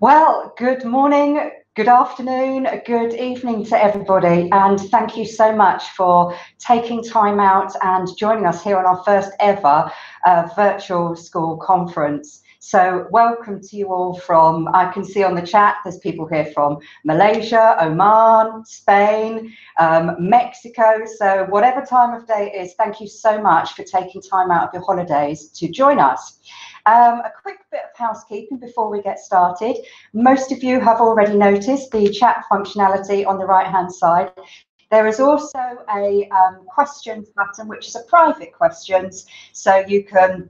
Well, good morning, good afternoon, good evening to everybody, and thank you so much for taking time out and joining us here on our first ever uh, virtual school conference. So welcome to you all from, I can see on the chat, there's people here from Malaysia, Oman, Spain, um, Mexico. So whatever time of day it is, thank you so much for taking time out of your holidays to join us. Um, a quick bit of housekeeping before we get started. Most of you have already noticed the chat functionality on the right hand side. There is also a um, questions button, which is a private questions. So you can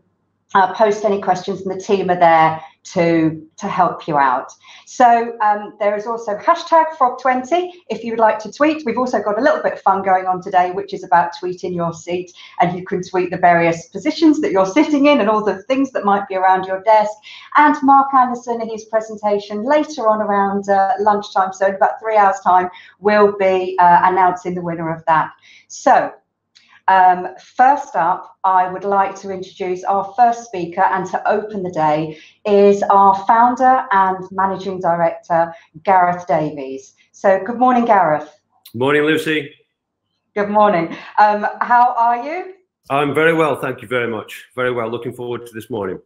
uh, post any questions and the team are there to to help you out. So um, there is also hashtag Frog20 if you would like to tweet. We've also got a little bit of fun going on today, which is about tweeting your seat, and you can tweet the various positions that you're sitting in and all the things that might be around your desk. And Mark Anderson in his presentation later on around uh, lunchtime, so in about three hours time, will be uh, announcing the winner of that. So um, first up, I would like to introduce our first speaker and to open the day is our founder and managing director, Gareth Davies. So good morning, Gareth. Morning, Lucy. Good morning. Um, how are you? I'm very well, thank you very much. Very well, looking forward to this morning.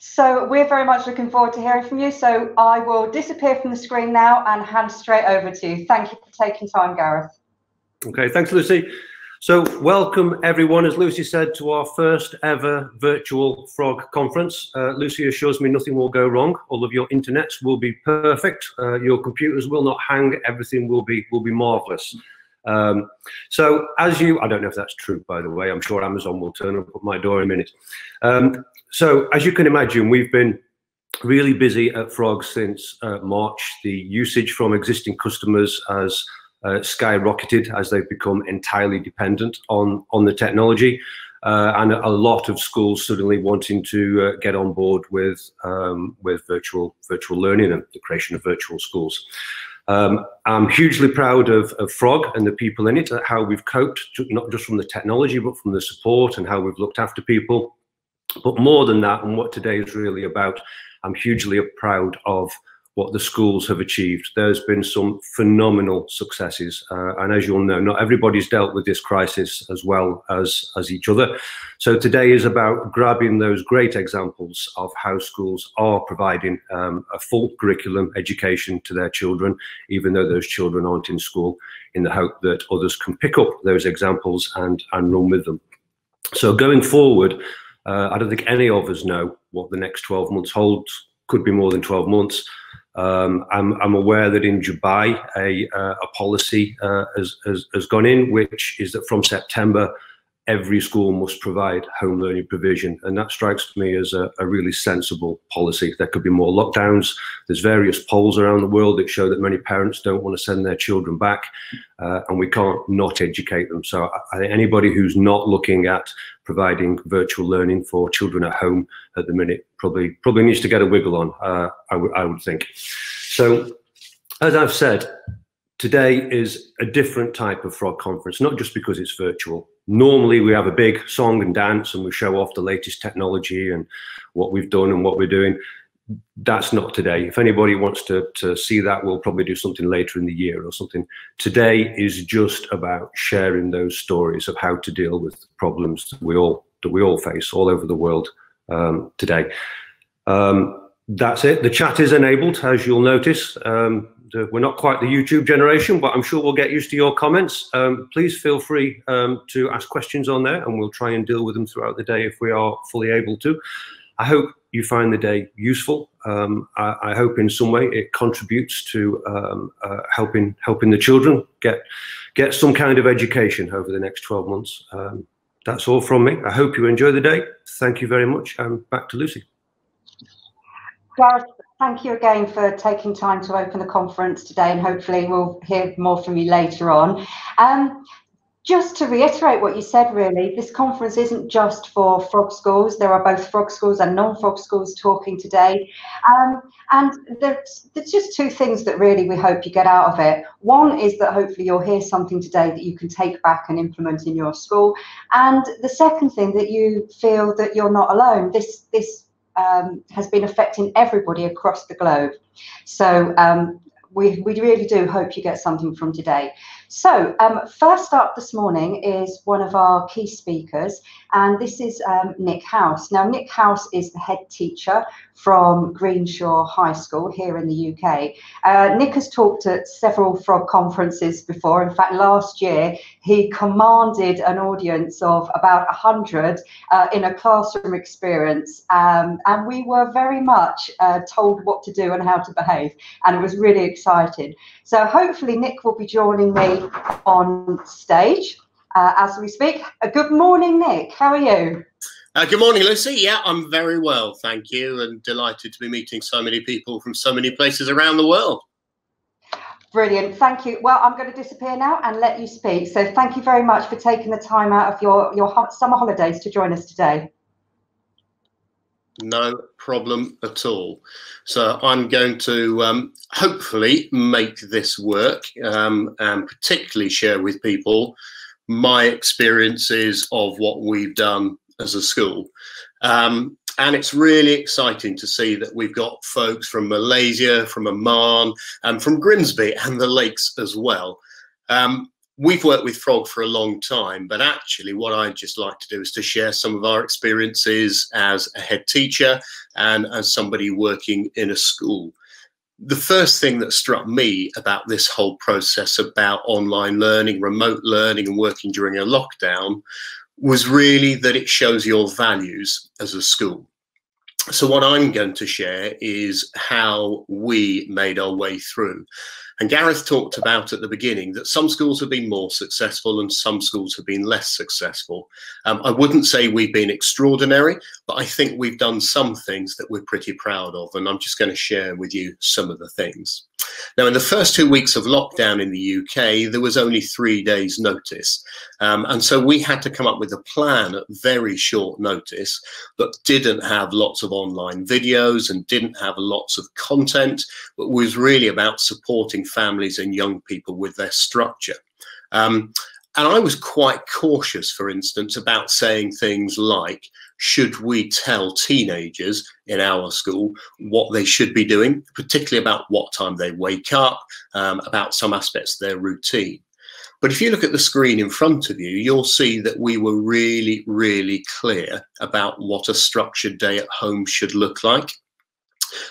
So we're very much looking forward to hearing from you. So I will disappear from the screen now and hand straight over to you. Thank you for taking time, Gareth. Okay, thanks, Lucy. So, welcome everyone, as Lucy said, to our first ever virtual Frog conference. Uh, Lucy assures me nothing will go wrong. All of your internets will be perfect. Uh, your computers will not hang. Everything will be will be marvelous. Um, so, as you, I don't know if that's true, by the way. I'm sure Amazon will turn up at my door in a minute. Um, so, as you can imagine, we've been really busy at Frog since uh, March. The usage from existing customers has uh, skyrocketed as they've become entirely dependent on on the technology. Uh, and a lot of schools suddenly wanting to uh, get on board with um, with virtual virtual learning and the creation of virtual schools. Um, I'm hugely proud of, of, Frog and the people in it, how we've coped, not just from the technology, but from the support and how we've looked after people. But more than that, and what today is really about, I'm hugely proud of what the schools have achieved. There's been some phenomenal successes, uh, and as you'll know, not everybody's dealt with this crisis as well as as each other. So today is about grabbing those great examples of how schools are providing um, a full curriculum education to their children, even though those children aren't in school, in the hope that others can pick up those examples and and run with them. So going forward. Uh, I don't think any of us know what the next 12 months holds. Could be more than 12 months. Um, I'm, I'm, aware that in Dubai, a, uh, a policy uh, has, has, has, gone in, which is that from September, every school must provide home learning provision. And that strikes me as a, a, really sensible policy. There could be more lockdowns. There's various polls around the world that show that many parents don't want to send their children back, uh, and we can't not educate them. So I, I think anybody who's not looking at providing virtual learning for children at home at the minute probably probably needs to get a wiggle on. Uh, I would think. So, as I've said, today is a different type of frog conference, not just because it's virtual. Normally, we have a big song and dance, and we show off the latest technology and what we've done and what we're doing that's not today. If anybody wants to, to see that, we'll probably do something later in the year or something. Today is just about sharing those stories of how to deal with problems that we all that we all face all over the world um, today. Um, that's it. The chat is enabled, as you'll notice. Um, we're not quite the YouTube generation, but I'm sure we'll get used to your comments. Um, please feel free um, to ask questions on there, and we'll try and deal with them throughout the day if we are fully able to. I hope you find the day useful. Um, I, I, hope in some way it contributes to um, uh, helping helping the children get get some kind of education over the next 12 months. Um, that's all from me. I hope you enjoy the day. Thank you very much. And back to Lucy. Gareth, thank you again for taking time to open the conference today, and hopefully we'll hear more from you later on. Um, just to reiterate what you said, really, this conference isn't just for frog schools. There are both frog schools and non-frog schools talking today. Um, and there's, there's just two things that really we hope you get out of it. One is that hopefully you'll hear something today that you can take back and implement in your school. And the second thing that you feel that you're not alone. This, this um, has been affecting everybody across the globe. So um, we, we really do hope you get something from today. So um, first up this morning is one of our key speakers, and this is um, Nick House. Now, Nick House is the head teacher from Greenshaw High School here in the UK. Uh, Nick has talked at several Frog conferences before. In fact, last year he commanded an audience of about 100 uh, in a classroom experience, um, and we were very much uh, told what to do and how to behave, and it was really exciting. So hopefully Nick will be joining me on stage uh, as we speak. Uh, good morning, Nick. How are you? Uh, good morning, Lucy. Yeah, I'm very well, thank you, and delighted to be meeting so many people from so many places around the world. Brilliant, thank you. Well, I'm going to disappear now and let you speak. So thank you very much for taking the time out of your, your summer holidays to join us today. No problem at all. So I'm going to um, hopefully make this work um, and particularly share with people my experiences of what we've done as a school. Um, and it's really exciting to see that we've got folks from Malaysia, from Oman, and from Grimsby and the lakes as well. Um, we've worked with Frog for a long time, but actually, what I'd just like to do is to share some of our experiences as a head teacher and as somebody working in a school. The first thing that struck me about this whole process about online learning, remote learning, and working during a lockdown was really that it shows your values as a school. So, what I'm going to share is how we made our way through. And Gareth talked about at the beginning that some schools have been more successful and some schools have been less successful. Um, I wouldn't say we've been extraordinary, but I think we've done some things that we're pretty proud of. And I'm just going to share with you some of the things. Now, in the first two weeks of lockdown in the UK, there was only three days' notice. Um, and so we had to come up with a plan at very short notice that didn't have lots of online videos and didn't have lots of content, but was really about supporting families and young people with their structure. Um, and I was quite cautious, for instance, about saying things like, should we tell teenagers in our school what they should be doing, particularly about what time they wake up, um, about some aspects of their routine. But if you look at the screen in front of you, you'll see that we were really, really clear about what a structured day at home should look like.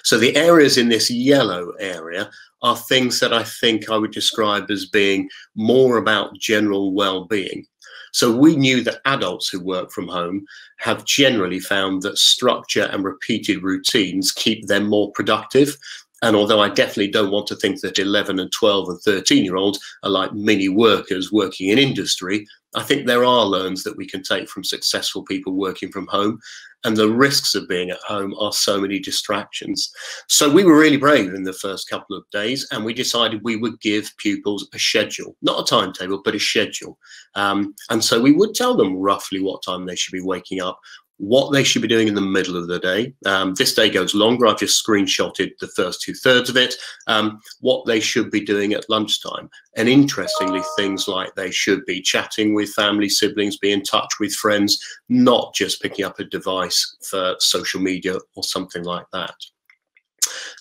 So the areas in this yellow area are things that I think I would describe as being more about general well-being. So we knew that adults who work from home have generally found that structure and repeated routines keep them more productive. And although I definitely don't want to think that 11 and 12 and 13 year olds are like mini workers working in industry, I think there are learns that we can take from successful people working from home and the risks of being at home are so many distractions. So we were really brave in the first couple of days, and we decided we would give pupils a schedule, not a timetable, but a schedule. Um, and so we would tell them roughly what time they should be waking up, what they should be doing in the middle of the day. Um, this day goes longer. I've just screenshotted the first two thirds of it. Um, what they should be doing at lunchtime. And interestingly, things like they should be chatting with family, siblings, be in touch with friends, not just picking up a device for social media or something like that.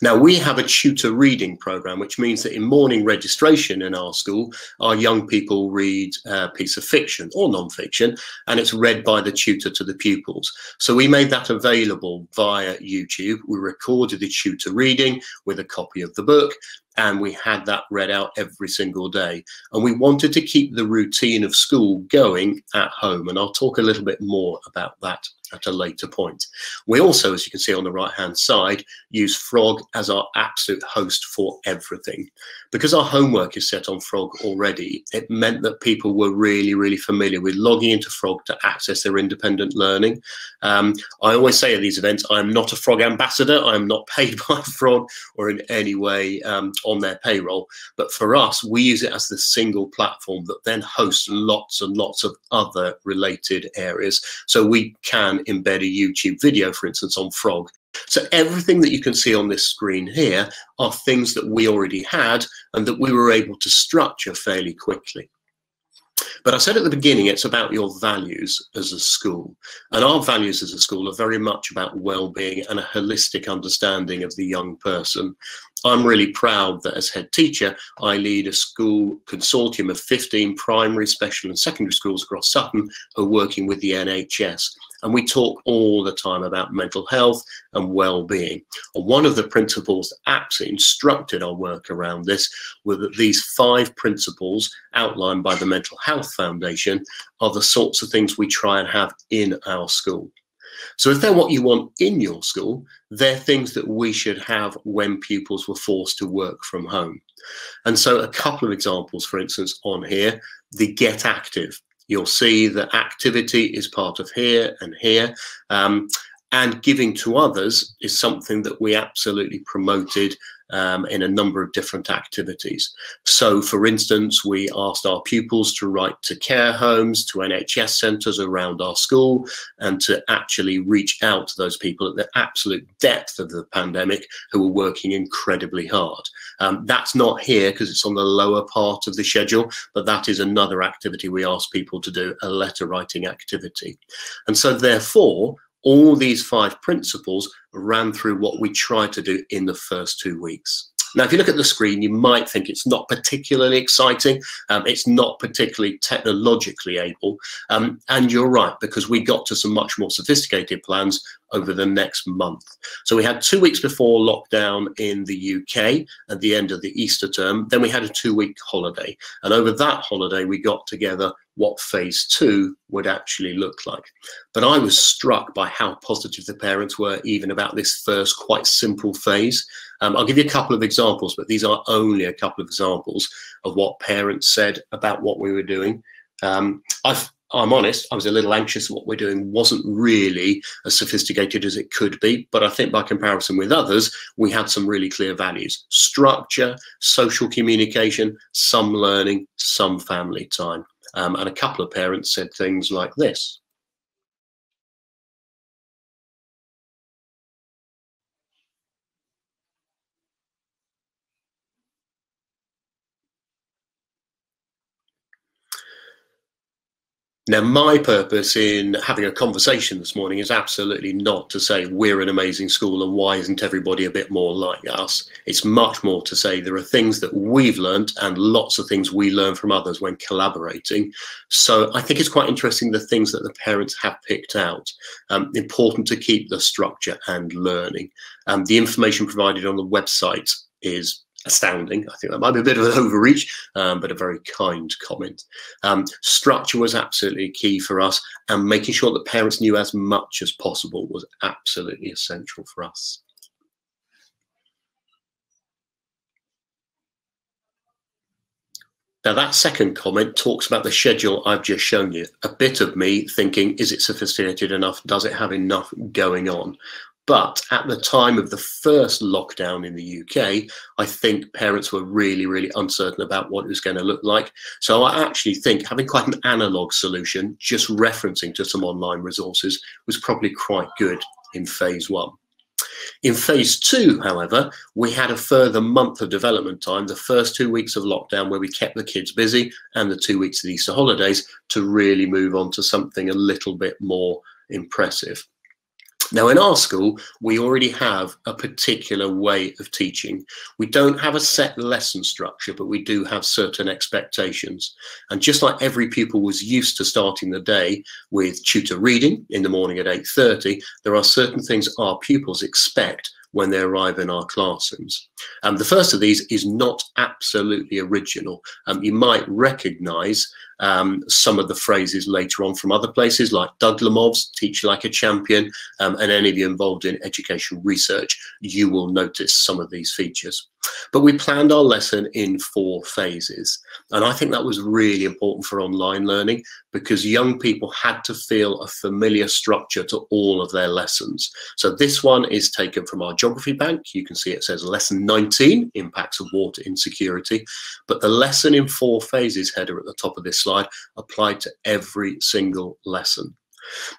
Now, we have a tutor reading program, which means that in morning registration in our school, our young people read a piece of fiction or non-fiction, and it's read by the tutor to the pupils. So we made that available via YouTube. We recorded the tutor reading with a copy of the book, and we had that read out every single day. And we wanted to keep the routine of school going at home. And I'll talk a little bit more about that at a later point. We also, as you can see on the right hand side, use Frog as our absolute host for everything. Because our homework is set on Frog already, it meant that people were really, really familiar with logging into Frog to access their independent learning. Um, I always say at these events, I'm not a Frog ambassador. I'm not paid by Frog or in any way um, on their payroll. But for us, we use it as the single platform that then hosts lots and lots of other related areas. So we can embed a YouTube video, for instance, on Frog. So everything that you can see on this screen here are things that we already had and that we were able to structure fairly quickly. But I said at the beginning, it's about your values as a school. And our values as a school are very much about well-being and a holistic understanding of the young person. I'm really proud that as head teacher, I lead a school consortium of 15 primary, special and secondary schools across Sutton who are working with the NHS. And we talk all the time about mental health and well-being. And one of the principles that absolutely instructed our work around this were that these five principles outlined by the Mental Health Foundation are the sorts of things we try and have in our school. So if they're what you want in your school, they're things that we should have when pupils were forced to work from home. And so a couple of examples, for instance, on here, the get active. You'll see that activity is part of here and here. Um, and giving to others is something that we absolutely promoted um, in a number of different activities. So, for instance, we asked our pupils to write to care homes, to NHS centres around our school, and to actually reach out to those people at the absolute depth of the pandemic who were working incredibly hard. Um, that's not here because it's on the lower part of the schedule, but that is another activity we ask people to do, a letter writing activity. And so, therefore, all these five principles ran through what we tried to do in the first two weeks. Now, if you look at the screen, you might think it's not particularly exciting. Um, it's not particularly technologically able. Um, and you're right, because we got to some much more sophisticated plans over the next month. So we had two weeks before lockdown in the UK at the end of the Easter term. Then we had a two week holiday. And over that holiday, we got together what phase two would actually look like. But I was struck by how positive the parents were even about this first quite simple phase. Um, I'll give you a couple of examples, but these are only a couple of examples of what parents said about what we were doing. Um, I've I'm honest, I was a little anxious what we're doing wasn't really as sophisticated as it could be. But I think by comparison with others, we had some really clear values structure, social communication, some learning, some family time. Um, and a couple of parents said things like this. Now, my purpose in having a conversation this morning is absolutely not to say we're an amazing school and why isn't everybody a bit more like us. It's much more to say there are things that we've learned and lots of things we learn from others when collaborating. So I think it's quite interesting the things that the parents have picked out. Um, important to keep the structure and learning. Um, the information provided on the website is astounding. I think that might be a bit of an overreach, um, but a very kind comment. Um, structure was absolutely key for us, and making sure that parents knew as much as possible was absolutely essential for us. Now, that second comment talks about the schedule I've just shown you. A bit of me thinking, is it sophisticated enough? Does it have enough going on? But at the time of the first lockdown in the UK, I think parents were really, really uncertain about what it was going to look like. So I actually think having quite an analog solution, just referencing to some online resources, was probably quite good in phase one. In phase two, however, we had a further month of development time, the first two weeks of lockdown where we kept the kids busy and the two weeks of Easter holidays to really move on to something a little bit more impressive. Now, in our school, we already have a particular way of teaching. We don't have a set lesson structure, but we do have certain expectations. And just like every pupil was used to starting the day with tutor reading in the morning at 8.30, there are certain things our pupils expect when they arrive in our classrooms. Um, the first of these is not absolutely original. Um, you might recognize um, some of the phrases later on from other places like Doug Lemov's Teach Like a Champion um, and any of you involved in education research, you will notice some of these features. But we planned our lesson in four phases. And I think that was really important for online learning because young people had to feel a familiar structure to all of their lessons. So this one is taken from our geography bank. You can see it says lesson 19, impacts of water insecurity. But the lesson in four phases header at the top of this slide applied to every single lesson.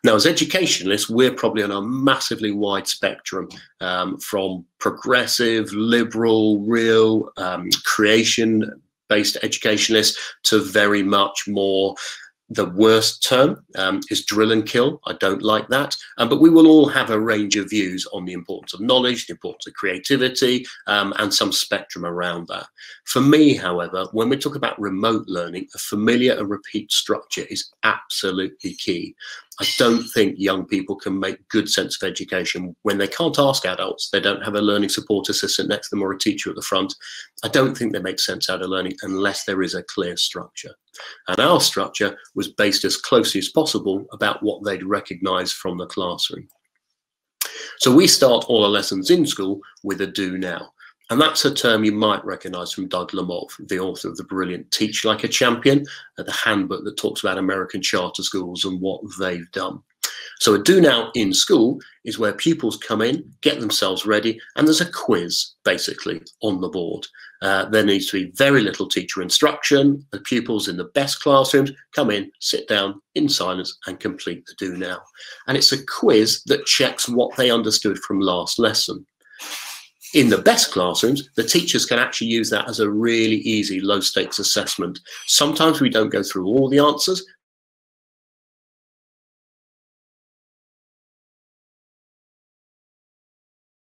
Now, as educationalists, we're probably on a massively wide spectrum um, from progressive, liberal, real, um, creation, based educationalists to very much more the worst term um, is drill and kill. I don't like that. Um, but we will all have a range of views on the importance of knowledge, the importance of creativity, um, and some spectrum around that. For me, however, when we talk about remote learning, a familiar and repeat structure is absolutely key. I don't think young people can make good sense of education when they can't ask adults. They don't have a learning support assistant next to them or a teacher at the front. I don't think they make sense out of learning unless there is a clear structure. And our structure was based as closely as possible about what they'd recognize from the classroom. So we start all our lessons in school with a do now. And that's a term you might recognize from Doug Lemov, the author of the brilliant Teach Like a Champion, the handbook that talks about American charter schools and what they've done. So a do now in school is where pupils come in, get themselves ready, and there's a quiz basically on the board. Uh, there needs to be very little teacher instruction. The pupils in the best classrooms come in, sit down in silence and complete the do now. And it's a quiz that checks what they understood from last lesson in the best classrooms, the teachers can actually use that as a really easy low stakes assessment. Sometimes we don't go through all the answers.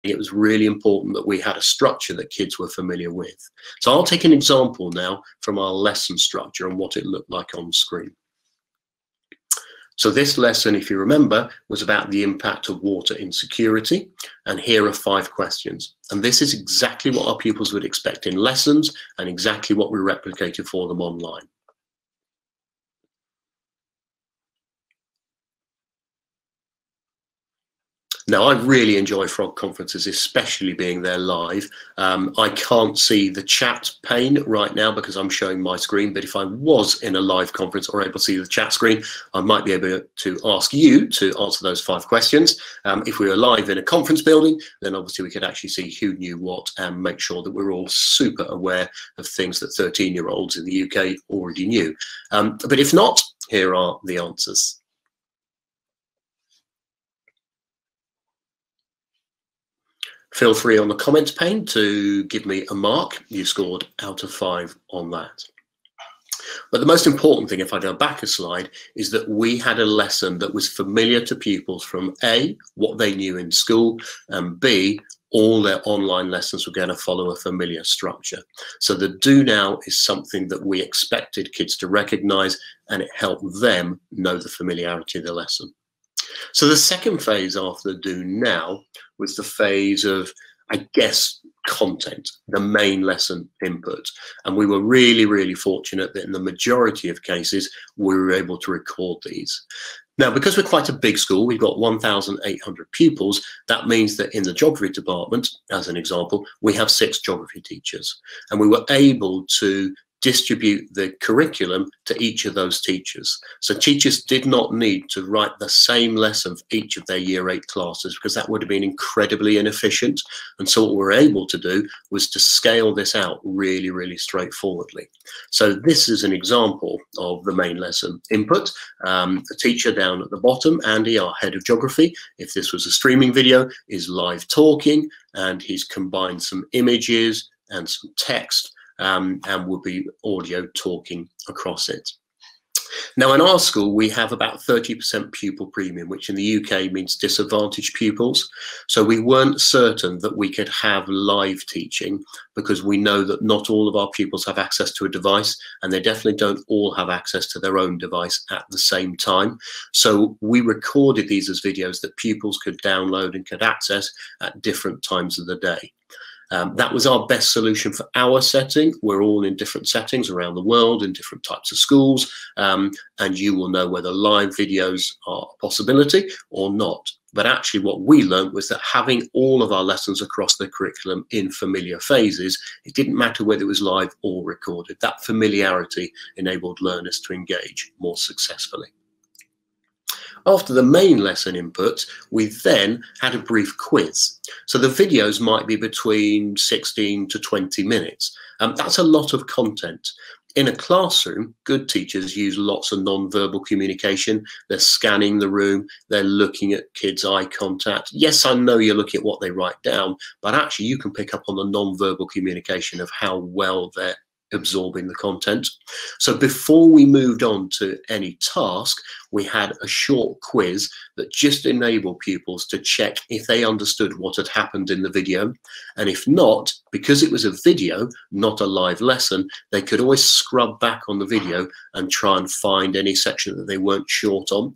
It was really important that we had a structure that kids were familiar with. So I'll take an example now from our lesson structure and what it looked like on screen. So this lesson, if you remember, was about the impact of water insecurity. And here are five questions. And this is exactly what our pupils would expect in lessons and exactly what we replicated for them online. Now, I really enjoy Frog conferences, especially being there live. Um, I can't see the chat pane right now because I'm showing my screen, but if I was in a live conference or able to see the chat screen, I might be able to ask you to answer those five questions. Um, if we were live in a conference building, then obviously we could actually see who knew what and make sure that we're all super aware of things that 13 year olds in the UK already knew. Um, but if not, here are the answers. Feel free on the comments pane to give me a mark. You scored out of five on that. But the most important thing, if I go back a slide, is that we had a lesson that was familiar to pupils from A, what they knew in school, and B, all their online lessons were going to follow a familiar structure. So the do now is something that we expected kids to recognize and it helped them know the familiarity of the lesson. So the second phase after the do now was the phase of, I guess, content, the main lesson input. And we were really, really fortunate that in the majority of cases, we were able to record these. Now, because we're quite a big school, we've got 1,800 pupils, that means that in the geography department, as an example, we have six geography teachers. And we were able to distribute the curriculum to each of those teachers. So teachers did not need to write the same lesson for each of their year eight classes because that would have been incredibly inefficient. And so what we are able to do was to scale this out really, really straightforwardly. So this is an example of the main lesson input. Um, the teacher down at the bottom, Andy, our head of geography, if this was a streaming video, is live talking and he's combined some images and some text um, and will be audio talking across it. Now, in our school, we have about 30% pupil premium, which in the UK means disadvantaged pupils. So we weren't certain that we could have live teaching because we know that not all of our pupils have access to a device and they definitely don't all have access to their own device at the same time. So we recorded these as videos that pupils could download and could access at different times of the day. Um, that was our best solution for our setting. We're all in different settings around the world in different types of schools, um, and you will know whether live videos are a possibility or not. But actually, what we learned was that having all of our lessons across the curriculum in familiar phases, it didn't matter whether it was live or recorded. That familiarity enabled learners to engage more successfully. After the main lesson input, we then had a brief quiz. So the videos might be between 16 to 20 minutes. Um, that's a lot of content. In a classroom, good teachers use lots of non-verbal communication. They're scanning the room. They're looking at kids' eye contact. Yes, I know you're looking at what they write down, but actually you can pick up on the non-verbal communication of how well they're absorbing the content. So before we moved on to any task, we had a short quiz that just enabled pupils to check if they understood what had happened in the video. And if not, because it was a video, not a live lesson, they could always scrub back on the video and try and find any section that they weren't short on.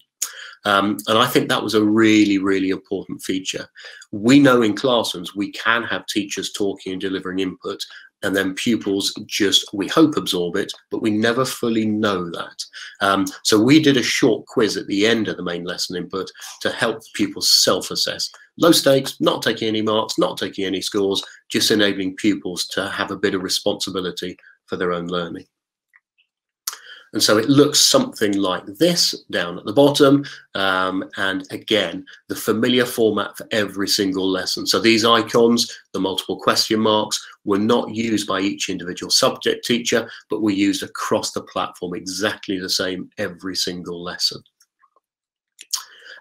Um, and I think that was a really, really important feature. We know in classrooms we can have teachers talking and delivering input, and then pupils just, we hope, absorb it, but we never fully know that. Um, so we did a short quiz at the end of the main lesson input to help pupils self-assess. Low stakes, not taking any marks, not taking any scores, just enabling pupils to have a bit of responsibility for their own learning. And so it looks something like this down at the bottom. Um, and again, the familiar format for every single lesson. So these icons, the multiple question marks, were not used by each individual subject teacher, but were used across the platform exactly the same every single lesson.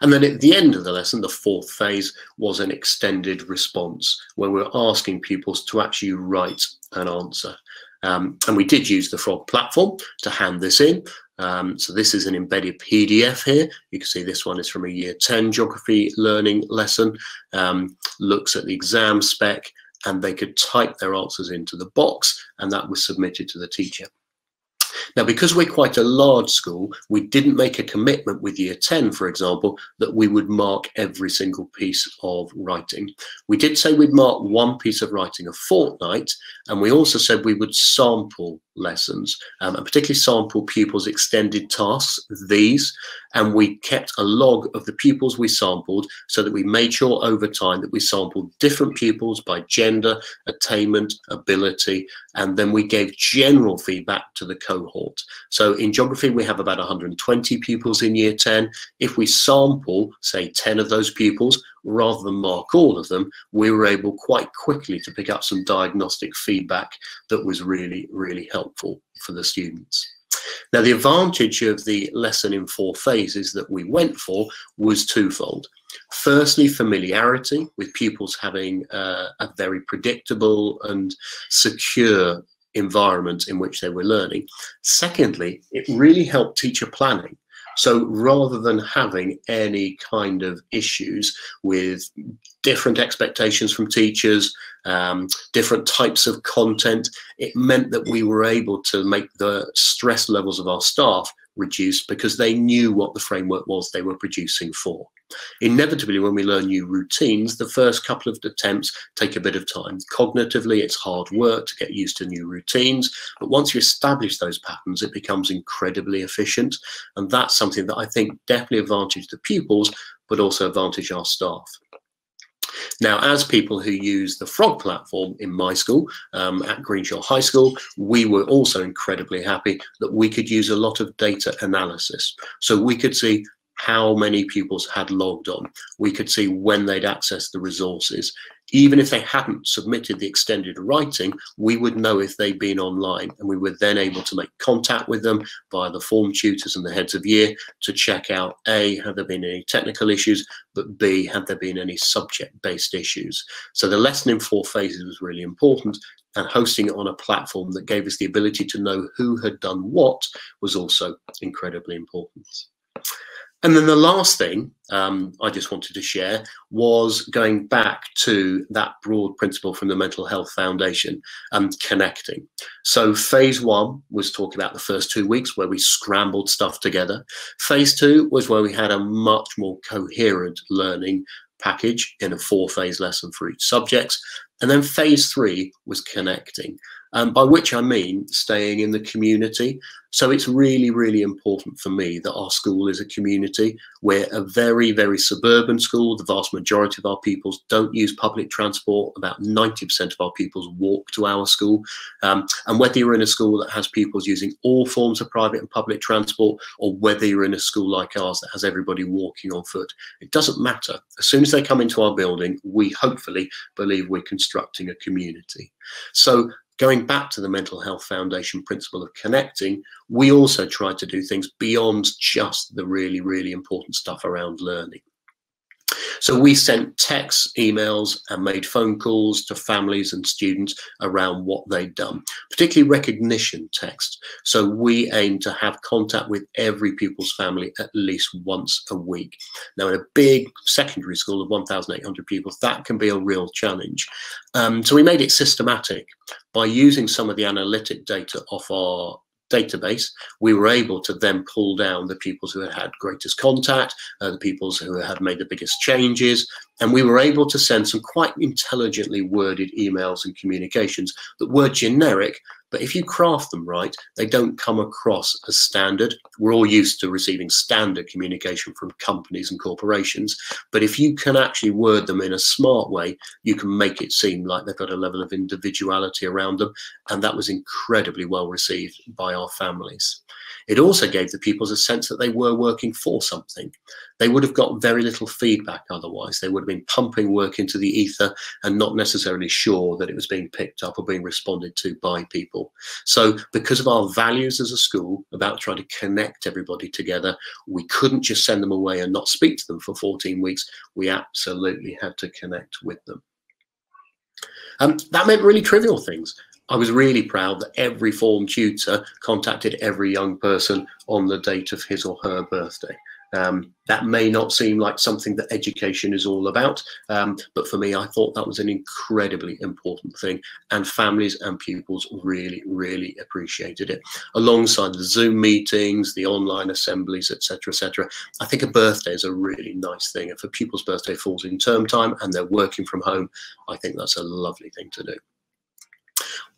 And then at the end of the lesson, the fourth phase was an extended response where we we're asking pupils to actually write an answer. Um, and we did use the Frog platform to hand this in. Um, so this is an embedded PDF here. You can see this one is from a year 10 geography learning lesson, um, looks at the exam spec, and they could type their answers into the box, and that was submitted to the teacher. Now, because we're quite a large school, we didn't make a commitment with year 10, for example, that we would mark every single piece of writing. We did say we'd mark one piece of writing a fortnight, and we also said we would sample lessons, um, and particularly sample pupils' extended tasks, these, and we kept a log of the pupils we sampled so that we made sure over time that we sampled different pupils by gender, attainment, ability, and then we gave general feedback to the cohort. So in geography, we have about 120 pupils in year 10. If we sample, say, 10 of those pupils, rather than mark all of them, we were able quite quickly to pick up some diagnostic feedback that was really, really helpful for the students. Now, the advantage of the lesson in four phases that we went for was twofold. Firstly, familiarity with pupils having uh, a very predictable and secure environment in which they were learning. Secondly, it really helped teacher planning. So rather than having any kind of issues with different expectations from teachers, um, different types of content, it meant that we were able to make the stress levels of our staff reduced because they knew what the framework was they were producing for. Inevitably, when we learn new routines, the first couple of attempts take a bit of time. Cognitively, it's hard work to get used to new routines, but once you establish those patterns, it becomes incredibly efficient. And that's something that I think definitely advantage the pupils, but also advantage our staff. Now, as people who use the Frog platform in my school um, at Greenshaw High School, we were also incredibly happy that we could use a lot of data analysis. So we could see how many pupils had logged on. We could see when they'd accessed the resources. Even if they hadn't submitted the extended writing, we would know if they'd been online and we were then able to make contact with them via the form tutors and the heads of year to check out A, have there been any technical issues, but B, have there been any subject-based issues. So the lesson in four phases was really important and hosting it on a platform that gave us the ability to know who had done what was also incredibly important. And then the last thing um, I just wanted to share was going back to that broad principle from the Mental Health Foundation, um, connecting. So phase one was talking about the first two weeks where we scrambled stuff together. Phase two was where we had a much more coherent learning package in a four phase lesson for each subject. And then phase three was connecting um, by which I mean staying in the community. So it's really, really important for me that our school is a community. We're a very, very suburban school. The vast majority of our pupils don't use public transport. About 90% of our pupils walk to our school. Um, and whether you're in a school that has pupils using all forms of private and public transport, or whether you're in a school like ours that has everybody walking on foot, it doesn't matter. As soon as they come into our building, we hopefully believe we're constructing a community. So going back to the Mental Health Foundation principle of connecting, we also try to do things beyond just the really, really important stuff around learning. So we sent texts, emails, and made phone calls to families and students around what they'd done, particularly recognition texts. So we aim to have contact with every pupil's family at least once a week. Now, in a big secondary school of 1,800 pupils, that can be a real challenge. Um, so we made it systematic by using some of the analytic data off our database, we were able to then pull down the pupils who had had greatest contact, uh, the pupils who had made the biggest changes, and we were able to send some quite intelligently worded emails and communications that were generic, but if you craft them right, they don't come across as standard. We're all used to receiving standard communication from companies and corporations. But if you can actually word them in a smart way, you can make it seem like they've got a level of individuality around them. And that was incredibly well received by our families. It also gave the pupils a sense that they were working for something. They would have got very little feedback otherwise. They would have been pumping work into the ether and not necessarily sure that it was being picked up or being responded to by people. So, because of our values as a school about trying to connect everybody together, we couldn't just send them away and not speak to them for 14 weeks. We absolutely had to connect with them. Um, that meant really trivial things. I was really proud that every form tutor contacted every young person on the date of his or her birthday. Um, that may not seem like something that education is all about, um, but for me, I thought that was an incredibly important thing, and families and pupils really, really appreciated it. Alongside the Zoom meetings, the online assemblies, etc., etc., I think a birthday is a really nice thing. If a pupil's birthday falls in term time and they're working from home, I think that's a lovely thing to do.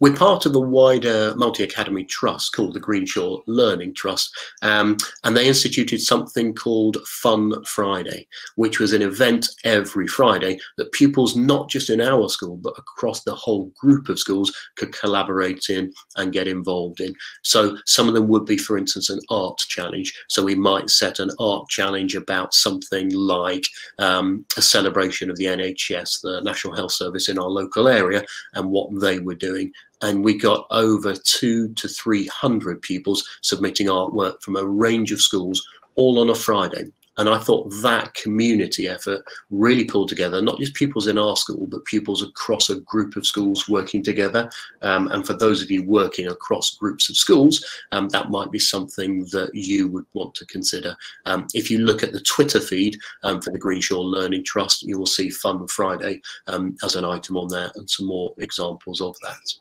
We're part of a wider multi-academy trust called the Greenshaw Learning Trust, um, and they instituted something called Fun Friday, which was an event every Friday that pupils, not just in our school, but across the whole group of schools, could collaborate in and get involved in. So some of them would be, for instance, an art challenge. So we might set an art challenge about something like um, a celebration of the NHS, the National Health Service in our local area, and what they were doing and we got over two to 300 pupils submitting artwork from a range of schools all on a Friday. And I thought that community effort really pulled together, not just pupils in our school, but pupils across a group of schools working together. Um, and for those of you working across groups of schools, um, that might be something that you would want to consider. Um, if you look at the Twitter feed um, for the Greenshaw Learning Trust, you will see Fun Friday um, as an item on there and some more examples of that.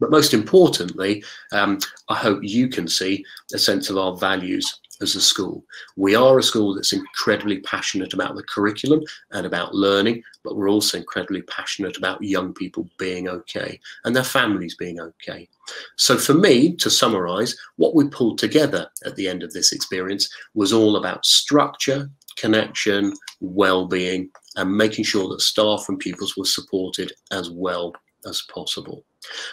But most importantly, um, I hope you can see a sense of our values as a school. We are a school that's incredibly passionate about the curriculum and about learning, but we're also incredibly passionate about young people being okay and their families being okay. So for me, to summarize, what we pulled together at the end of this experience was all about structure, connection, well-being, and making sure that staff and pupils were supported as well as possible.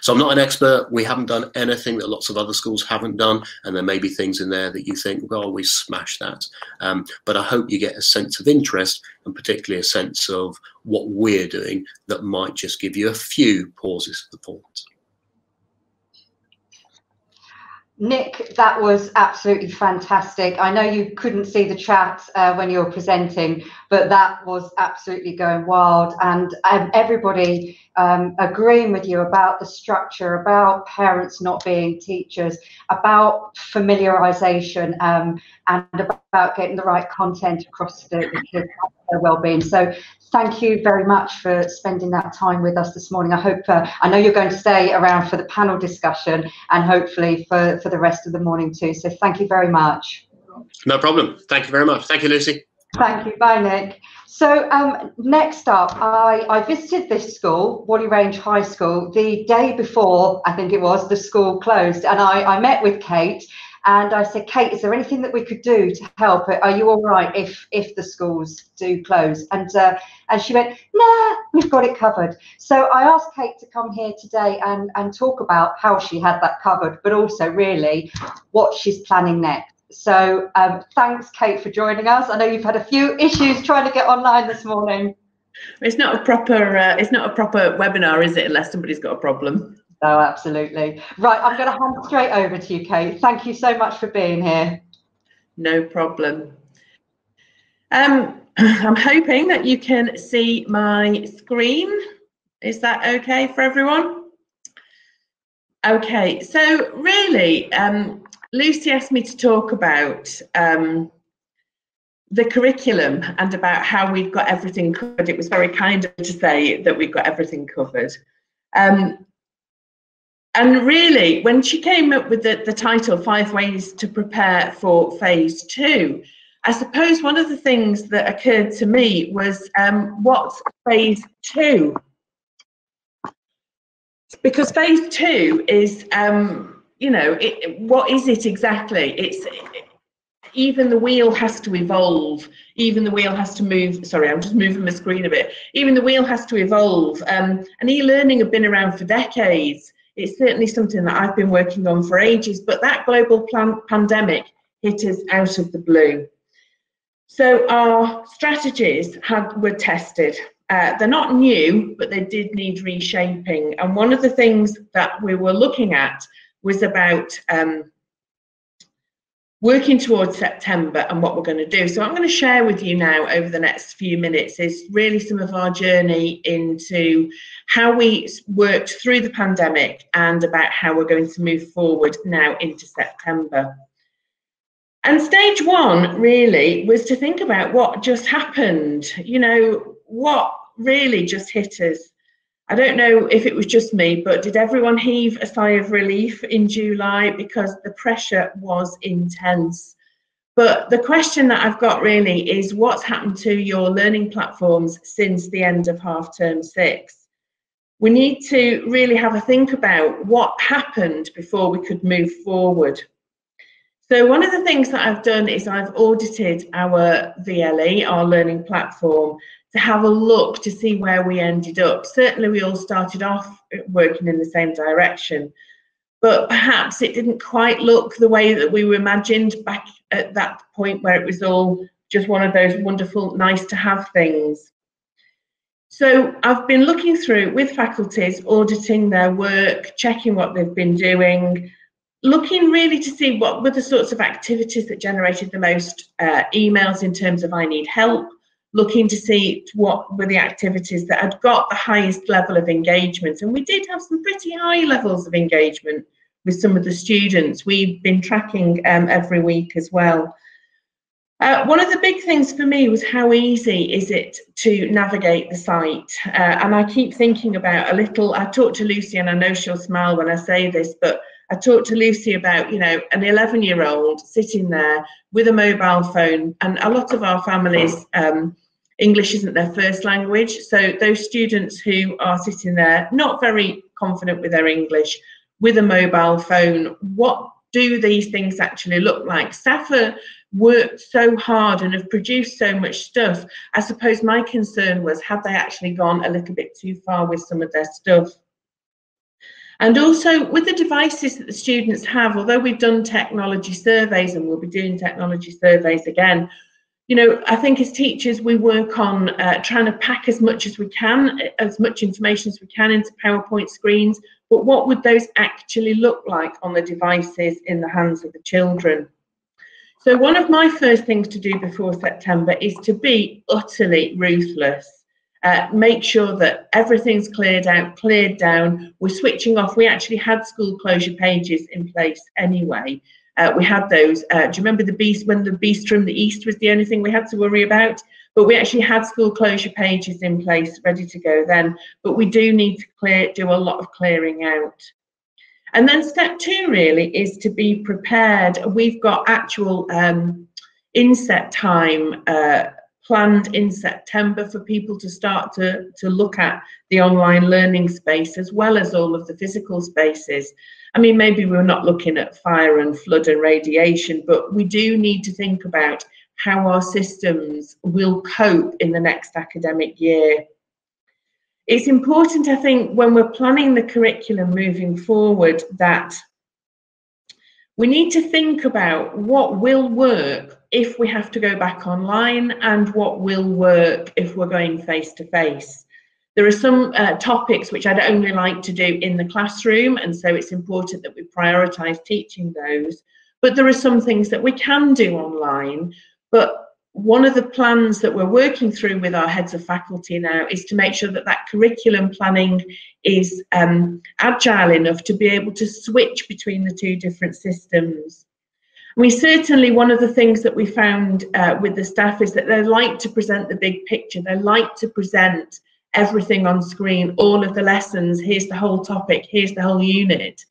So I'm not an expert. We haven't done anything that lots of other schools haven't done, and there may be things in there that you think, well, we smashed that. Um, but I hope you get a sense of interest, and particularly a sense of what we're doing that might just give you a few pauses for thought. Nick, that was absolutely fantastic. I know you couldn't see the chat uh, when you were presenting, but that was absolutely going wild. And um, everybody um, agreeing with you about the structure, about parents not being teachers, about familiarization, um, and about getting the right content across the, the kids' well-being. So thank you very much for spending that time with us this morning. I hope, uh, I know you're going to stay around for the panel discussion and hopefully for, for the rest of the morning too. So thank you very much. No problem. Thank you very much. Thank you, Lucy. Thank you. Bye, Nick. So um, next up, I, I visited this school, Whalley Range High School, the day before, I think it was, the school closed. And I, I met with Kate and I said, Kate, is there anything that we could do to help? Are you all right if if the schools do close? And uh, and she went, Nah, we've got it covered. So I asked Kate to come here today and and talk about how she had that covered, but also really what she's planning next. So um, thanks, Kate, for joining us. I know you've had a few issues trying to get online this morning. It's not a proper. Uh, it's not a proper webinar, is it? Unless somebody's got a problem. Oh, absolutely. Right, I'm going to hand straight over to you, Kate. Thank you so much for being here. No problem. Um, I'm hoping that you can see my screen. Is that okay for everyone? Okay, so really, um, Lucy asked me to talk about um, the curriculum and about how we've got everything covered. It was very kind of to say that we've got everything covered. Um, and really, when she came up with the, the title, Five Ways to Prepare for Phase Two, I suppose one of the things that occurred to me was um, what's phase two? Because phase two is, um, you know, it, what is it exactly? It's even the wheel has to evolve. Even the wheel has to move. Sorry, I'm just moving my screen a bit. Even the wheel has to evolve. Um, and e-learning have been around for decades. It's certainly something that I've been working on for ages. But that global plan- pandemic hit us out of the blue. So our strategies had, were tested. Uh, they're not new, but they did need reshaping. And one of the things that we were looking at was about um, working towards September and what we're going to do. So I'm going to share with you now over the next few minutes is really some of our journey into how we worked through the pandemic and about how we're going to move forward now into September. And stage one really was to think about what just happened. You know, what really just hit us. I don't know if it was just me, but did everyone heave a sigh of relief in July because the pressure was intense? But the question that I've got really is what's happened to your learning platforms since the end of half term six? We need to really have a think about what happened before we could move forward. So one of the things that I've done is I've audited our VLE, our learning platform, to have a look to see where we ended up. Certainly we all started off working in the same direction, but perhaps it didn't quite look the way that we were imagined back at that point where it was all just one of those wonderful, nice to have things. So I've been looking through with faculties, auditing their work, checking what they've been doing, looking really to see what were the sorts of activities that generated the most uh, emails in terms of I need help, looking to see what were the activities that had got the highest level of engagement. And we did have some pretty high levels of engagement with some of the students. We've been tracking um, every week as well. Uh, one of the big things for me was how easy is it to navigate the site? Uh, and I keep thinking about a little, I talked to Lucy and I know she'll smile when I say this, but I talked to Lucy about, you know, an 11 year old sitting there with a mobile phone, and a lot of our families, um, English isn't their first language. So those students who are sitting there not very confident with their English with a mobile phone, what do these things actually look like? SAFA worked so hard and have produced so much stuff. I suppose my concern was have they actually gone a little bit too far with some of their stuff? And also with the devices that the students have, although we've done technology surveys and we'll be doing technology surveys again, you know, I think as teachers, we work on uh, trying to pack as much as we can, as much information as we can into PowerPoint screens, but what would those actually look like on the devices in the hands of the children? So one of my first things to do before September is to be utterly ruthless uh, make sure that everything's cleared out, cleared down. We're switching off. We actually had school closure pages in place anyway. Uh, we had those. Uh, do you remember the beast when the beast from the east was the only thing we had to worry about? But we actually had school closure pages in place, ready to go then. But we do need to clear, do a lot of clearing out. And then step two really is to be prepared. We've got actual um, inset time uh, planned in September for people to start to, to look at the online learning space as well as all of the physical spaces. I mean, maybe we're not looking at fire and flood and radiation, but we do need to think about how our systems will cope in the next academic year. It's important, I think, when we're planning the curriculum moving forward that we need to think about what will work if we have to go back online and what will work if we're going face to face. There are some uh, topics which I'd only like to do in the classroom, and so it's important that we prioritise teaching those. But there are some things that we can do online. But one of the plans that we're working through with our heads of faculty now is to make sure that that curriculum planning is um, agile enough to be able to switch between the two different systems. We certainly, one of the things that we found uh, with the staff is that they like to present the big picture. They like to present everything on screen, all of the lessons, here's the whole topic, here's the whole unit.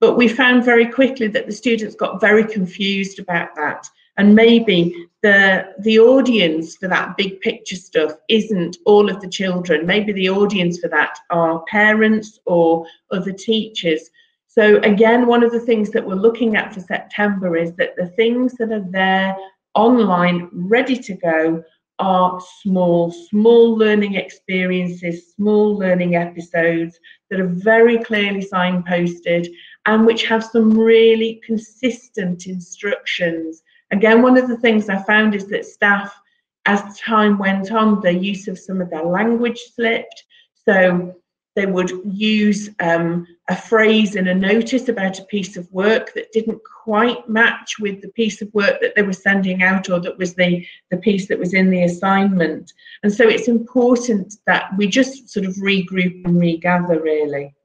But we found very quickly that the students got very confused about that. And maybe the the audience for that big picture stuff isn't all of the children. Maybe the audience for that are parents or other teachers so again one of the things that we're looking at for september is that the things that are there online ready to go are small small learning experiences small learning episodes that are very clearly signposted and which have some really consistent instructions Again, one of the things I found is that staff, as time went on, the use of some of their language slipped. So they would use um, a phrase in a notice about a piece of work that didn't quite match with the piece of work that they were sending out or that was the, the piece that was in the assignment. And so it's important that we just sort of regroup and regather really.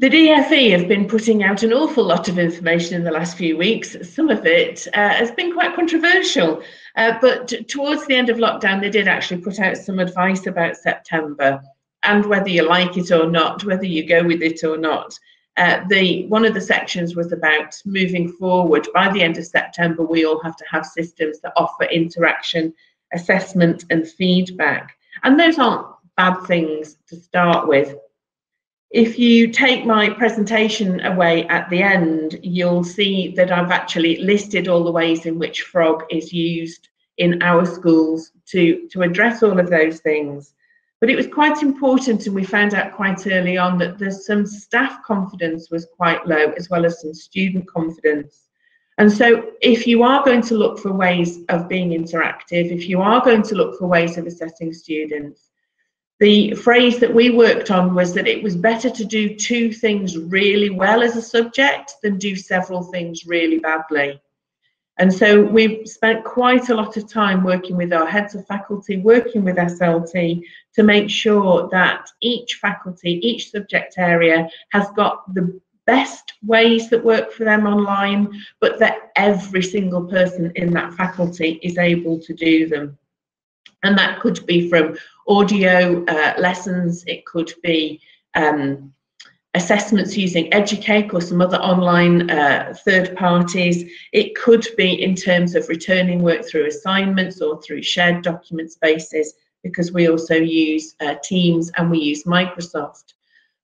The DFE have been putting out an awful lot of information in the last few weeks. Some of it uh, has been quite controversial, uh, but towards the end of lockdown, they did actually put out some advice about September and whether you like it or not, whether you go with it or not. Uh, the one of the sections was about moving forward. By the end of September, we all have to have systems that offer interaction, assessment, and feedback. And those aren't bad things to start with if you take my presentation away at the end, you'll see that I've actually listed all the ways in which frog is used in our schools to, to address all of those things. But it was quite important, and we found out quite early on that there's some staff confidence was quite low, as well as some student confidence. And so, if you are going to look for ways of being interactive, if you are going to look for ways of assessing students, the phrase that we worked on was that it was better to do two things really well as a subject than do several things really badly. And so we've spent quite a lot of time working with our heads of faculty, working with SLT to make sure that each faculty, each subject area has got the best ways that work for them online, but that every single person in that faculty is able to do them. And that could be from audio uh, lessons, it could be um, assessments using Educake or some other online uh, third parties. It could be in terms of returning work through assignments or through shared document spaces because we also use uh, Teams and we use Microsoft.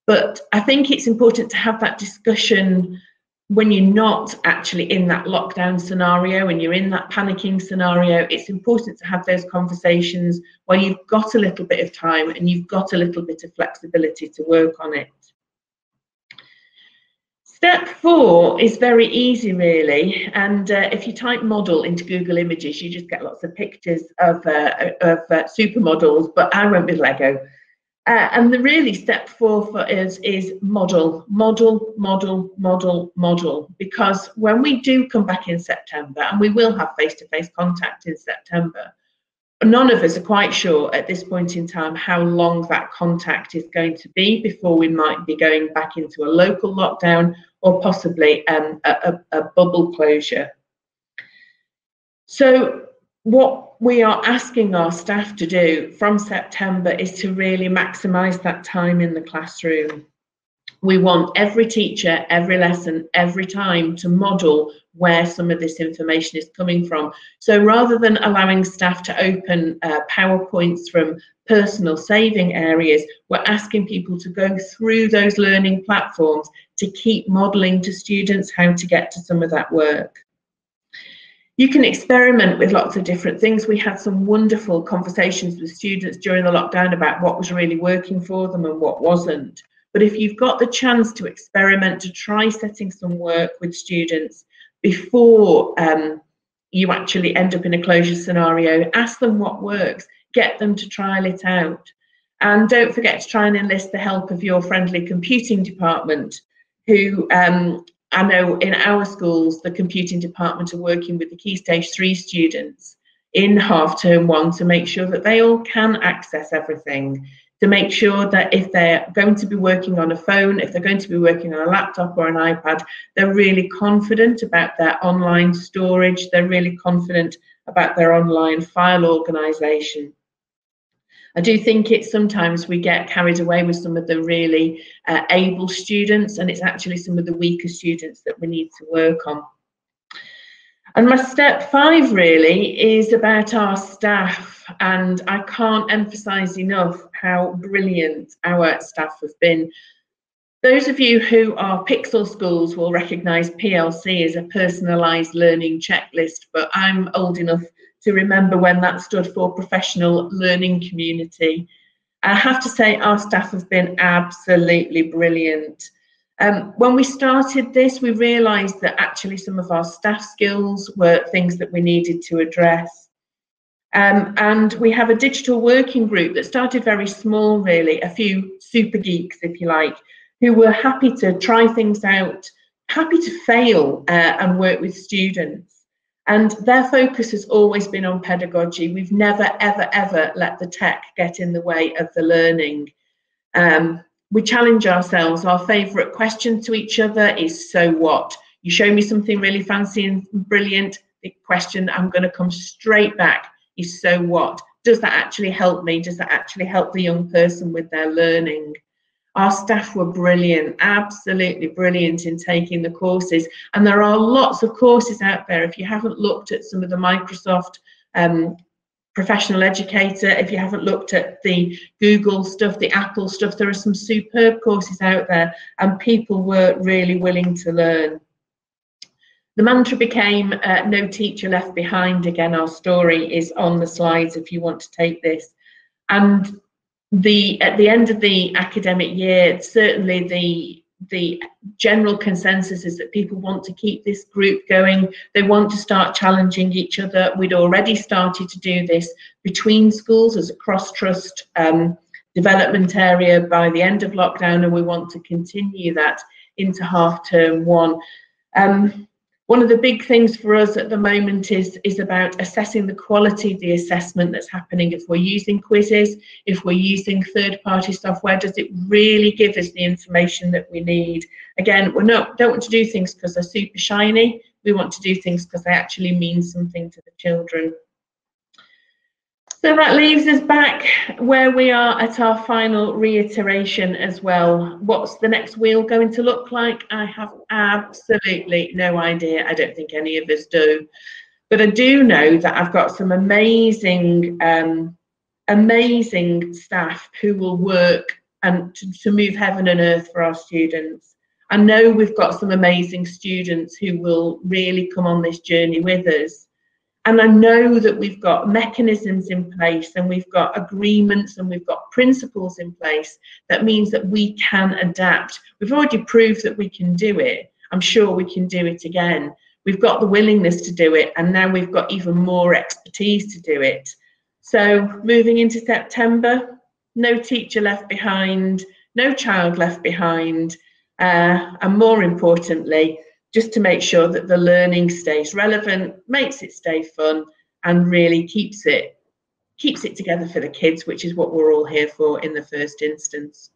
But I think it's important to have that discussion when you're not actually in that lockdown scenario and you're in that panicking scenario, it's important to have those conversations where you've got a little bit of time and you've got a little bit of flexibility to work on it. Step four is very easy, really. And uh, if you type model into Google Images, you just get lots of pictures of, uh, of uh, supermodels, but I went with Lego. Uh, and the really step four for us is model, model, model, model, model. Because when we do come back in September, and we will have face to face contact in September, none of us are quite sure at this point in time how long that contact is going to be before we might be going back into a local lockdown or possibly um, a, a, a bubble closure. So, what we are asking our staff to do from September is to really maximise that time in the classroom. We want every teacher, every lesson, every time to model where some of this information is coming from. So rather than allowing staff to open uh, PowerPoints from personal saving areas, we're asking people to go through those learning platforms to keep modelling to students how to get to some of that work. You can experiment with lots of different things. We had some wonderful conversations with students during the lockdown about what was really working for them and what wasn't. But if you've got the chance to experiment, to try setting some work with students before um, you actually end up in a closure scenario, ask them what works, get them to trial it out. And don't forget to try and enlist the help of your friendly computing department who um, I know in our schools, the computing department are working with the Key Stage 3 students in half term one to make sure that they all can access everything, to make sure that if they're going to be working on a phone, if they're going to be working on a laptop or an iPad, they're really confident about their online storage, they're really confident about their online file organization. I do think it's sometimes we get carried away with some of the really uh, able students, and it's actually some of the weaker students that we need to work on. And my step five really is about our staff, and I can't emphasize enough how brilliant our staff have been. Those of you who are PiXL schools will recognise PLC as a personalised learning checklist, but I'm old enough to remember when that stood for Professional Learning Community. I have to say our staff have been absolutely brilliant. Um, when we started this, we realised that actually some of our staff skills were things that we needed to address. Um, and we have a digital working group that started very small, really, a few super geeks, if you like, who were happy to try things out, happy to fail uh, and work with students. And their focus has always been on pedagogy. We've never, ever, ever let the tech get in the way of the learning. Um, we challenge ourselves. Our favourite question to each other is so what? You show me something really fancy and brilliant, the question I'm going to come straight back is so what? Does that actually help me? Does that actually help the young person with their learning? Our staff were brilliant, absolutely brilliant in taking the courses. And there are lots of courses out there. If you haven't looked at some of the Microsoft um, professional educator, if you haven't looked at the Google stuff, the Apple stuff, there are some superb courses out there and people were really willing to learn. The mantra became uh, no teacher left behind. Again, our story is on the slides if you want to take this. And the at the end of the academic year, certainly the the general consensus is that people want to keep this group going. They want to start challenging each other. We'd already started to do this between schools as a cross trust um, development area by the end of lockdown, and we want to continue that into half term one. Um, one of the big things for us at the moment is, is about assessing the quality of the assessment that's happening. If we're using quizzes, if we're using third-party software, does it really give us the information that we need? Again, we not, don't want to do things because they're super shiny. We want to do things because they actually mean something to the children. So that leaves us back where we are at our final reiteration as well. What's the next wheel going to look like? I have absolutely no idea. I don't think any of us do. But I do know that I've got some amazing, um, amazing staff who will work and to, to move heaven and earth for our students. I know we've got some amazing students who will really come on this journey with us. And I know that we've got mechanisms in place and we've got agreements and we've got principles in place that means that we can adapt. We've already proved that we can do it. I'm sure we can do it again. We've got the willingness to do it, and now we've got even more expertise to do it. So, moving into September, no teacher left behind, no child left behind, uh, and more importantly, just to make sure that the learning stays relevant, makes it stay fun, and really keeps it keeps it together for the kids, which is what we're all here for in the first instance.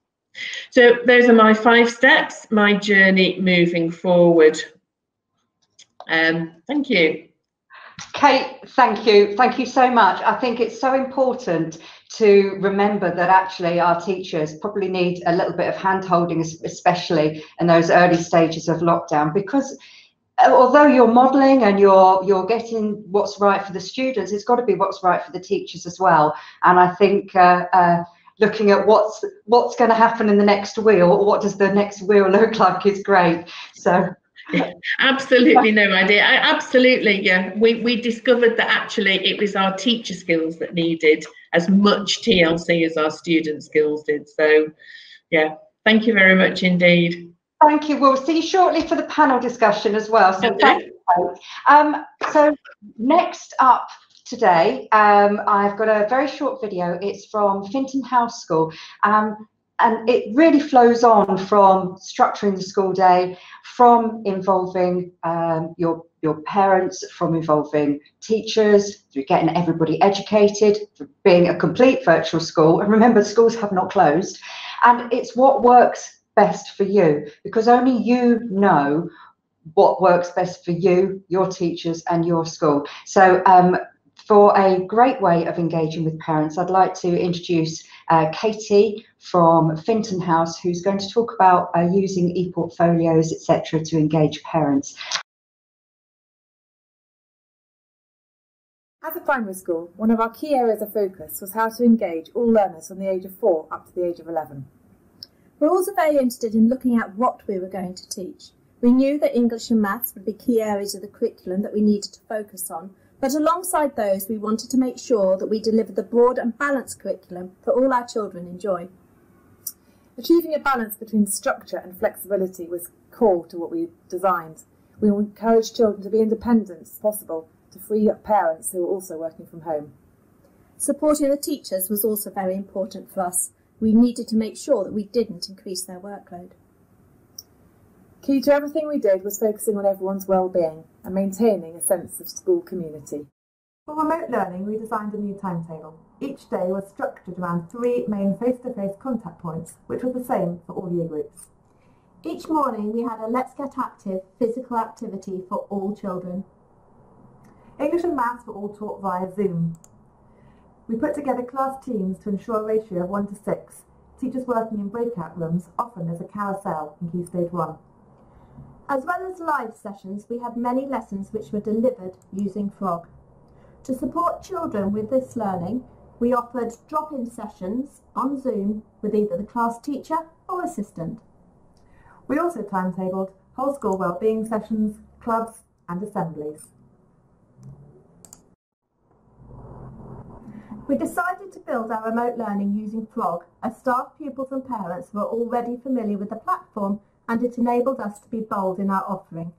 So those are my five steps, my journey moving forward. Um, thank you. Kate, thank you. Thank you so much. I think it's so important to remember that actually our teachers probably need a little bit of hand holding, especially in those early stages of lockdown, because uh, although you're modeling and you're you're getting what's right for the students, it's got to be what's right for the teachers as well. And I think uh, uh, looking at what's what's going to happen in the next wheel, what does the next wheel look like, is great. So absolutely no idea. I, absolutely yeah. We we discovered that actually it was our teacher skills that needed as much tlc as our student skills did. So yeah thank you very much indeed. Thank you. We'll see you shortly for the panel discussion as well so thank you. Um so next up today um i've got a very short video. It's from finton house school. Um and it really flows on from structuring the school day, from involving um, your your parents, from involving teachers, through getting everybody educated, through being a complete virtual school. And remember, schools have not closed. And it's what works best for you because only you know what works best for you, your teachers, and your school. So, um, for a great way of engaging with parents, I'd like to introduce uh, Katie from Finton House, who's going to talk about uh, using e-portfolios, etc., to engage parents. As a primary school, one of our key areas of focus was how to engage all learners from the age of 4 up to the age of 11. We were also very interested in looking at what we were going to teach. We knew that English and maths would be key areas of the curriculum that we needed to focus on, but alongside those, we wanted to make sure that we delivered the broad and balanced curriculum that all our children enjoy. Achieving a balance between structure and flexibility was core to what we designed. We encouraged children to be independent as possible to free up parents who were also working from home. Supporting the teachers was also very important for us. We needed to make sure that we didn't increase their workload. Key to everything we did was focusing on everyone's well-being and maintaining a sense of school community. For remote learning, we designed a new timetable. Each day was structured around three main face-to-face -face contact points, which was the same for all year groups. Each morning we had a Let's Get Active physical activity for all children. English and Maths were all taught via Zoom. We put together class teams to ensure a ratio of 1 to 6, teachers working in breakout rooms, often as a carousel in Key Stage 1. As well as live sessions, we had many lessons which were delivered using Frog. To support children with this learning, we offered drop-in sessions on Zoom with either the class teacher or assistant. We also timetabled whole school wellbeing sessions, clubs and assemblies. We decided to build our remote learning using Frog as staff, pupils and parents were already familiar with the platform and it enabled us to be bold in our offering.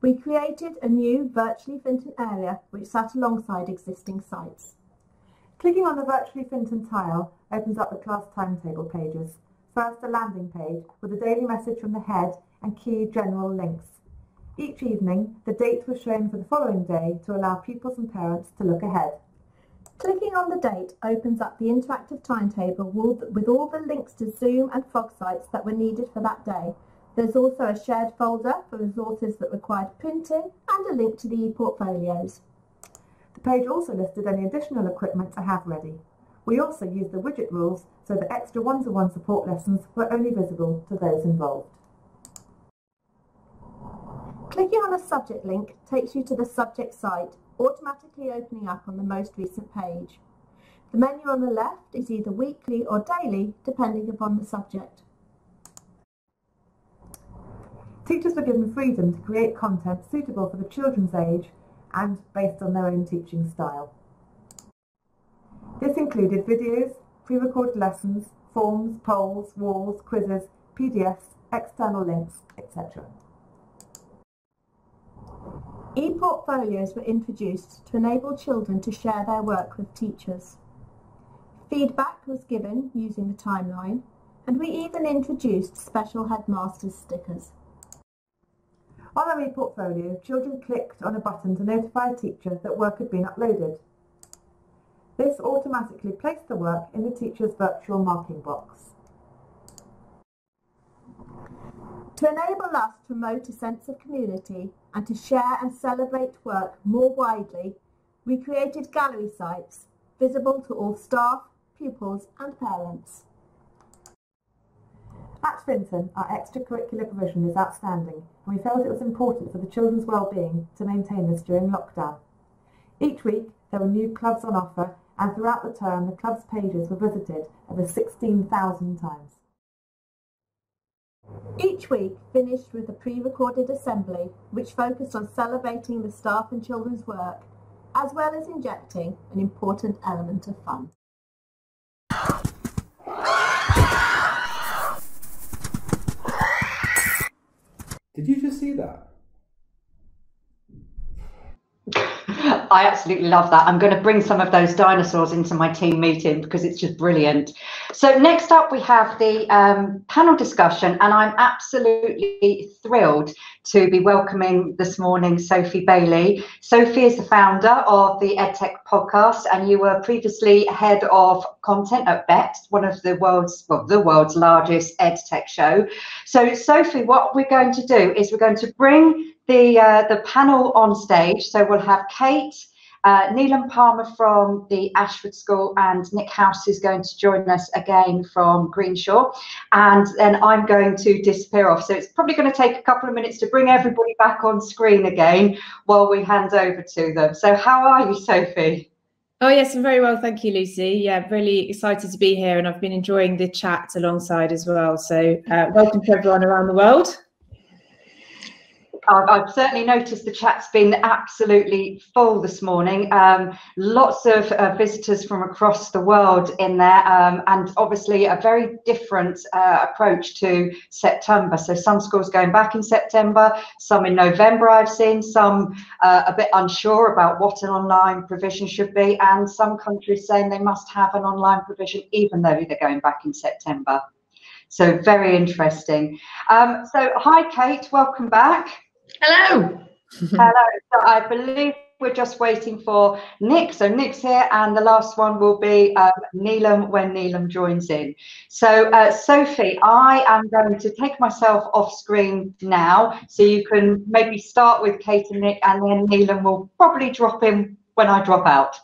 We created a new Virtually Finton area which sat alongside existing sites. Clicking on the Virtually Finton tile opens up the class timetable pages. First a landing page with a daily message from the head and key general links. Each evening, the date was shown for the following day to allow pupils and parents to look ahead. Clicking on the date opens up the interactive timetable with all the links to Zoom and Frog sites that were needed for that day, there's also a shared folder for resources that required printing and a link to the e-portfolios. The page also listed any additional equipment to have ready. We also used the widget rules so that extra one-to-one -one support lessons were only visible to those involved. Clicking on a subject link takes you to the subject site, automatically opening up on the most recent page. The menu on the left is either weekly or daily, depending upon the subject. Teachers were given freedom to create content suitable for the children's age and based on their own teaching style. This included videos, pre-recorded lessons, forms, polls, walls, quizzes, PDFs, external links, etc. E-portfolios were introduced to enable children to share their work with teachers. Feedback was given using the timeline, and we even introduced special headmasters stickers. On our e-portfolio, children clicked on a button to notify a teacher that work had been uploaded. This automatically placed the work in the teacher's virtual marking box. To enable us to promote a sense of community and to share and celebrate work more widely, we created gallery sites visible to all staff, pupils and parents. At Finton, our extracurricular provision is outstanding and we felt it was important for the children's well-being to maintain this during lockdown. Each week there were new clubs on offer and throughout the term the club's pages were visited over 16,000 times. Each week finished with a pre-recorded assembly which focused on celebrating the staff and children's work as well as injecting an important element of fun. Did you just see that? I absolutely love that. I'm going to bring some of those dinosaurs into my team meeting because it's just brilliant. So next up we have the um, panel discussion and I'm absolutely thrilled to be welcoming this morning Sophie Bailey. Sophie is the founder of the EdTech podcast and you were previously head of content at Bett, one of the world's, well, the world's largest EdTech show. So Sophie, what we're going to do is we're going to bring the, uh, the panel on stage. So we'll have Kate, uh, Neelam Palmer from the Ashford School and Nick House is going to join us again from Greenshaw. And then I'm going to disappear off. So it's probably going to take a couple of minutes to bring everybody back on screen again while we hand over to them. So how are you, Sophie? Oh, yes, I'm very well. Thank you, Lucy. Yeah, really excited to be here. And I've been enjoying the chat alongside as well. So uh, welcome to everyone around the world. I've certainly noticed the chat's been absolutely full this morning. Um, lots of uh, visitors from across the world in there, um, and obviously a very different uh, approach to September. So some schools going back in September, some in November. I've seen some uh, a bit unsure about what an online provision should be, and some countries saying they must have an online provision even though they're going back in September. So very interesting. Um, so hi, Kate. Welcome back. Hello. Hello. So I believe we're just waiting for Nick. So Nick's here, and the last one will be um, Neelam when Neelam joins in. So uh, Sophie, I am going to take myself off screen now, so you can maybe start with Kate and Nick, and then Neelam will probably drop in when I drop out.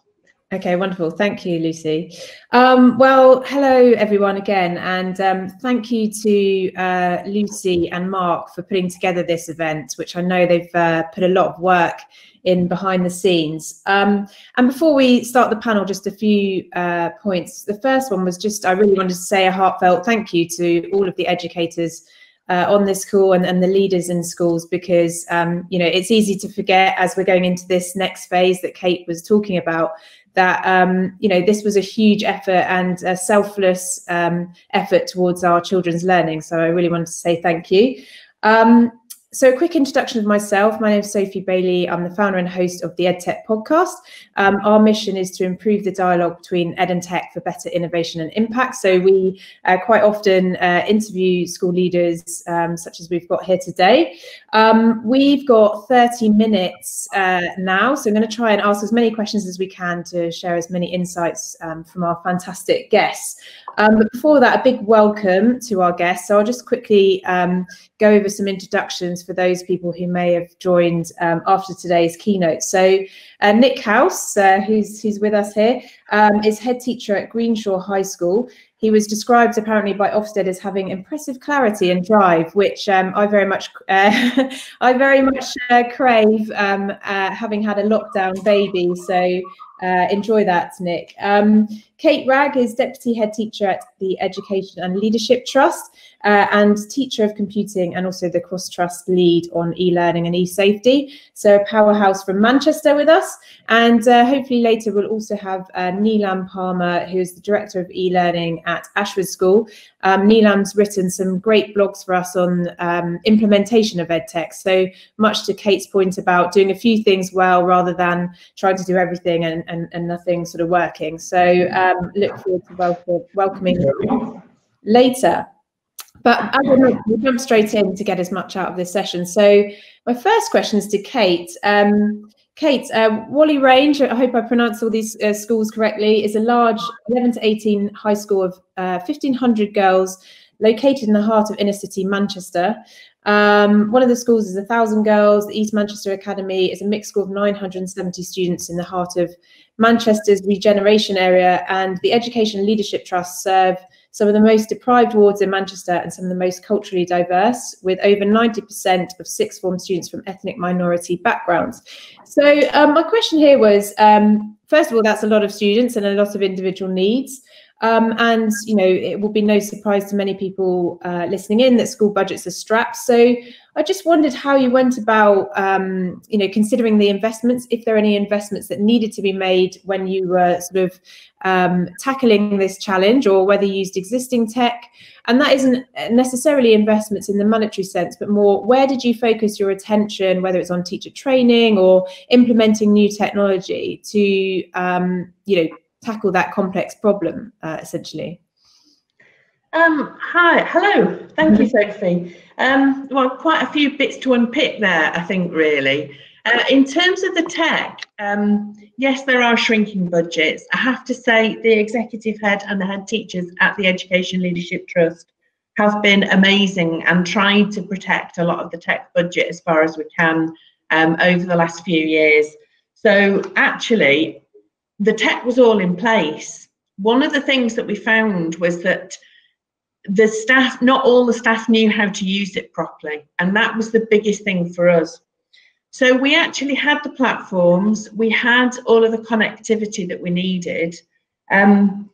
Okay, wonderful. Thank you, Lucy. Um, well, hello everyone again, and um, thank you to uh, Lucy and Mark for putting together this event, which I know they've uh, put a lot of work in behind the scenes. Um, and before we start the panel, just a few uh, points. The first one was just I really wanted to say a heartfelt thank you to all of the educators uh, on this call and, and the leaders in schools because um, you know it's easy to forget as we're going into this next phase that Kate was talking about that um, you know this was a huge effort and a selfless um, effort towards our children's learning. So I really wanted to say thank you. Um, so a quick introduction of myself. My name is Sophie Bailey. I'm the founder and host of the EdTech podcast. Um, our mission is to improve the dialogue between ed and tech for better innovation and impact. So we uh, quite often uh, interview school leaders, um, such as we've got here today. Um, we've got 30 minutes uh, now, so I'm going to try and ask as many questions as we can to share as many insights um, from our fantastic guests. Um, but before that, a big welcome to our guests. So I'll just quickly um, go over some introductions for those people who may have joined um, after today's keynote. So uh, Nick House, uh, who's, who's with us here, um, is head teacher at Greenshaw High School. He was described apparently by Ofsted as having impressive clarity and drive, which um, I very much, uh, I very much uh, crave, um, uh, having had a lockdown baby. So uh, enjoy that, Nick. Um, Kate Wragg is Deputy Head Teacher at the Education and Leadership Trust uh, and Teacher of Computing and also the Cross Trust Lead on e-learning and e-safety. So a powerhouse from Manchester with us. And uh, hopefully later we'll also have uh, Neelam Palmer, who is the Director of e-learning at Ashford School. Um, Neelam's written some great blogs for us on um, implementation of EdTech. So much to Kate's point about doing a few things well rather than trying to do everything and, and, and nothing sort of working. So um, look forward to welcome, welcoming you later. But I know, we'll jump straight in to get as much out of this session. So my first question is to Kate. Um, Kate, uh, Whalley Range, I hope I pronounced all these uh, schools correctly, is a large 11 to 18 high school of uh, 1,500 girls located in the heart of inner city Manchester. Um, one of the schools is 1,000 girls. The East Manchester Academy is a mixed school of 970 students in the heart of Manchester's regeneration area. And the Education Leadership Trust serve some of the most deprived wards in Manchester and some of the most culturally diverse, with over 90% of sixth form students from ethnic minority backgrounds. So um, my question here was, um, first of all, that's a lot of students and a lot of individual needs. Um, and you know, it will be no surprise to many people uh, listening in that school budgets are strapped. So I just wondered how you went about, um, you know, considering the investments, if there are any investments that needed to be made when you were sort of um, tackling this challenge, or whether you used existing tech. And that isn't necessarily investments in the monetary sense, but more where did you focus your attention, whether it's on teacher training or implementing new technology to, um, you know, tackle that complex problem, uh, essentially? Um, hi, hello. Thank you, Sophie. Um, well, quite a few bits to unpick there, I think, really. Uh, in terms of the tech, um, yes, there are shrinking budgets. I have to say the executive head and the head teachers at the Education Leadership Trust have been amazing and tried to protect a lot of the tech budget as far as we can um, over the last few years. So actually, the tech was all in place. One of the things that we found was that the staff, not all the staff knew how to use it properly. And that was the biggest thing for us. So we actually had the platforms, we had all of the connectivity that we needed. Um,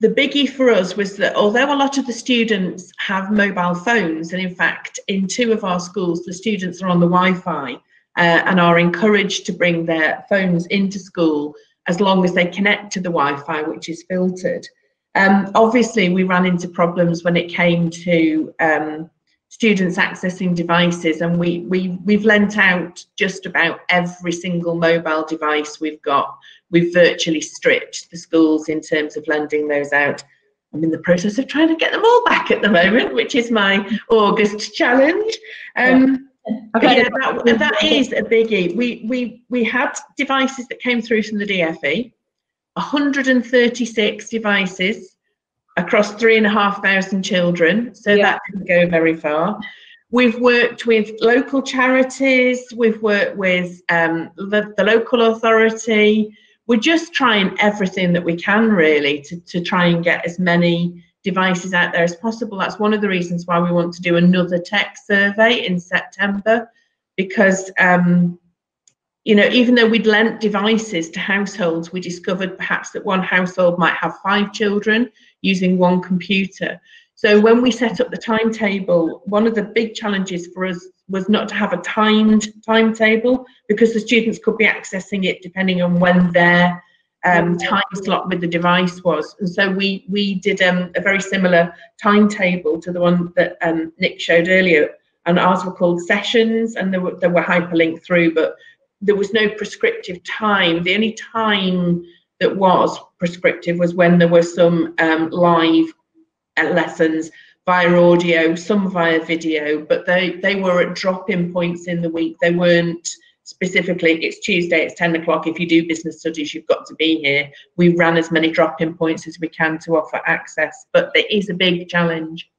the biggie for us was that although a lot of the students have mobile phones, and in fact, in two of our schools, the students are on the Wi Fi uh, and are encouraged to bring their phones into school as long as they connect to the Wi Fi, which is filtered. Um, obviously, we ran into problems when it came to um, students accessing devices, and we, we, we've lent out just about every single mobile device we've got. We've virtually stripped the schools in terms of lending those out. I'm in the process of trying to get them all back at the moment, which is my August challenge. Um, yeah. yeah, that, that is a biggie. We, we, we had devices that came through from the DFE 136 devices across three and a half thousand children. So yeah. that didn't go very far. We've worked with local charities, we've worked with um, the, the, local authority. We're just trying everything that we can really to, to try and get as many devices out there as possible. That's one of the reasons why we want to do another tech survey in September because um, you know, even though we'd lent devices to households, we discovered perhaps that one household might have five children using one computer. So when we set up the timetable, one of the big challenges for us was not to have a timed timetable because the students could be accessing it depending on when their um, time slot with the device was. And so we we did um, a very similar timetable to the one that um, Nick showed earlier. And ours were called sessions, and there were, they were hyperlinked through, but there was no prescriptive time. The only time that was prescriptive was when there were some um, live lessons via audio, some via video, but they, they were at drop-in points in the week. They weren't specifically, it's Tuesday, it's 10 o'clock. If you do business studies, you've got to be here. We ran as many drop-in points as we can to offer access, but it is a big challenge.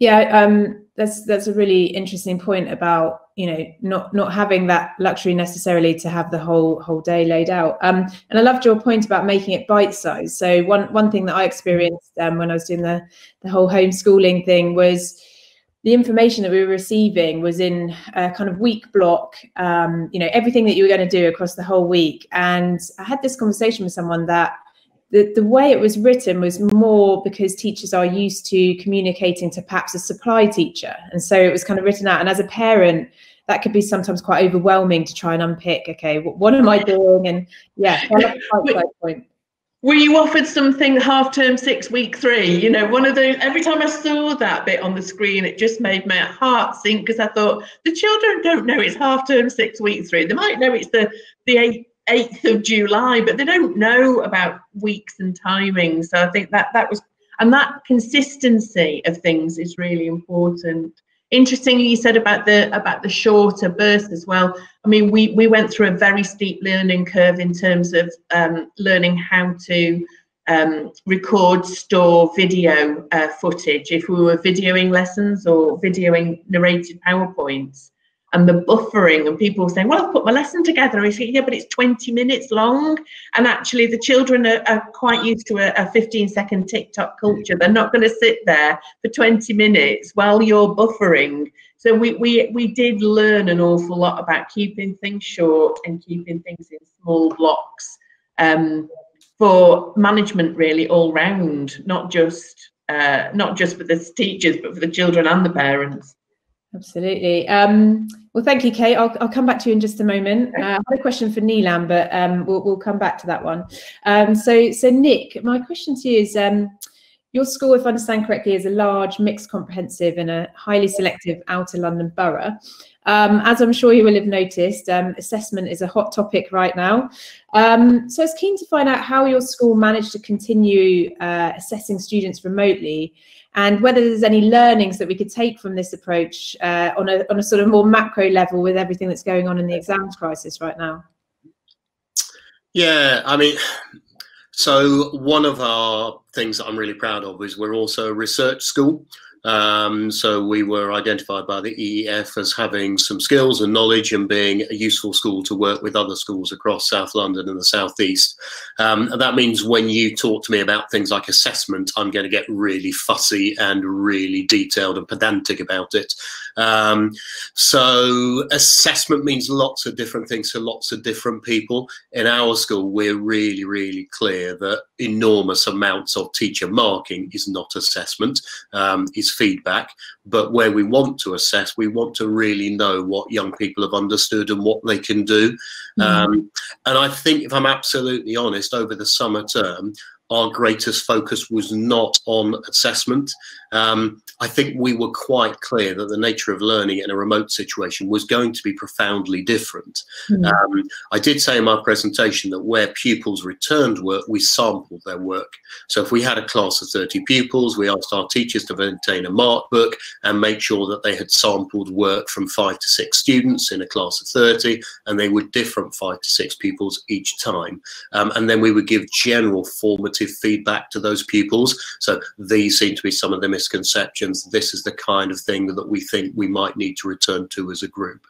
Yeah, um, that's that's a really interesting point about you know not not having that luxury necessarily to have the whole whole day laid out. Um, and I loved your point about making it bite sized. So one one thing that I experienced um, when I was doing the the whole homeschooling thing was the information that we were receiving was in a kind of week block. Um, you know everything that you were going to do across the whole week. And I had this conversation with someone that the, the way it was written was more because teachers are used to communicating to perhaps a supply teacher. And so it was kind of written out. And as a parent, that could be sometimes quite overwhelming to try and unpick, okay, what, what am I doing? And yeah, point. Were you offered something half term six, week three? You know, one of those, every time I saw that bit on the screen, it just made my heart sink because I thought the children don't know it's half term six, week three. They might know it's the, the eighth 8th of July, but they don't know about weeks and timing. So I think that that was, and that consistency of things is really important. Interestingly, you said about the about the shorter bursts as well. I mean, we we went through a very steep learning curve in terms of um, learning how to um, record, store video uh, footage if we were videoing lessons or videoing narrated PowerPoints and the buffering and people saying, well, I've put my lesson together. I say, yeah, but it's 20 minutes long. And actually the children are, are quite used to a, a 15 second TikTok culture. They're not going to sit there for 20 minutes while you're buffering. So we, we, we did learn an awful lot about keeping things short and keeping things in small blocks. Um, for management really all round, not just uh, not just for the teachers, but for the children and the parents. Absolutely. Um, well, thank you, Kate. I'll, I'll come back to you in just a moment. Uh, I have a question for Neelam, but um, we'll, we'll come back to that one. Um, so, so Nick, my question to you is, um, your school, if I understand correctly, is a large, mixed, comprehensive and a highly selective outer London borough. Um, as I'm sure you will have noticed, um, assessment is a hot topic right now. Um, so I was keen to find out how your school managed to continue uh, assessing students remotely and whether there's any learnings that we could take from this approach uh, on, a, on a sort of more macro level with everything that's going on in the exams crisis right now. Yeah, I mean, so one of our things that I'm really proud of is we're also a research school. Um, so we were identified by the EEF as having some skills and knowledge and being a useful school to work with other schools across South London and the Southeast. Um, that means when you talk to me about things like assessment, I'm going to get really fussy and really detailed and pedantic about it. Um, so assessment means lots of different things to lots of different people. In our school, we're really, really clear that enormous amounts of teacher marking is not assessment, um, is feedback. But where we want to assess, we want to really know what young people have understood and what they can do. Mm. Um, and I think, if I'm absolutely honest, over the summer term, our greatest focus was not on assessment. Um, I think we were quite clear that the nature of learning in a remote situation was going to be profoundly different. Mm. Um, I did say in my presentation that where pupils returned work, we sampled their work. So if we had a class of 30 pupils, we asked our teachers to maintain a mark book and make sure that they had sampled work from five to six students in a class of 30, and they were different five to six pupils each time. Um, and then we would give general formative feedback to those pupils. So these seem to be some of the misconceptions. This is the kind of thing that we think we might need to return to as a group.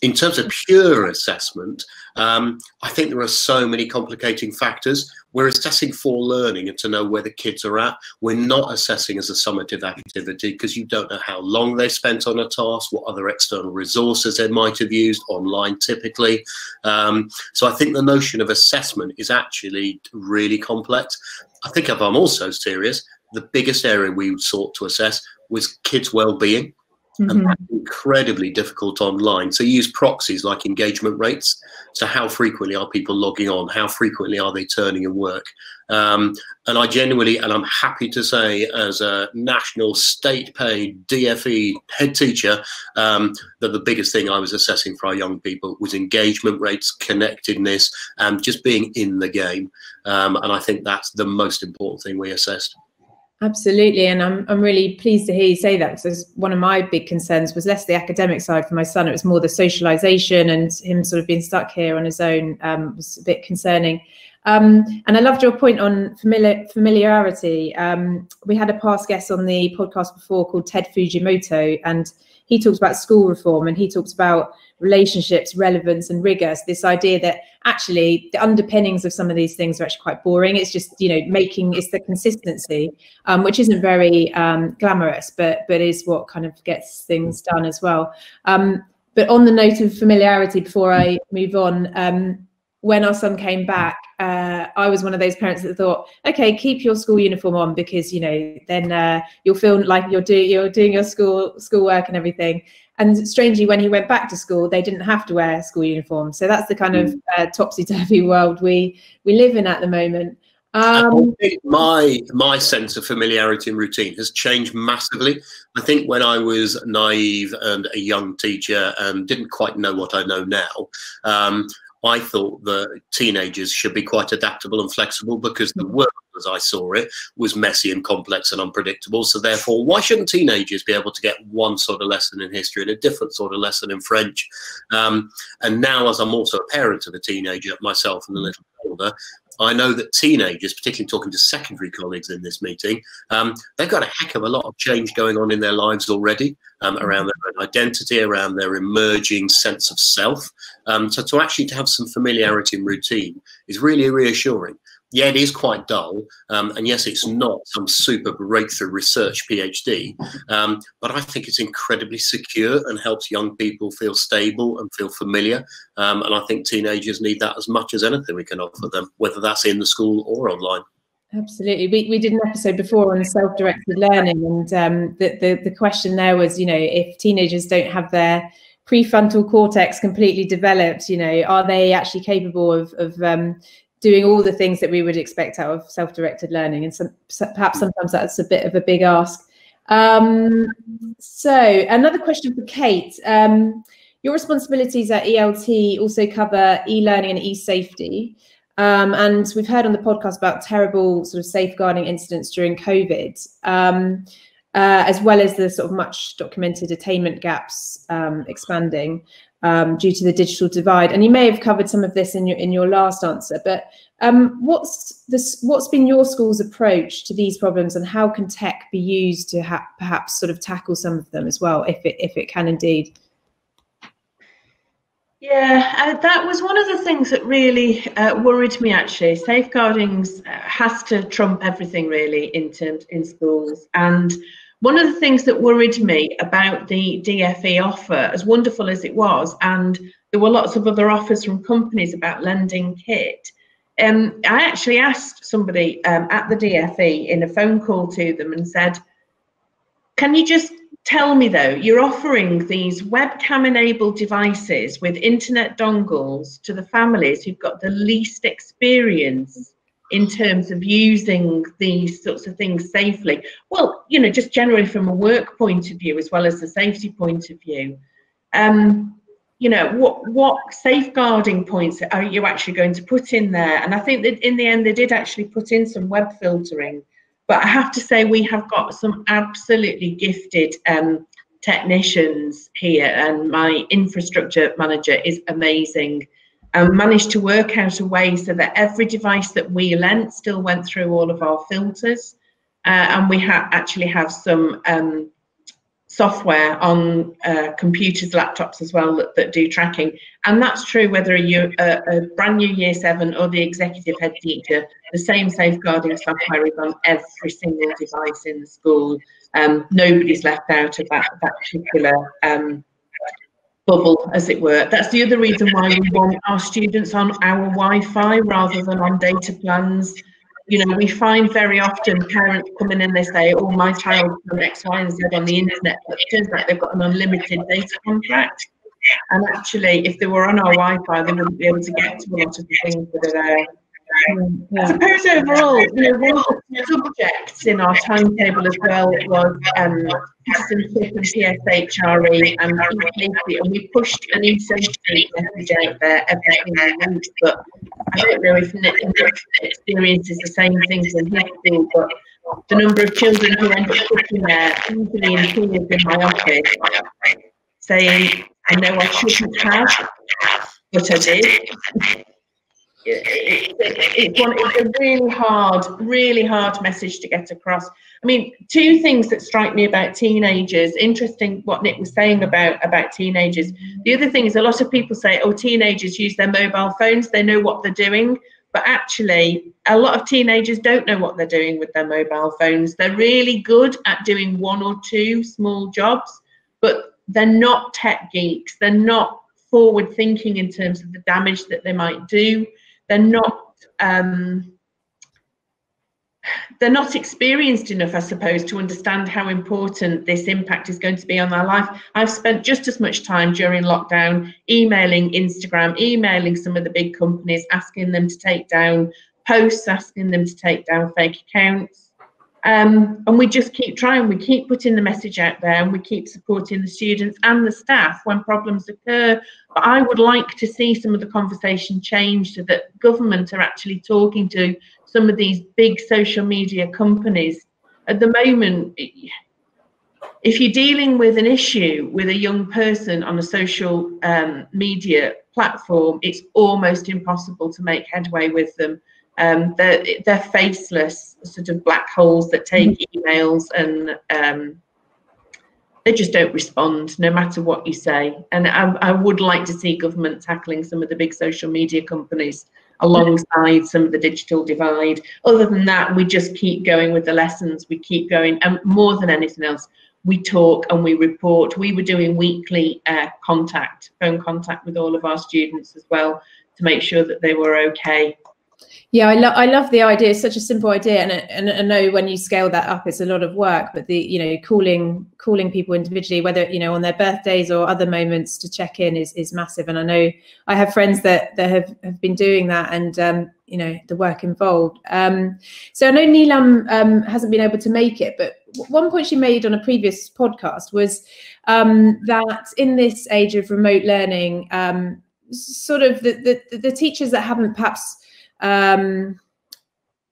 In terms of pure assessment, um, I think there are so many complicating factors. We're assessing for learning and to know where the kids are at. We're not assessing as a summative activity because you don't know how long they spent on a task, what other external resources they might have used online typically. Um, so I think the notion of assessment is actually really complex. I think if I'm also serious, the biggest area we sought to assess was kids' well-being. Mm-hmm. And that's incredibly difficult online. So use proxies like engagement rates. So how frequently are people logging on? How frequently are they turning in work? Um, and I genuinely, and I'm happy to say, as a national state-paid DFE head teacher, um, that the biggest thing I was assessing for our young people was engagement rates, connectedness, and just being in the game. Um, and I think that's the most important thing we assessed. Absolutely, and I'm I'm really pleased to hear you say that because one of my big concerns was less the academic side for my son; it was more the socialisation and him sort of being stuck here on his own um, was a bit concerning. Um, and I loved your point on familiar, familiarity. Um, we had a past guest on the podcast before called Ted Fujimoto, and he talks about school reform and he talks about relationships, relevance, and rigor. So this idea that actually the underpinnings of some of these things are actually quite boring. It's just you know making it's the consistency, um, which isn't very um, glamorous, but but is what kind of gets things done as well. Um, but on the note of familiarity, before I move on, um, when our son came back, uh, I was one of those parents that thought, okay, keep your school uniform on because you know then uh, you'll feel like you're doing you're doing your school schoolwork and everything. And strangely, when he went back to school, they didn't have to wear school uniform. So that's the kind of mm. uh, topsy turvy world we we live in at the moment. Um, my my sense of familiarity and routine has changed massively. I think when I was naive and a young teacher and didn't quite know what I know now, um, I thought that teenagers should be quite adaptable and flexible because the world, as I saw it, was messy and complex and unpredictable. So, therefore, why shouldn't teenagers be able to get one sort of lesson in history and a different sort of lesson in French? Um, and now, as I'm also a parent of a teenager myself and a little older, I know that teenagers, particularly talking to secondary colleagues in this meeting, um, they've got a heck of a lot of change going on in their lives already um, around their own identity, around their emerging sense of self. Um, so to actually to have some familiarity and routine is really reassuring. yeah, it is quite dull. Um, and yes, it's not some super breakthrough research PhD, um, but I think it's incredibly secure and helps young people feel stable and feel familiar. Um, and I think teenagers need that as much as anything we can offer them, whether that's in the school or online. Absolutely. We, we did an episode before on self-directed learning and um, the, the, the question there was, you know, if teenagers don't have their prefrontal cortex completely developed, you know, are they actually capable of, of um, doing all the things that we would expect out of self-directed learning? And some, perhaps sometimes that's a bit of a big ask. Um, so another question for Kate. Um, your responsibilities at ELT also cover e-learning and e-safety. Um, and we've heard on the podcast about terrible sort of safeguarding incidents during COVID, um, uh, as well as the sort of much documented attainment gaps um, expanding um, due to the digital divide. And you may have covered some of this in your in your last answer, but um, what's this? What's been your school's approach to these problems, and how can tech be used to perhaps sort of tackle some of them as well, if it if it can indeed? Yeah, uh, that was one of the things that really uh, worried me actually. Safeguarding uh, has to trump everything really in terms in schools. And one of the things that worried me about the DFE offer, as wonderful as it was, and there were lots of other offers from companies about lending kit. Um, I actually asked somebody um, at the DFE in a phone call to them and said, "Can you just Tell me though, you're offering these webcam enabled devices with internet dongles to the families who've got the least experience in terms of using these sorts of things safely. Well, you know, just generally from a work point of view as well as the safety point of view. Um, you know, what what safeguarding points are you actually going to put in there? And I think that in the end they did actually put in some web filtering but I have to say, we have got some absolutely gifted um, technicians here, and my infrastructure manager is amazing. And managed to work out a way so that every device that we lent still went through all of our filters. Uh, and we ha- actually have some um, software on uh, computers, laptops as well that, that, do tracking. And that's true whether you're a, a, brand new year seven or the executive head teacher, the same safeguarding software is on every single device in the school. Um, nobody's left out of that, that particular um, bubble, as it were. That's the other reason why we want our students on our Wi-Fi rather than on data plans you know, we find very often parents come in and they say, oh, my child from X, Y, and Z on the internet, but it turns out they've got an unlimited data contract. And actually, if they were on our Wi-Fi, they wouldn't be able to get to a lot of the things that are there. Yeah. I suppose overall, you know, one of the subjects in our timetable as well was um, citizenship and PSHRE and safety, and we pushed an e-safety message out there every single. But I don't know if Nick experiences the same things in his field, but the number of children who end up sitting there, usually in tears in my office, saying, "I know I shouldn't have, but I did." It's, one, it's a really hard, really hard message to get across. I mean, two things that strike me about teenagers. Interesting what Nick was saying about about teenagers. The other thing is a lot of people say, "Oh, teenagers use their mobile phones; they know what they're doing." But actually, a lot of teenagers don't know what they're doing with their mobile phones. They're really good at doing one or two small jobs, but they're not tech geeks. They're not forward thinking in terms of the damage that they might do they're not um, they're not experienced enough, I suppose, to understand how important this impact is going to be on their life. I've spent just as much time during lockdown emailing Instagram, emailing some of the big companies, asking them to take down posts, asking them to take down fake accounts. Um, and we just keep trying, we keep putting the message out there and we keep supporting the students and the staff when problems occur. But I would like to see some of the conversation change so that government are actually talking to some of these big social media companies. At the moment, if you're dealing with an issue with a young person on a social um, media platform, it's almost impossible to make headway with them um, they're, they're faceless sort of black holes that take mm-hmm. emails and um, they just don't respond no matter what you say. And I, I, would like to see government tackling some of the big social media companies alongside some of the digital divide. Other than that, we just keep going with the lessons. We keep going, and more than anything else, we talk and we report. We were doing weekly uh, contact, phone contact with all of our students as well to make sure that they were okay. Yeah, I love I love the idea. It's such a simple idea, and, and I know when you scale that up, it's a lot of work. But the you know calling calling people individually, whether you know on their birthdays or other moments to check in, is is massive. And I know I have friends that that have, have been doing that, and um, you know the work involved. Um, so I know Neelam um, hasn't been able to make it, but one point she made on a previous podcast was um, that in this age of remote learning, um, sort of the, the the teachers that haven't perhaps um,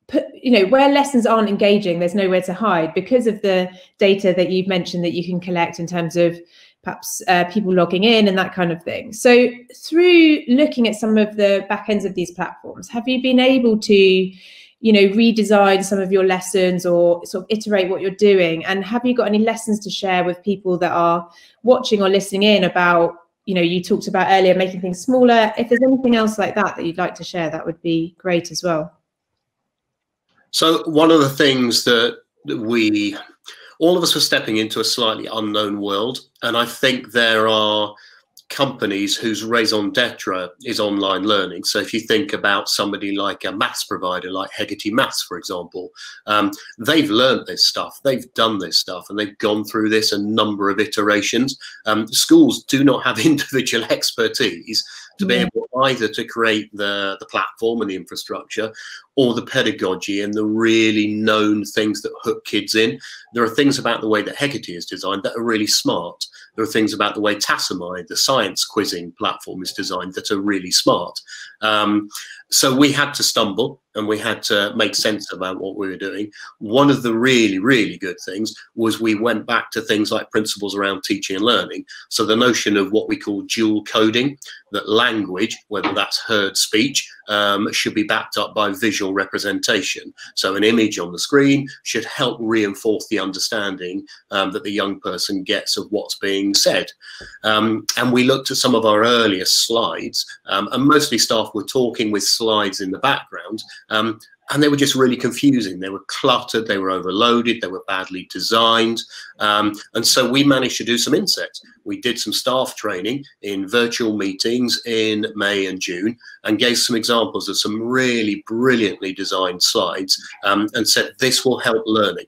put, you know, where lessons aren't engaging, there's nowhere to hide because of the data that you've mentioned that you can collect in terms of perhaps uh, people logging in and that kind of thing. So through looking at some of the back ends of these platforms, have you been able to, you know, redesign some of your lessons or sort of iterate what you're doing? And have you got any lessons to share with people that are watching or listening in about you know you talked about earlier making things smaller. If there's anything else like that that you'd like to share that would be great as well. So one of the things that we all of us were stepping into a slightly unknown world and i think there are companies whose raison d'etre is online learning. So if you think about somebody like a maths provider, like Hegarty Maths, for example, um, they've learned this stuff, they've done this stuff, and they've gone through this a number of iterations. Um, schools do not have individual expertise to be able either to create the, the platform and the infrastructure or the pedagogy and the really known things that hook kids in. There are things about the way that Hegarty is designed that are really smart. There are things about the way Tassomai, the science quizzing platform, is designed that are really smart. Um, so we had to stumble and we had to make sense about what we were doing. One of the really, really good things was we went back to things like principles around teaching and learning. So the notion of what we call dual coding, that language, whether that's heard speech, um, should be backed up by visual representation. So an image on the screen should help reinforce the understanding um, that the young person gets of what's being said. Um, and we looked at some of our earliest slides, um, and mostly staff were talking with slides in the background. Um, and they were just really confusing. They were cluttered, they were overloaded, they were badly designed. Um, and so we managed to do some insets. We did some staff training in virtual meetings in May and June and gave some examples of some really brilliantly designed slides um, and said this will help learning.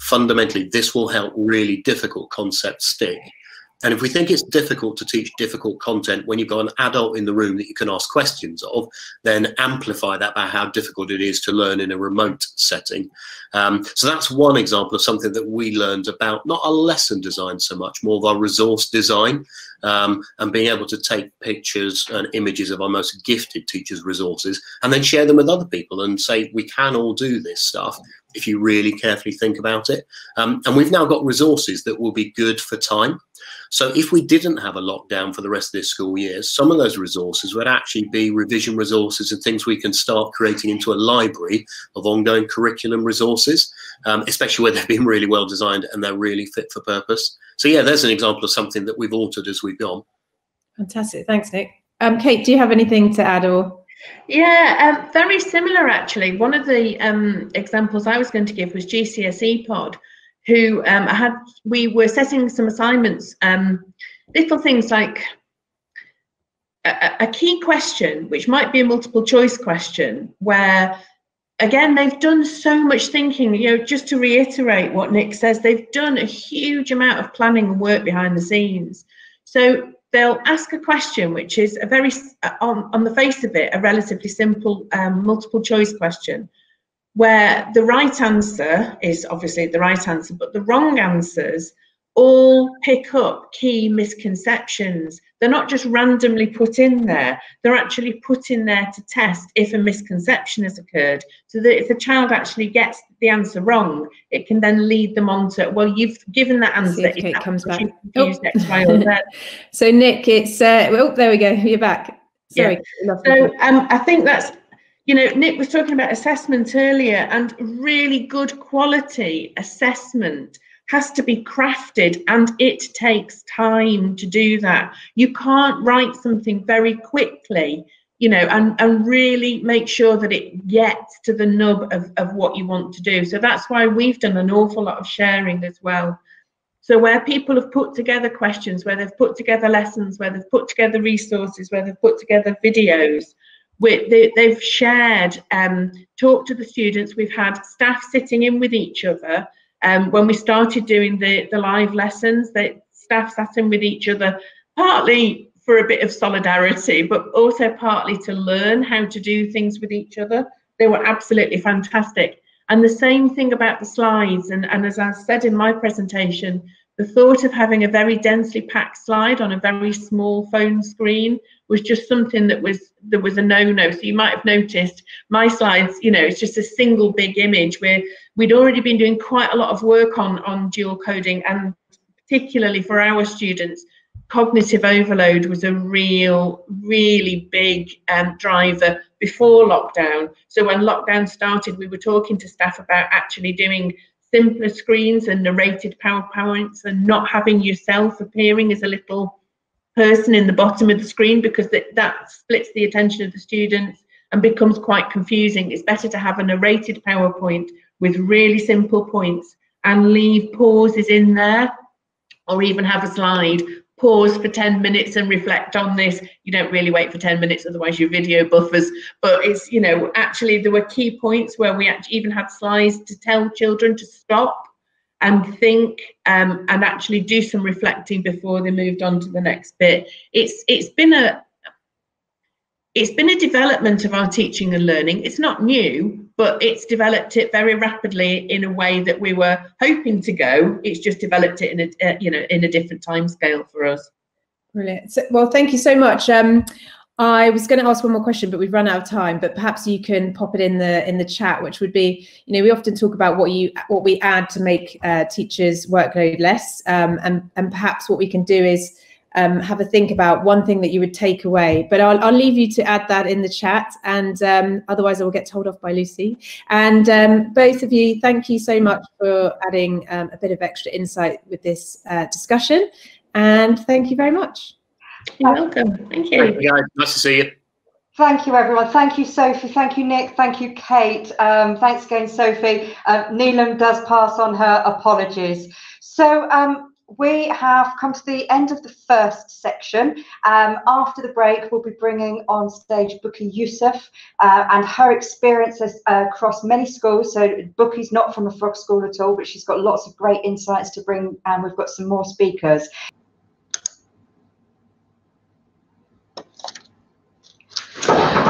Fundamentally, this will help really difficult concepts stick. And if we think it's difficult to teach difficult content when you've got an adult in the room that you can ask questions of, then amplify that by how difficult it is to learn in a remote setting. Um, so that's one example of something that we learned about, not our lesson design so much, more of our resource design um, and being able to take pictures and images of our most gifted teachers' resources and then share them with other people and say, we can all do this stuff if you really carefully think about it. Um, and we've now got resources that will be good for time. So if we didn't have a lockdown for the rest of this school year, some of those resources would actually be revision resources and things we can start creating into a library of ongoing curriculum resources, um, especially where they've been really well designed and they're really fit for purpose. So yeah, there's an example of something that we've altered as we've gone. Fantastic. Thanks, Nick. Um, Kate, do you have anything to add or? Yeah, um, very similar actually. One of the um, examples I was going to give was GCSE Pod, who um, had we were setting some assignments, um, little things like a, a key question, which might be a multiple choice question, where again they've done so much thinking you know just to reiterate what nick says they've done a huge amount of planning and work behind the scenes. So they'll ask a question which is a very on, on the face of it a relatively simple um, multiple choice question where the right answer is obviously the right answer, but the wrong answers all pick up key misconceptions. They're not just randomly put in there, they're actually put in there to test if a misconception has occurred. So that if the child actually gets the answer wrong, it can then lead them on to, well, you've given that answer. If comes back. Oh. so, Nick, it's, uh, oh, there we go, you're back. Sorry. Yeah. So um, I think that's you know, Nick was talking about assessment earlier, and really good quality assessment has to be crafted and it takes time to do that. You can't write something very quickly you know, and, and really make sure that it gets to the nub of, of what you want to do. So that's why we've done an awful lot of sharing as well. So where people have put together questions, where they've put together lessons, where they've put together resources, where they've put together videos, they, have shared, um, talked to the students. We've had staff sitting in with each other. Um, when we started doing the, the live lessons, that staff sat in with each other, partly for a bit of solidarity, but also partly to learn how to do things with each other. They were absolutely fantastic. And the same thing about the slides. And, and as I said in my presentation, the thought of having a very densely packed slide on a very small phone screen was just something that was there was a no-no. So you might have noticed my slides, you know, it's just a single big image where we'd already been doing quite a lot of work on on dual coding and particularly for our students, cognitive overload was a real, really big um, driver before lockdown. So when lockdown started, we were talking to staff about actually doing simpler screens and narrated PowerPoints and not having yourself appearing as a little person in the bottom of the screen because that, that splits the attention of the students and becomes quite confusing. It's better to have a narrated PowerPoint with really simple points and leave pauses in there or even have a slide pause for 10 minutes and reflect on this. You don't really wait for 10 minutes otherwise your video buffers. But it's you know actually there were key points where we actually even had slides to tell children to stop and think um, and actually do some reflecting before they moved on to the next bit it's it's been a it's been a development of our teaching and learning it's not new but it's developed it very rapidly in a way that we were hoping to go. It's just developed it in a uh, you know in a different time scale for us. Brilliant. So, well, thank you so much. Um, I was going to ask one more question, but we've run out of time. But perhaps you can pop it in the in the chat, which would be, you know, we often talk about what you what we add to make uh, teachers' workload less, um, and and perhaps what we can do is um, have a think about one thing that you would take away. But I'll, I'll leave you to add that in the chat, and um, otherwise I will get told off by Lucy. And um, both of you, thank you so much for adding um, a bit of extra insight with this uh, discussion. And thank you very much. You're welcome. Thank you. Thank you guys. Nice to see you. Thank you, everyone. Thank you, Sophie. Thank you, Nick. Thank you, Kate. Um, thanks again, Sophie. Uh, Neelam does pass on her apologies. So um, we have come to the end of the first section. Um, after the break, we'll be bringing on stage Bukky Yusuf uh, and her experiences uh, across many schools. So Bukky's not from a frog school at all, but she's got lots of great insights to bring, and we've got some more speakers.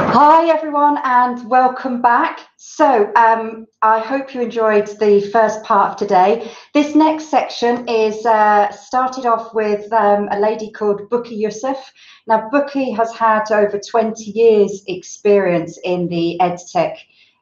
Hi everyone and welcome back. So um, I hope you enjoyed the first part of today. This next section is uh, started off with um, a lady called Bukky Yusuf. Now Bukky has had over 20 years experience in the EdTech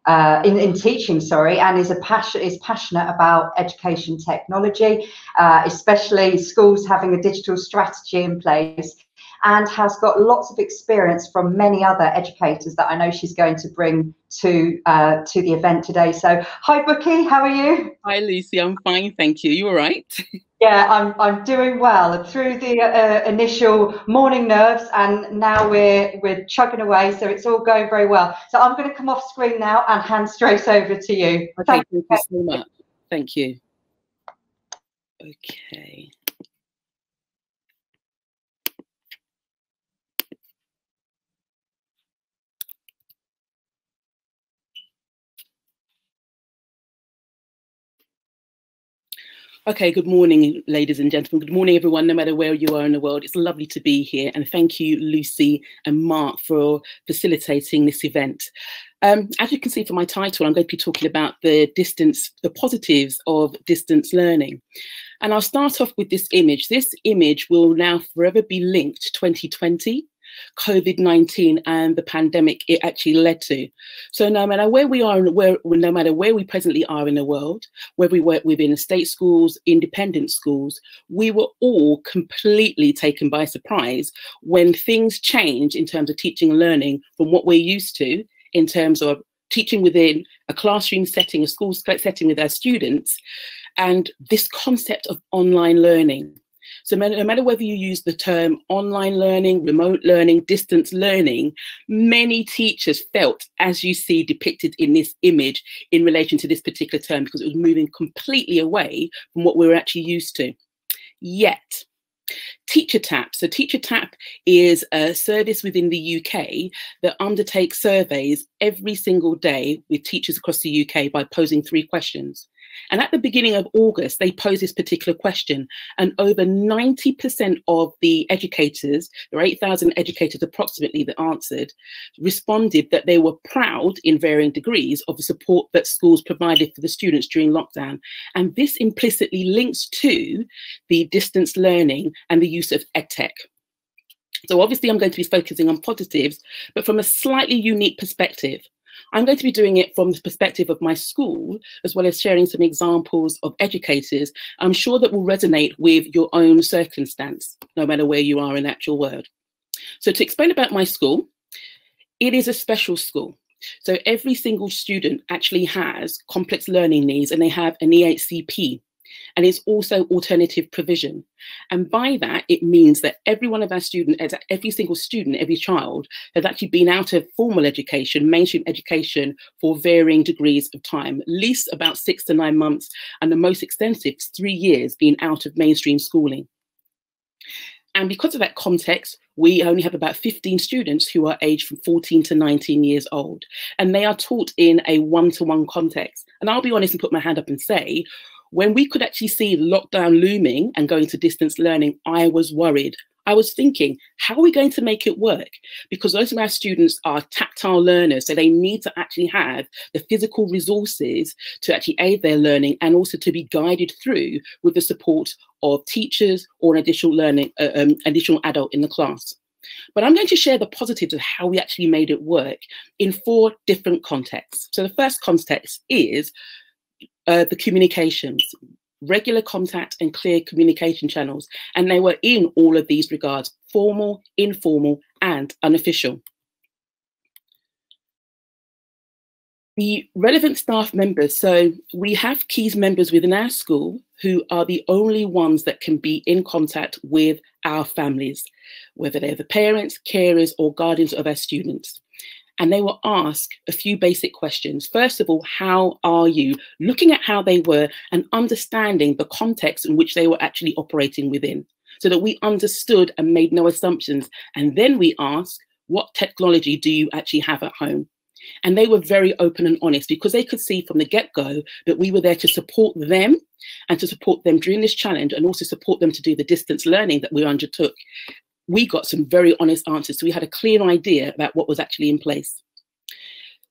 uh, in, in, teaching, sorry, and is a passion is passionate about education technology, uh, especially schools having a digital strategy in place and has got lots of experience from many other educators that I know she's going to bring to uh, to the event today. So, hi, Bukky, how are you? Hi, Lucy. I'm fine, thank you. You all right? Yeah, I'm I'm doing well. Through the uh, initial morning nerves, and now we're we're chugging away, so it's all going very well. So I'm going to come off screen now and hand straight over to you. Okay, thank, thank you so much. Thank you. Okay. Okay, good morning, ladies and gentlemen. Good morning, everyone, no matter where you are in the world. It's lovely to be here. And thank you, Lucy and Mark, for facilitating this event. Um, as you can see from my title, I'm going to be talking about the distance, the positives of distance learning. And I'll start off with this image. This image will now forever be linked 2020 COVID 19 and the pandemic it actually led to. So, no matter where we are, where, no matter where we presently are in the world, whether we work within state schools, independent schools, we were all completely taken by surprise when things change in terms of teaching and learning from what we're used to in terms of teaching within a classroom setting, a school setting with our students, and this concept of online learning. So no matter whether you use the term online learning, remote learning, distance learning, many teachers felt, as you see depicted in this image, in relation to this particular term, because it was moving completely away from what we were actually used to. Yet, Teacher Tapp. So, Teacher Tapp is a service within the UK that undertakes surveys every single day with teachers across the UK by posing three questions. And at the beginning of August, they posed this particular question, and over 90% of the educators, there are 8,000 educators approximately that answered, responded that they were proud in varying degrees of the support that schools provided for the students during lockdown. And this implicitly links to the distance learning and the use of EdTech. So obviously I'm going to be focusing on positives, but from a slightly unique perspective. I'm going to be doing it from the perspective of my school, as well as sharing some examples of educators I'm sure that will resonate with your own circumstance, no matter where you are in actual world. So to explain about my school, it is a special school. So every single student actually has complex learning needs and they have an EHCP, and it's also alternative provision. And by that, it means that every one of our students, every single student, every child has actually been out of formal education, mainstream education for varying degrees of time, at least about six to nine months, and the most extensive, three years being out of mainstream schooling. And because of that context, we only have about 15 students who are aged from 14 to 19 years old. And they are taught in a one to one context. And I'll be honest and put my hand up and say, when we could actually see lockdown looming and going to distance learning, I was worried. I was thinking, how are we going to make it work? Because most of our students are tactile learners, so they need to actually have the physical resources to actually aid their learning and also to be guided through with the support of teachers or an additional learning, uh, um, additional adult in the class. But I'm going to share the positives of how we actually made it work in four different contexts. So the first context is uh, the communications, regular contact and clear communication channels. And they were in all of these regards, formal, informal, and unofficial. The relevant staff members, so we have KEYS members within our school who are the only ones that can be in contact with our families, whether they're the parents, carers, or guardians of our students and they will ask a few basic questions. First of all, how are you? Looking at how they were and understanding the context in which they were actually operating within so that we understood and made no assumptions. And then we ask, what technology do you actually have at home? And they were very open and honest because they could see from the get go that we were there to support them and to support them during this challenge and also support them to do the distance learning that we undertook we got some very honest answers. So we had a clear idea about what was actually in place.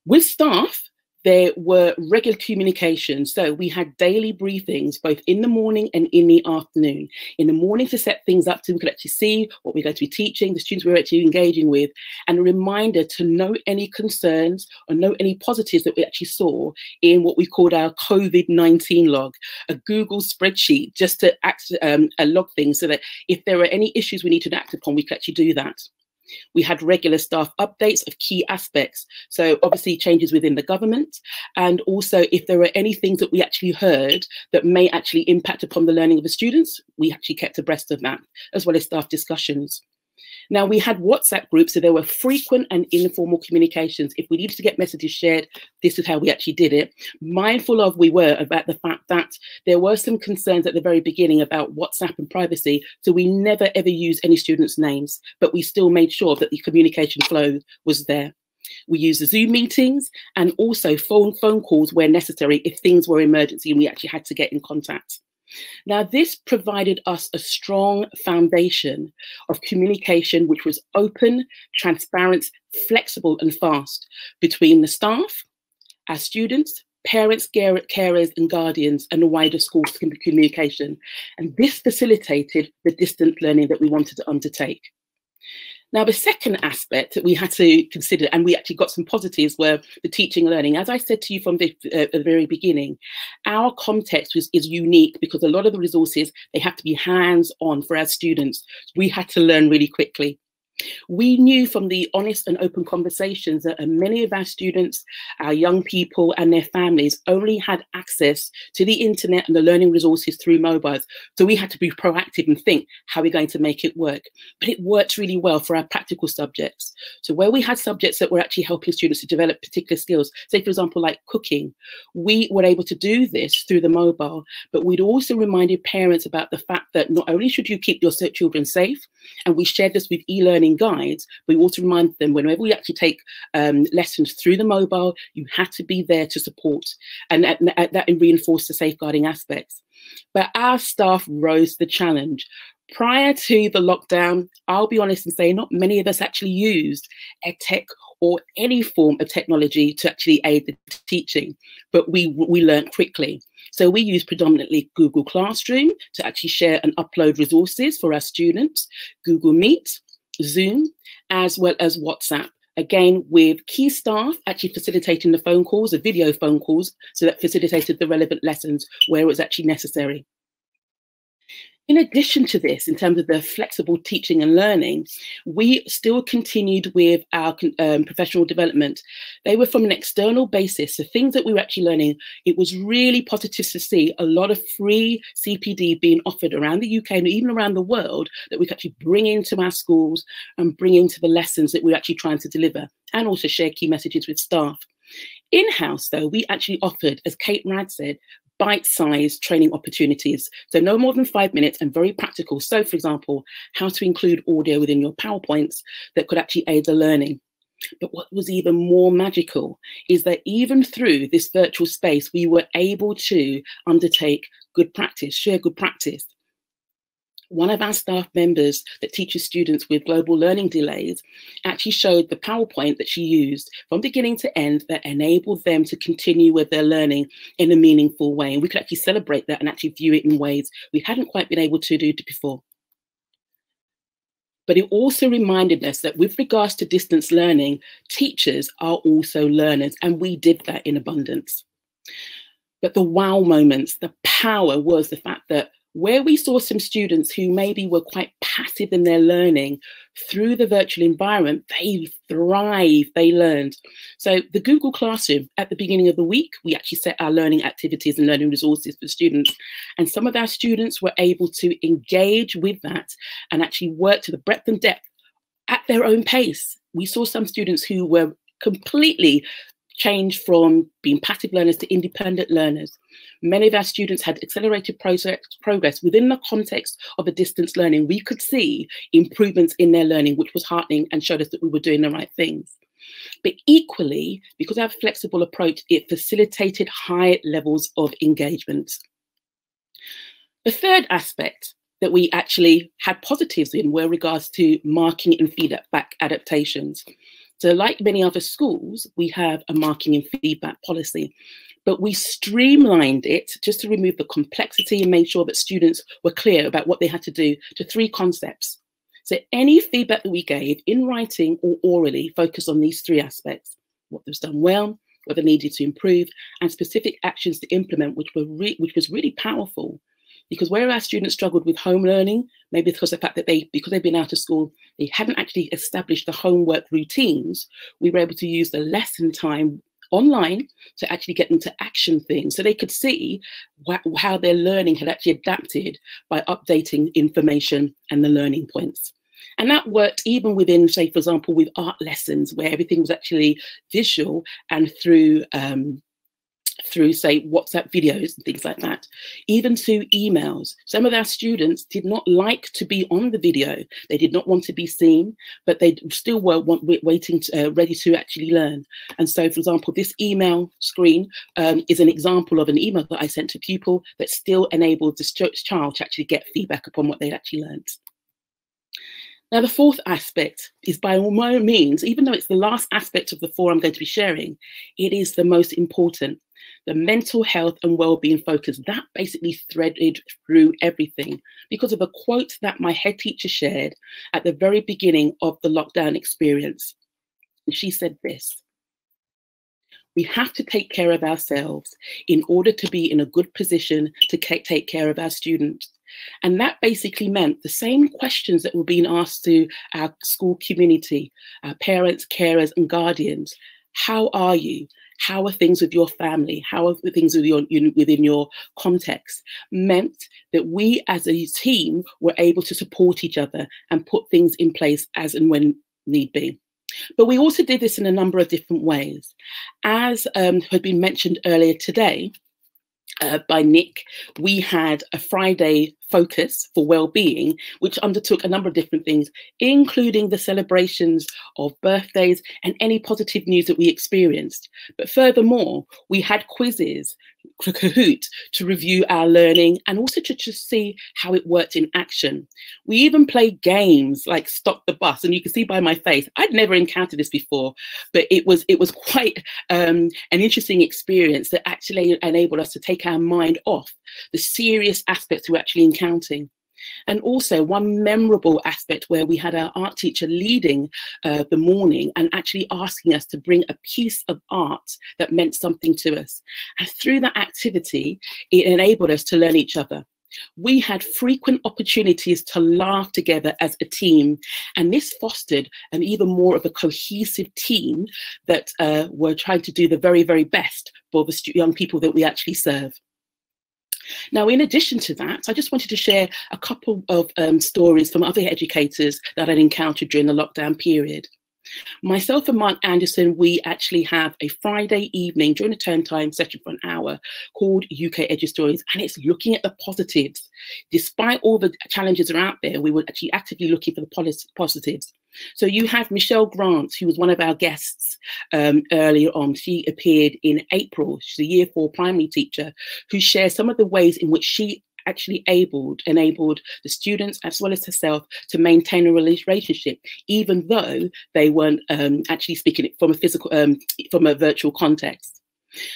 With staff, there were regular communications. So we had daily briefings, both in the morning and in the afternoon. In the morning to set things up so we could actually see what we're going to be teaching, the students we we're actually engaging with, and a reminder to note any concerns or note any positives that we actually saw in what we called our COVID-19 log, a Google spreadsheet just to act, um, log things so that if there are any issues we need to act upon, we could actually do that. We had regular staff updates of key aspects. So obviously changes within the government and also if there were any things that we actually heard that may actually impact upon the learning of the students, we actually kept abreast of that, as well as staff discussions. Now we had WhatsApp groups, so there were frequent and informal communications. If we needed to get messages shared, this is how we actually did it. Mindful of we were about the fact that there were some concerns at the very beginning about WhatsApp and privacy, so we never ever used any students' names, but we still made sure that the communication flow was there. We used the Zoom meetings and also phone phone calls where necessary if things were emergency and we actually had to get in contact. Now, this provided us a strong foundation of communication which was open, transparent, flexible, and fast between the staff, our students, parents, carers, and guardians, and the wider school communication. And this facilitated the distant learning that we wanted to undertake. Now, the second aspect that we had to consider, and we actually got some positives, were the teaching and learning. As I said to you from the, uh, the very beginning, our context was, is unique because a lot of the resources, they have to be hands-on for our students. We had to learn really quickly. We knew from the honest and open conversations that uh, many of our students, our young people, and their families only had access to the internet and the learning resources through mobiles. So we had to be proactive and think, how we're we going to make it work? But it worked really well for our practical subjects. So where we had subjects that were actually helping students to develop particular skills, say, for example, like cooking, we were able to do this through the mobile, but we'd also reminded parents about the fact that not only should you keep your children safe, and we shared this with e-learning learning guides, we also remind them whenever we actually take um, lessons through the mobile, you have to be there to support and that, that reinforce the safeguarding aspects. But our staff rose to the challenge. Prior to the lockdown, I'll be honest and say not many of us actually used EdTech or any form of technology to actually aid the teaching, but we, we learned quickly. So we use predominantly Google Classroom to actually share and upload resources for our students, Google Meet, Zoom, as well as WhatsApp. Again, with key staff actually facilitating the phone calls, the video phone calls, so that facilitated the relevant lessons where it was actually necessary. In addition to this, in terms of the flexible teaching and learning, we still continued with our um, professional development. They were from an external basis. So things that we were actually learning, it was really positive to see a lot of free CPD being offered around the UK and even around the world that we could actually bring into our schools and bring into the lessons that we're actually trying to deliver and also share key messages with staff. In-house, though, we actually offered, as Kate Wragg said, bite-sized training opportunities. So no more than five minutes and very practical. So for example, how to include audio within your PowerPoints that could actually aid the learning. But what was even more magical is that even through this virtual space, we were able to undertake good practice, share good practice one of our staff members that teaches students with global learning delays actually showed the PowerPoint that she used from beginning to end that enabled them to continue with their learning in a meaningful way. And we could actually celebrate that and actually view it in ways we hadn't quite been able to do before. But it also reminded us that with regards to distance learning, teachers are also learners, and we did that in abundance. But the wow moments, the power was the fact that where we saw some students who maybe were quite passive in their learning through the virtual environment, they thrive, they learned. So the Google Classroom, at the beginning of the week, we actually set our learning activities and learning resources for students. And some of our students were able to engage with that and actually work to the breadth and depth at their own pace. We saw some students who were completely changed from being passive learners to independent learners. Many of our students had accelerated progress within the context of a distance learning. We could see improvements in their learning, which was heartening and showed us that we were doing the right things. But equally, because of our flexible approach, it facilitated high levels of engagement. The third aspect that we actually had positives in were regards to marking and feedback adaptations. So like many other schools, we have a marking and feedback policy, but we streamlined it just to remove the complexity and made sure that students were clear about what they had to do to three concepts. So any feedback that we gave in writing or orally focused on these three aspects, what was done well, what they needed to improve, and specific actions to implement, which were which was really powerful because where our students struggled with home learning, maybe because of the fact that they, because they've been out of school, they hadn't actually established the homework routines, we were able to use the lesson time online to actually get them to action things so they could see wh how their learning had actually adapted by updating information and the learning points. And that worked even within, say, for example, with art lessons, where everything was actually visual and through um, through, say, WhatsApp videos and things like that, even to emails. Some of our students did not like to be on the video. They did not want to be seen, but they still were want, waiting, to, uh, ready to actually learn. And so, for example, this email screen um, is an example of an email that I sent to pupil that still enabled the child to actually get feedback upon what they'd actually learned. Now, the fourth aspect is by all means, even though it's the last aspect of the four I'm going to be sharing, it is the most important the mental health and well-being focus that basically threaded through everything. Because of a quote that my head teacher shared at the very beginning of the lockdown experience and she said this we have to take care of ourselves in order to be in a good position to take care of our students And that basically meant the same questions that were being asked to our school community, our parents, carers, and guardians. How are you? How are things with your family? How are things with your, within your context? Meant that we as a team were able to support each other and put things in place as and when need be. But we also did this in a number of different ways. As um, had been mentioned earlier today, uh, by Nick, we had a Friday focus for well-being, which undertook a number of different things, including the celebrations of birthdays and any positive news that we experienced. But furthermore, we had quizzes Kahoot to review our learning and also to just see how it worked in action. We even played games like Stop the Bus, and you can see by my face, I'd never encountered this before, but it was it was quite um, an interesting experience that actually enabled us to take our mind off the serious aspects we're actually encountering. And also one memorable aspect where we had our art teacher leading uh, the morning and actually asking us to bring a piece of art that meant something to us. And through that activity, it enabled us to learn each other. We had frequent opportunities to laugh together as a team, and this fostered an even more of a cohesive team that uh, were trying to do the very, very best for the young people that we actually serve. Now, in addition to that, I just wanted to share a couple of um, stories from other educators that I'd encountered during the lockdown period. Myself and Mark Anderson, we actually have a Friday evening during the term time session for an hour called UK Edu Stories, and it's looking at the positives. Despite all the challenges are out there, we were actually actively looking for the positives. So you have Michelle Grant, who was one of our guests um, earlier on. She appeared in April. She's a year four primary teacher who shares some of the ways in which she actually enabled enabled the students as well as herself to maintain a relationship, even though they weren't um, actually speaking it from a physical um, from a virtual context.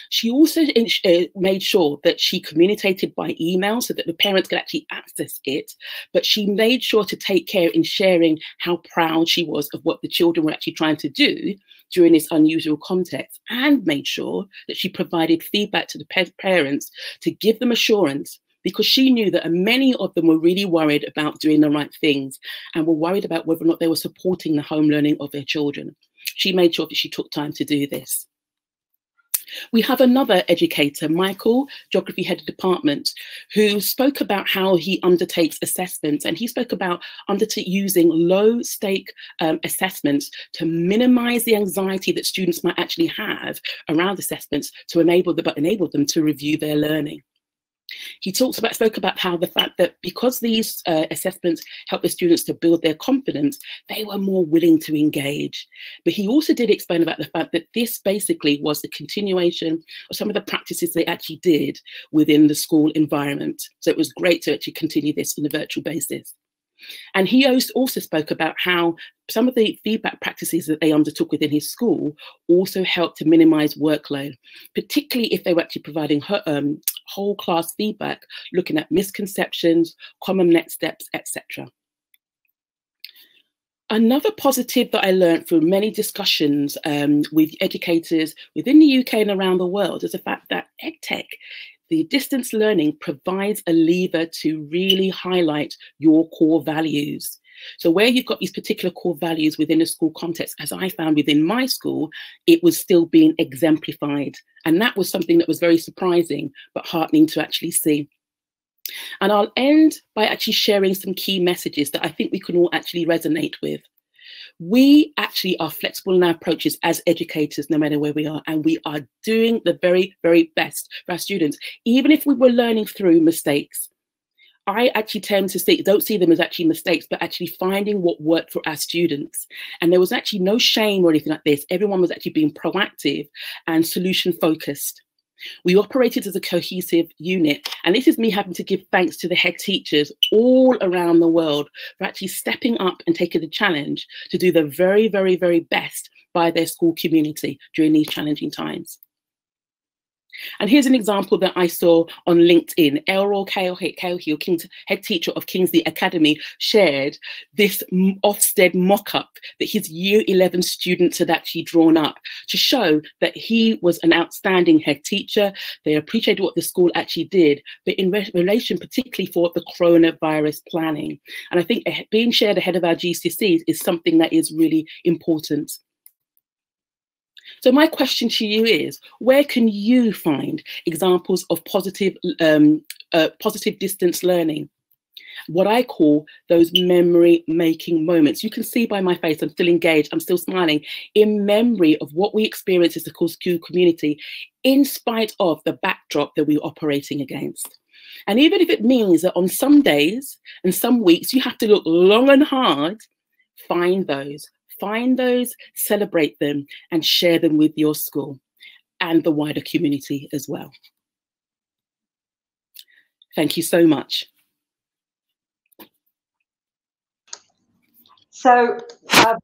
She also uh, made sure that she communicated by email so that the parents could actually access it, but she made sure to take care in sharing how proud she was of what the children were actually trying to do during this unusual context and made sure that she provided feedback to the parents to give them assurance because she knew that many of them were really worried about doing the right things and were worried about whether or not they were supporting the home learning of their children. She made sure that she took time to do this. We have another educator, Michael, Geography Head of Department, who spoke about how he undertakes assessments and he spoke about using low stake um, assessments to minimize the anxiety that students might actually have around assessments to enable, the, enable them to review their learning. He talks about, spoke about how the fact that because these uh, assessments helped the students to build their confidence, they were more willing to engage. But he also did explain about the fact that this basically was the continuation of some of the practices they actually did within the school environment. So it was great to actually continue this on a virtual basis. And he also spoke about how some of the feedback practices that they undertook within his school also helped to minimize workload, particularly if they were actually providing um, whole class feedback, looking at misconceptions, common next steps, etc. Another positive that I learned through many discussions um, with educators within the UK and around the world is the fact that EdTech the distance learning provides a lever to really highlight your core values. So where you've got these particular core values within a school context, as I found within my school, it was still being exemplified. And that was something that was very surprising, but heartening to actually see. And I'll end by actually sharing some key messages that I think we can all actually resonate with we actually are flexible in our approaches as educators, no matter where we are, and we are doing the very, very best for our students, even if we were learning through mistakes. I actually tend to see, don't see them as actually mistakes, but actually finding what worked for our students. And there was actually no shame or anything like this. Everyone was actually being proactive and solution focused. We operated as a cohesive unit. And this is me having to give thanks to the head teachers all around the world for actually stepping up and taking the challenge to do the very, very, very best by their school community during these challenging times. And here's an example that I saw on LinkedIn. Elroy Cahill, head teacher of Kingsley Academy, shared this Ofsted mock-up that his year 11 students had actually drawn up to show that he was an outstanding head teacher. They appreciated what the school actually did, but in re relation particularly for the coronavirus planning. And I think being shared ahead of our GCSEs is something that is really important. So my question to you is, where can you find examples of positive, um, uh, positive distance learning? What I call those memory making moments. You can see by my face, I'm still engaged, I'm still smiling in memory of what we experience as a school community, in spite of the backdrop that we're operating against. And even if it means that on some days and some weeks you have to look long and hard, find those, find those, celebrate them, and share them with your school and the wider community as well. Thank you so much. So, uh,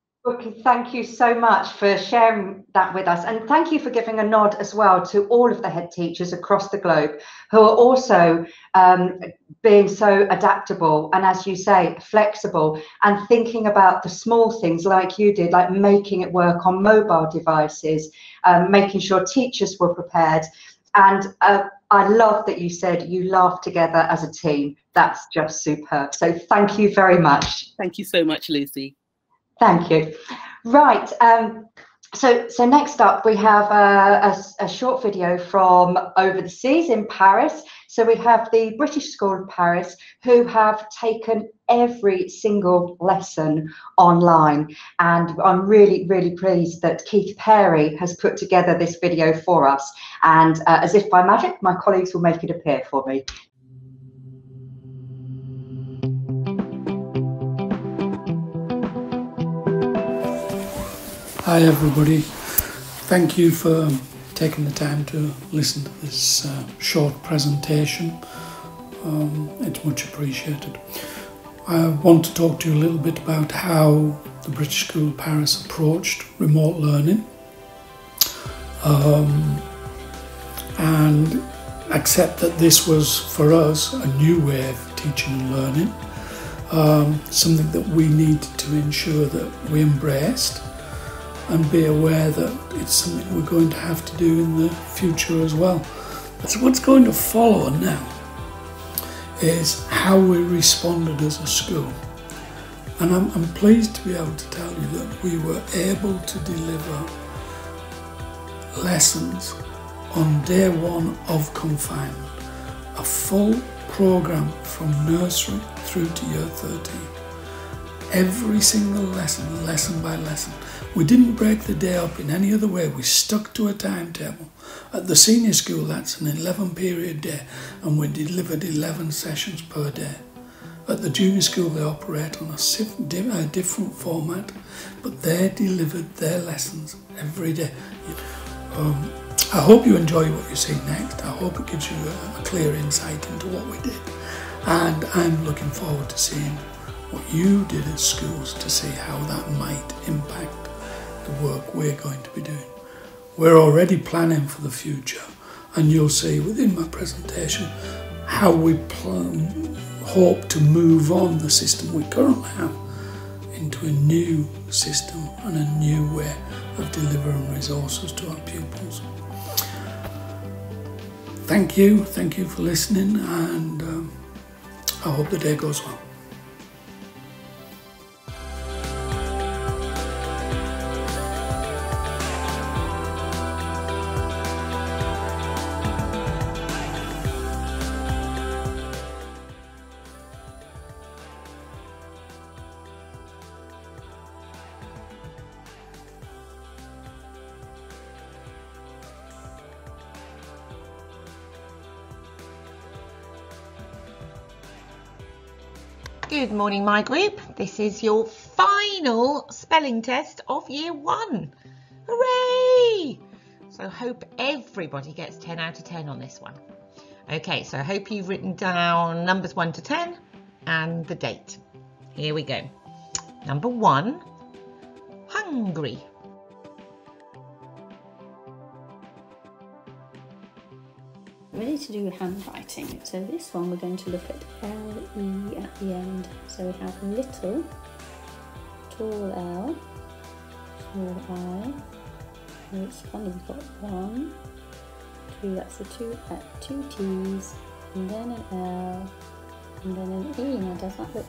thank you so much for sharing that with us. And thank you for giving a nod as well to all of the head teachers across the globe who are also um, being so adaptable and, as you say, flexible and thinking about the small things like you did, like making it work on mobile devices, um, making sure teachers were prepared. And uh, I love that you said you laugh together as a team. That's just superb. So thank you very much. Thank you so much, Lucy. Thank you. Right. Um, so, so next up we have a, a, a, short video from over the seas in Paris. So we have the British School of Paris who have taken every single lesson online. And I'm really, really pleased that Keith Pearey has put together this video for us. And uh, as if by magic, my colleagues will make it appear for me. Hi everybody, thank you for taking the time to listen to this uh, short presentation. Um, it's much appreciated. I want to talk to you a little bit about how the British School Paris approached remote learning um, and accept that this was for us a new way of teaching and learning, um, something that we needed to ensure that we embraced and be aware that it's something we're going to have to do in the future as well. So what's going to follow now is how we responded as a school. And I'm, I'm pleased to be able to tell you that we were able to deliver lessons on day one of confinement, a full programme from nursery through to year 13. Every single lesson, lesson by lesson, we didn't break the day up in any other way. We stuck to a timetable. At the senior school, that's an 11 period day, and we delivered 11 sessions per day. At the junior school, they operate on a, different format, but they delivered their lessons every day. Um, I hope you enjoy what you see next. I hope it gives you a, a clear insight into what we did. And I'm looking forward to seeing what you did at schools to see how that might impact the work we're going to be doing. We're already planning for the future, and you'll see within my presentation how we plan, hope to move on the system we currently have into a new system and a new way of delivering resources to our pupils. Thank you, thank you for listening, and um, I hope the day goes well. Morning, my group. This is your final spelling test of year one. Hooray! So, hope everybody gets 10 out of 10 on this one. Okay, so I hope you've written down numbers 1 to 10 and the date. Here we go. Number 1 hungry. Ready to do handwriting. So this one we're going to look at L-E at the end. So we have little, tall L, small I. And it's funny, we've got one, two, that's the two, uh, two T's, and then an L, and then an E. Now does that look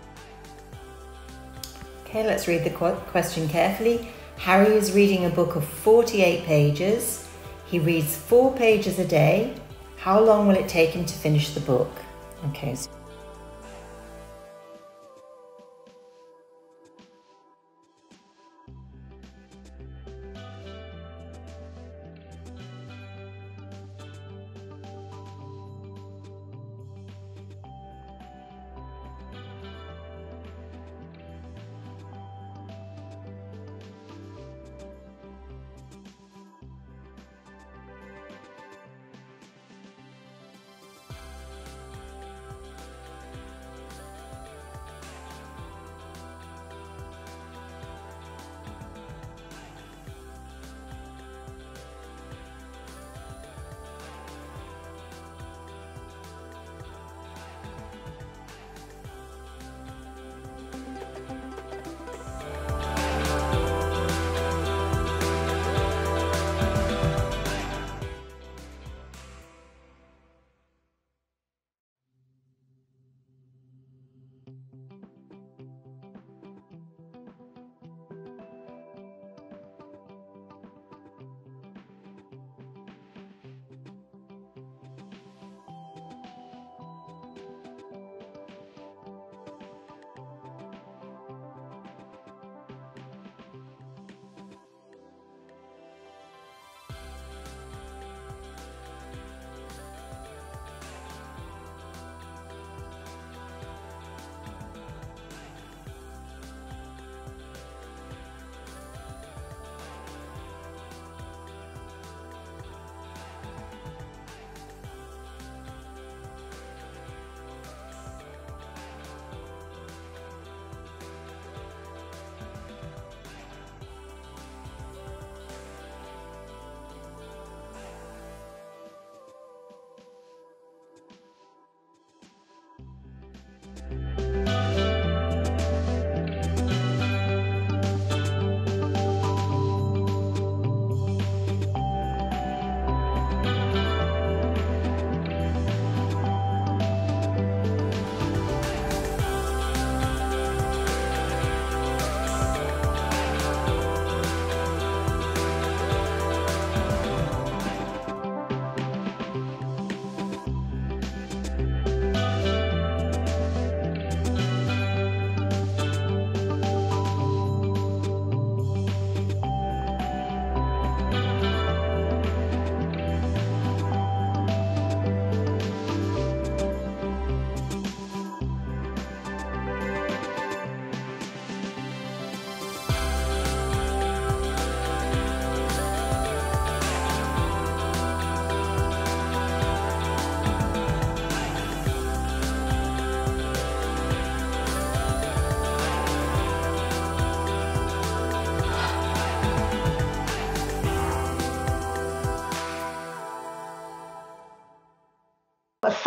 Okay, let's read the question carefully. Harry is reading a book of 48 pages. He reads four pages a day. How long will it take him to finish the book? Okay. So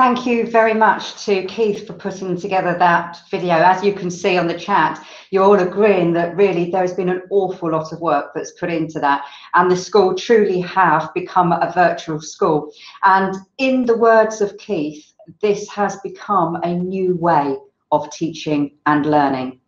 Thank you very much to Keith for putting together that video. As you can see on the chat, you're all agreeing that really there's been an awful lot of work that's put into that and the school truly have become a virtual school. And in the words of Keith, this has become a new way of teaching and learning.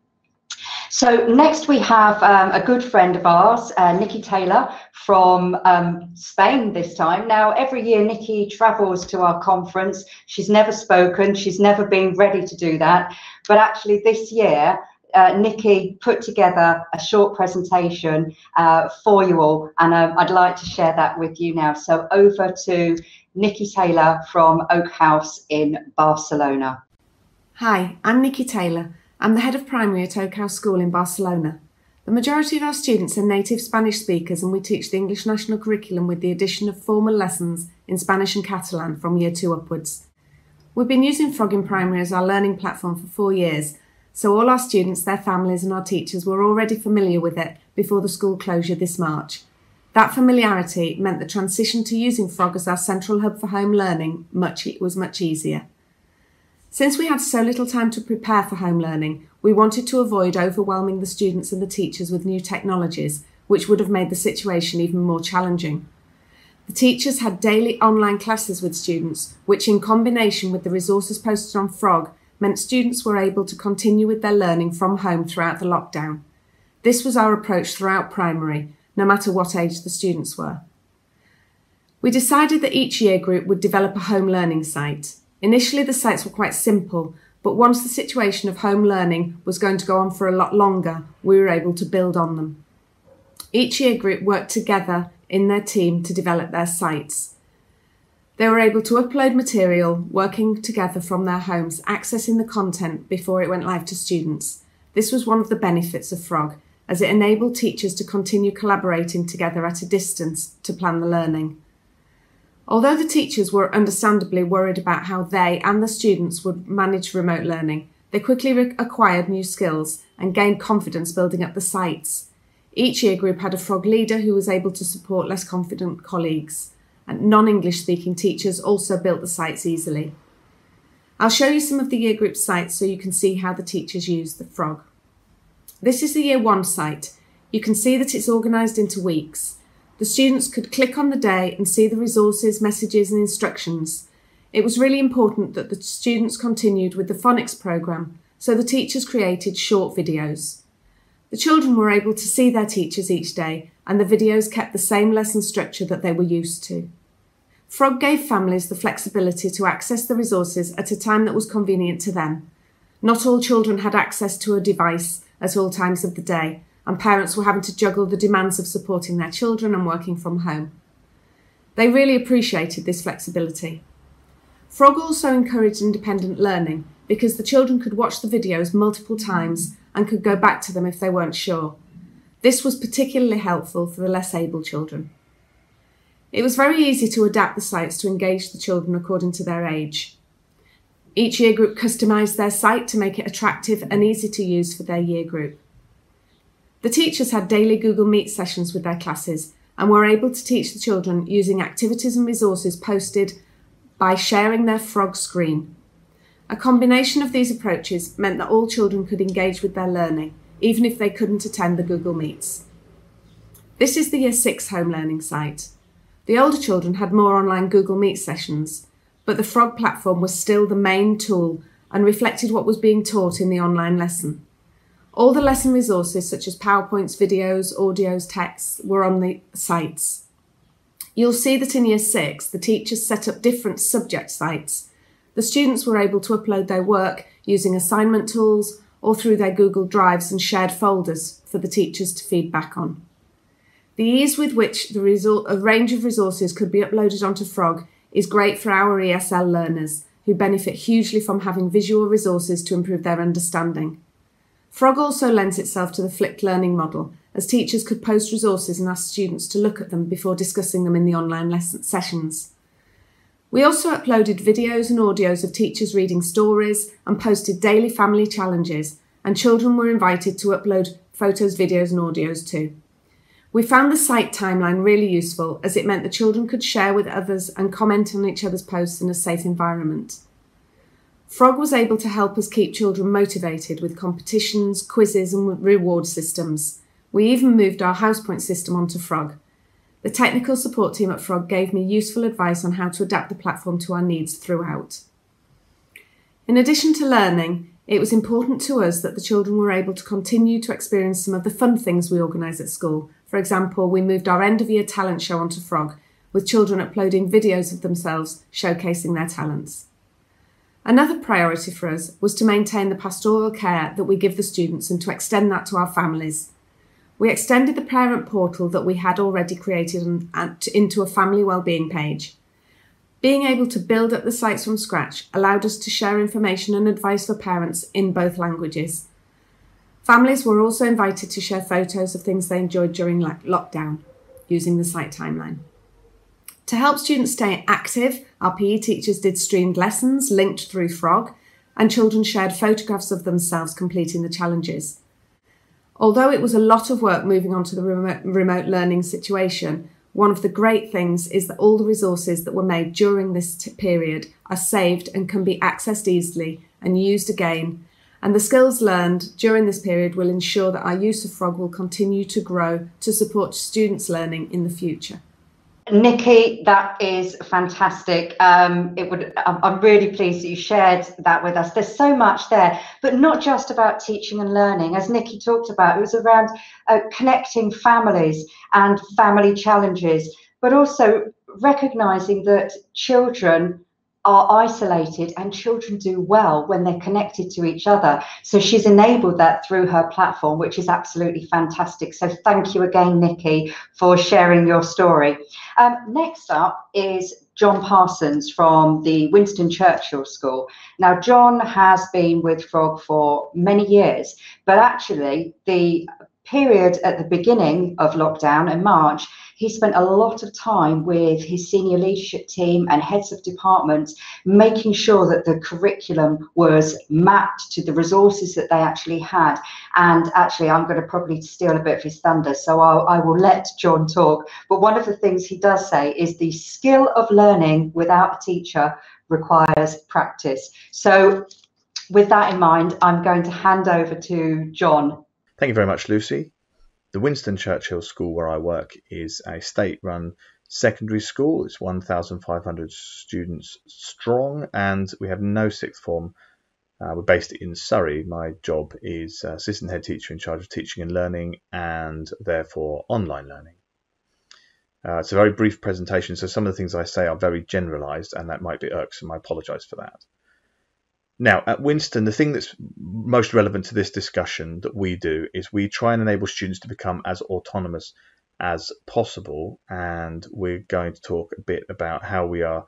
So next we have um, a good friend of ours, uh, Nicki Taylor from um, Spain this time. Now, every year Nicki travels to our conference. She's never spoken, she's never been ready to do that. But actually this year, uh, Nicki put together a short presentation uh, for you all, and um, I'd like to share that with you now. So over to Nicki Taylor from Oak House in Barcelona. Hi, I'm Nicki Taylor. I'm the head of primary at Oak House School in Barcelona. The majority of our students are native Spanish speakers and we teach the English National Curriculum with the addition of formal lessons in Spanish and Catalan from year two upwards. We've been using Frog in Primary as our learning platform for four years, so all our students, their families and our teachers were already familiar with it before the school closure this March. That familiarity meant the transition to using Frog as our central hub for home learning much, was much easier. Since we had so little time to prepare for home learning, we wanted to avoid overwhelming the students and the teachers with new technologies, which would have made the situation even more challenging. The teachers had daily online classes with students, which, in combination with the resources posted on Frog, meant students were able to continue with their learning from home throughout the lockdown. This was our approach throughout primary, no matter what age the students were. We decided that each year group would develop a home learning site. Initially, the sites were quite simple, but once the situation of home learning was going to go on for a lot longer, we were able to build on them. Each year group worked together in their team to develop their sites. They were able to upload material, working together from their homes, accessing the content before it went live to students. This was one of the benefits of Frog, as it enabled teachers to continue collaborating together at a distance to plan the learning. Although the teachers were understandably worried about how they and the students would manage remote learning, they quickly acquired new skills and gained confidence building up the sites. Each year group had a frog leader who was able to support less confident colleagues, and non English speaking teachers also built the sites easily. I'll show you some of the year group sites so you can see how the teachers use the frog. This is the year one site. You can see that it's organised into weeks. The students could click on the day and see the resources, messages, and instructions. It was really important that the students continued with the phonics programme, so the teachers created short videos. The children were able to see their teachers each day, and the videos kept the same lesson structure that they were used to. Frog gave families the flexibility to access the resources at a time that was convenient to them. Not all children had access to a device at all times of the day, and parents were having to juggle the demands of supporting their children and working from home. They really appreciated this flexibility. Frog also encouraged independent learning because the children could watch the videos multiple times and could go back to them if they weren't sure. This was particularly helpful for the less able children. It was very easy to adapt the sites to engage the children according to their age. Each year group customised their site to make it attractive and easy to use for their year group. The teachers had daily Google Meet sessions with their classes and were able to teach the children using activities and resources posted by sharing their frog screen. A combination of these approaches meant that all children could engage with their learning, even if they couldn't attend the Google Meets. This is the Year 6 home learning site. The older children had more online Google Meet sessions, but the Frog platform was still the main tool and reflected what was being taught in the online lesson. All the lesson resources, such as PowerPoints, videos, audios, texts, were on the sites. You'll see that in Year 6, the teachers set up different subject sites the students were able to upload their work using assignment tools or through their Google Drives and shared folders for the teachers to feed back on. The ease with which the a range of resources could be uploaded onto Frog is great for our ESL learners, who benefit hugely from having visual resources to improve their understanding. Frog also lends itself to the flipped learning model, as teachers could post resources and ask students to look at them before discussing them in the online lesson sessions. We also uploaded videos and audios of teachers reading stories and posted daily family challenges, and children were invited to upload photos, videos, and audios too. We found the site timeline really useful as it meant the children could share with others and comment on each other's posts in a safe environment. Frog was able to help us keep children motivated with competitions, quizzes, and reward systems. We even moved our Housepoint system onto Frog, the technical support team at Frog gave me useful advice on how to adapt the platform to our needs throughout. In addition to learning, it was important to us that the children were able to continue to experience some of the fun things we organise at school. For example, we moved our end of year talent show onto Frog, with children uploading videos of themselves showcasing their talents. Another priority for us was to maintain the pastoral care that we give the students and to extend that to our families we extended the parent portal that we had already created uh, into a family wellbeing page. Being able to build up the sites from scratch allowed us to share information and advice for parents in both languages. Families were also invited to share photos of things they enjoyed during lockdown using the site timeline. To help students stay active, our PE teachers did streamed lessons linked through Frog, and children shared photographs of themselves completing the challenges. Although it was a lot of work moving on to the remote, learning situation, one of the great things is that all the resources that were made during this t- period are saved and can be accessed easily and used again. And the skills learned during this period will ensure that our use of Frog will continue to grow to support students' learning in the future. Nicki, that is fantastic. Um, it would. I'm really pleased that you shared that with us. There's so much there, but not just about teaching and learning. As Nicki talked about, it was around uh, connecting families and family challenges, but also recognizing that children are isolated and children do well when they're connected to each other. So she's enabled that through her platform, which is absolutely fantastic. So thank you again, Nicki, for sharing your story. Um, next up is John Parsons from the Winston Churchill School. Now, John has been with Frog for many years, but actually, the period at the beginning of lockdown in March he spent a lot of time with his senior leadership team and heads of departments, making sure that the curriculum was mapped to the resources that they actually had. And actually, I'm going to probably steal a bit of his thunder, so I'll, I will let John talk. But one of the things he does say is the skill of learning without a teacher requires practice. So, with that in mind, I'm going to hand over to John. Thank you very much, Lucy. The Winston Churchill School where I work is a state-run secondary school. It's 1,500 students strong, and we have no sixth form. Uh, we're based in Surrey. My job is uh, assistant head teacher in charge of teaching and learning, and therefore online learning. Uh, it's a very brief presentation, so some of the things I say are very generalised, and that might be irksome. I apologise for that. Now, at Winston, the thing that's most relevant to this discussion that we do is we try and enable students to become as autonomous as possible. And we're going to talk a bit about how we are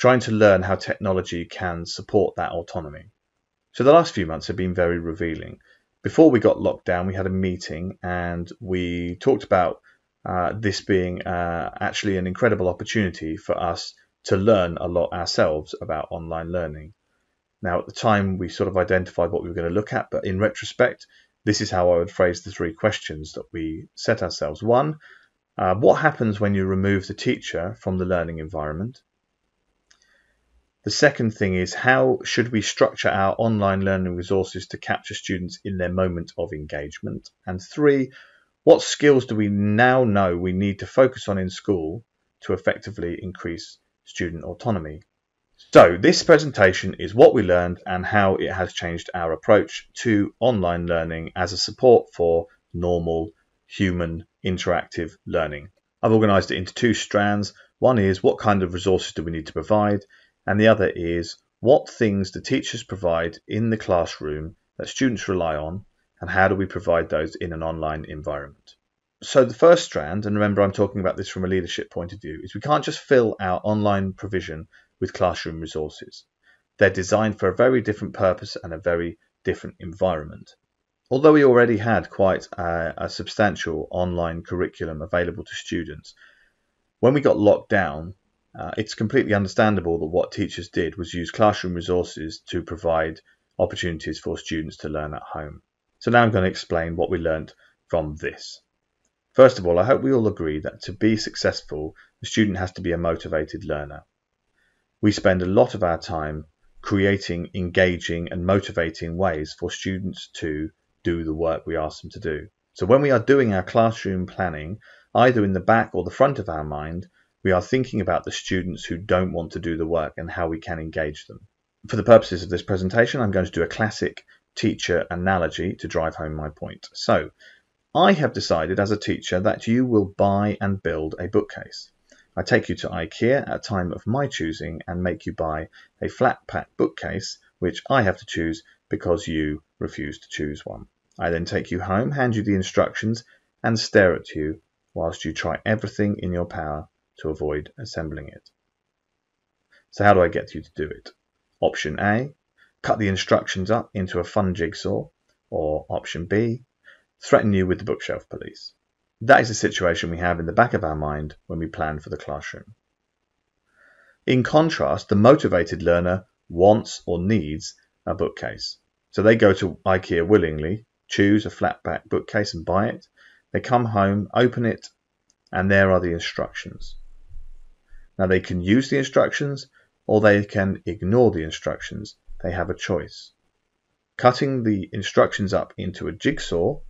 trying to learn how technology can support that autonomy. So, the last few months have been very revealing. Before we got locked down, we had a meeting and we talked about uh, this being uh, actually an incredible opportunity for us to learn a lot ourselves about online learning. Now, at the time, we sort of identified what we were going to look at, but in retrospect, this is how I would phrase the three questions that we set ourselves. One, uh, what happens when you remove the teacher from the learning environment? The second thing is how should we structure our online learning resources to capture students in their moment of engagement? And three, what skills do we now know we need to focus on in school to effectively increase student autonomy? So this presentation is what we learned and how it has changed our approach to online learning as a support for normal human interactive learning. I've organised it into two strands. One is what kind of resources do we need to provide and the other is what things do teachers provide in the classroom that students rely on and how do we provide those in an online environment. So the first strand, and remember I'm talking about this from a leadership point of view, is we can't just fill our online provision with classroom resources. They're designed for a very different purpose and a very different environment. Although we already had quite a, a substantial online curriculum available to students, when we got locked down, uh, it's completely understandable that what teachers did was use classroom resources to provide opportunities for students to learn at home. So now I'm going to explain what we learned from this. First of all, I hope we all agree that to be successful, the student has to be a motivated learner. We spend a lot of our time creating engaging and motivating ways for students to do the work we ask them to do. So when we are doing our classroom planning, either in the back or the front of our mind, we are thinking about the students who don't want to do the work and how we can engage them. For the purposes of this presentation, I'm going to do a classic teacher analogy to drive home my point. So, I have decided as a teacher that you will buy and build a bookcase. I take you to IKEA at a time of my choosing and make you buy a flat pack bookcase, which I have to choose because you refuse to choose one. I then take you home, hand you the instructions, and stare at you whilst you try everything in your power to avoid assembling it. So, how do I get you to do it? Option A cut the instructions up into a fun jigsaw, or option B threaten you with the bookshelf police. That is the situation we have in the back of our mind when we plan for the classroom. In contrast, the motivated learner wants or needs a bookcase. So they go to IKEA willingly, choose a flat back bookcase and buy it. They come home, open it, and there are the instructions. Now they can use the instructions or they can ignore the instructions. They have a choice. Cutting the instructions up into a jigsaw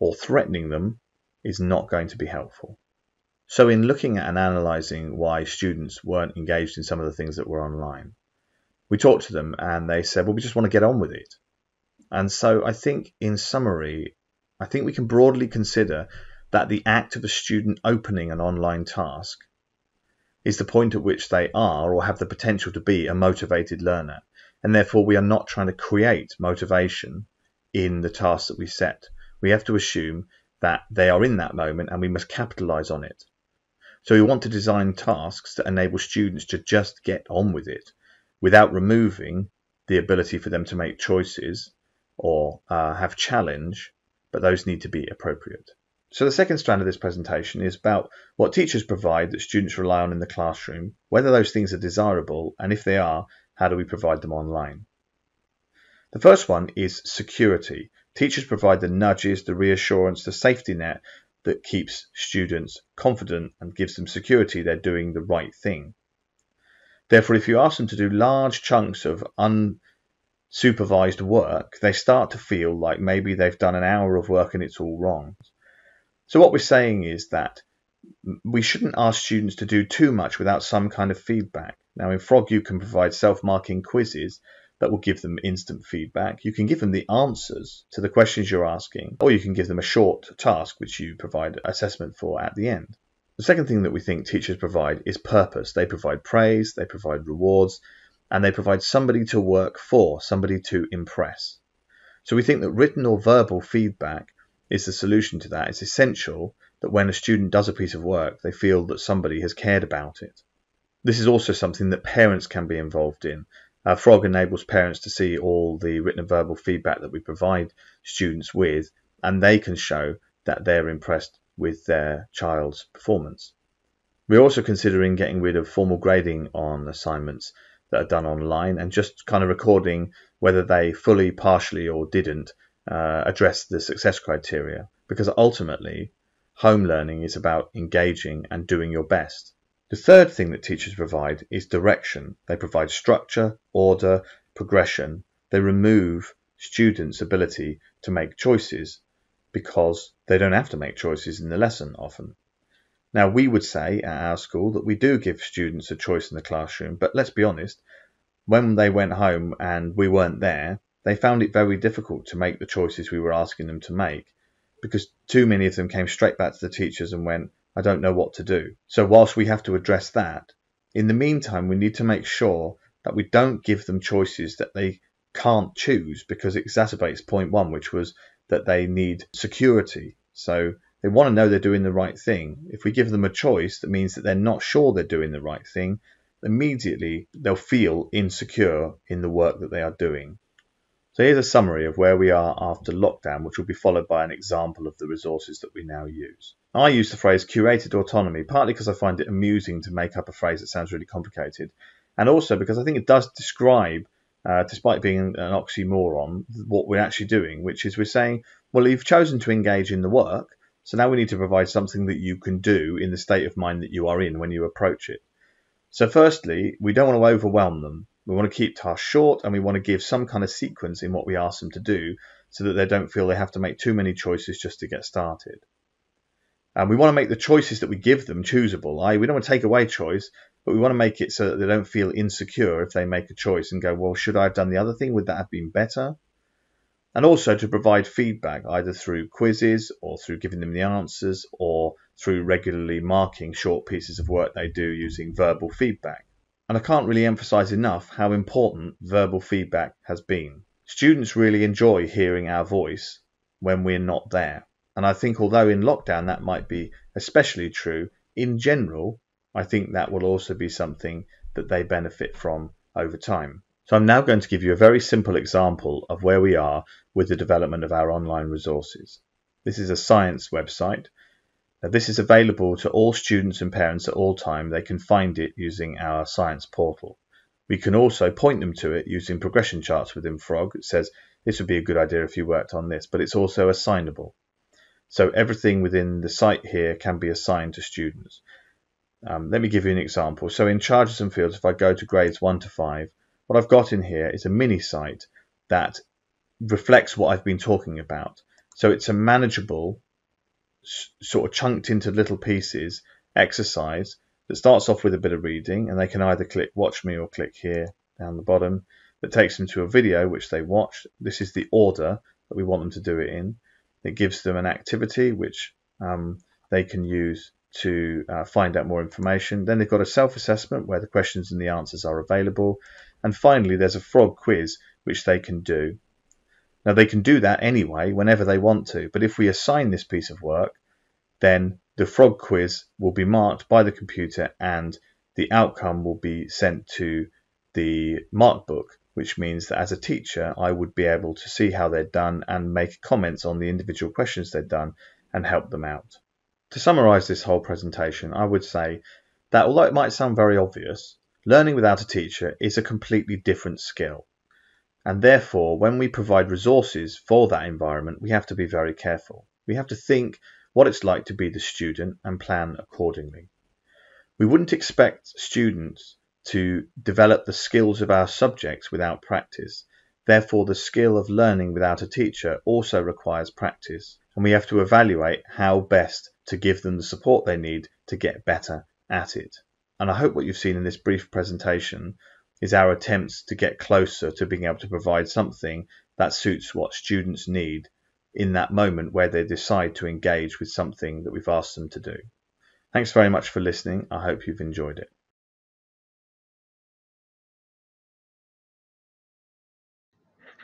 or threatening them is not going to be helpful. So in looking at and analysing why students weren't engaged in some of the things that were online, we talked to them and they said, well, we just want to get on with it. And so I think in summary, I think we can broadly consider that the act of a student opening an online task is the point at which they are or have the potential to be a motivated learner. And therefore, we are not trying to create motivation in the task that we set. We have to assume that they are in that moment and we must capitalize on it. So we want to design tasks that enable students to just get on with it without removing the ability for them to make choices or uh, have challenge, but those need to be appropriate. So the second strand of this presentation is about what teachers provide that students rely on in the classroom, whether those things are desirable, and if they are, how do we provide them online? The first one is security. Teachers provide the nudges, the reassurance, the safety net that keeps students confident and gives them security they're doing the right thing. Therefore, if you ask them to do large chunks of unsupervised work, they start to feel like maybe they've done an hour of work and it's all wrong. So, what we're saying is that we shouldn't ask students to do too much without some kind of feedback. Now, in Frog, you can provide self marking quizzes that will give them instant feedback. You can give them the answers to the questions you're asking, or you can give them a short task which you provide assessment for at the end. The second thing that we think teachers provide is purpose. They provide praise, they provide rewards, and they provide somebody to work for, somebody to impress. So we think that written or verbal feedback is the solution to that. It's essential that when a student does a piece of work, they feel that somebody has cared about it. This is also something that parents can be involved in. Uh, Frog enables parents to see all the written and verbal feedback that we provide students with, and they can show that they're impressed with their child's performance. We're also considering getting rid of formal grading on assignments that are done online and just kind of recording whether they fully, partially, or didn't uh, address the success criteria. Because ultimately, home learning is about engaging and doing your best. The third thing that teachers provide is direction. They provide structure, order, progression. They remove students' ability to make choices because they don't have to make choices in the lesson often. Now, we would say at our school that we do give students a choice in the classroom, but let's be honest, when they went home and we weren't there, they found it very difficult to make the choices we were asking them to make because too many of them came straight back to the teachers and went, I don't know what to do. So, whilst we have to address that, in the meantime, we need to make sure that we don't give them choices that they can't choose because it exacerbates point one, which was that they need security. So, they want to know they're doing the right thing. If we give them a choice that means that they're not sure they're doing the right thing, immediately they'll feel insecure in the work that they are doing. So here's a summary of where we are after lockdown, which will be followed by an example of the resources that we now use. I use the phrase curated autonomy, partly because I find it amusing to make up a phrase that sounds really complicated, and also because I think it does describe, uh, despite being an oxymoron, what we're actually doing, which is we're saying, well, you've chosen to engage in the work, so now we need to provide something that you can do in the state of mind that you are in when you approach it. So, firstly, we don't want to overwhelm them. We want to keep tasks short and we want to give some kind of sequence in what we ask them to do so that they don't feel they have to make too many choices just to get started. And we want to make the choices that we give them choosable. I, we don't want to take away choice, but we want to make it so that they don't feel insecure if they make a choice and go, well, should I have done the other thing? Would that have been better? And also to provide feedback either through quizzes or through giving them the answers or through regularly marking short pieces of work they do using verbal feedback. And I can't really emphasize enough how important verbal feedback has been. Students really enjoy hearing our voice when we're not there. And I think although in lockdown that might be especially true, in general, I think that will also be something that they benefit from over time. So I'm now going to give you a very simple example of where we are with the development of our online resources. This is a science website now, this is available to all students and parents at all time. They can find it using our science portal. We can also point them to it using progression charts within Frog. It says this would be a good idea if you worked on this, but it's also assignable. So everything within the site here can be assigned to students. Um, let me give you an example. So in charges and fields, if I go to grades 1 to 5, what I've got in here is a mini site that reflects what I've been talking about. So it's a manageable, sort of chunked into little pieces exercise that starts off with a bit of reading, and they can either click watch me or click here down the bottom that takes them to a video which they watch. This is the order that we want them to do it in. It gives them an activity which um, they can use to uh, find out more information. Then they've got a self-assessment where the questions and the answers are available. And finally, there's a frog quiz which they can do. Now they can do that anyway whenever they want to, but if we assign this piece of work, then the frog quiz will be marked by the computer and the outcome will be sent to the mark book, which means that as a teacher, I would be able to see how they're done and make comments on the individual questions they've done and help them out. To summarize this whole presentation, I would say that although it might sound very obvious, learning without a teacher is a completely different skill. And therefore, when we provide resources for that environment, we have to be very careful. We have to think what it's like to be the student and plan accordingly. We wouldn't expect students to develop the skills of our subjects without practice. Therefore, the skill of learning without a teacher also requires practice, and we have to evaluate how best to give them the support they need to get better at it. And I hope what you've seen in this brief presentation is our attempts to get closer to being able to provide something that suits what students need in that moment where they decide to engage with something that we've asked them to do. Thanks very much for listening. I hope you've enjoyed it.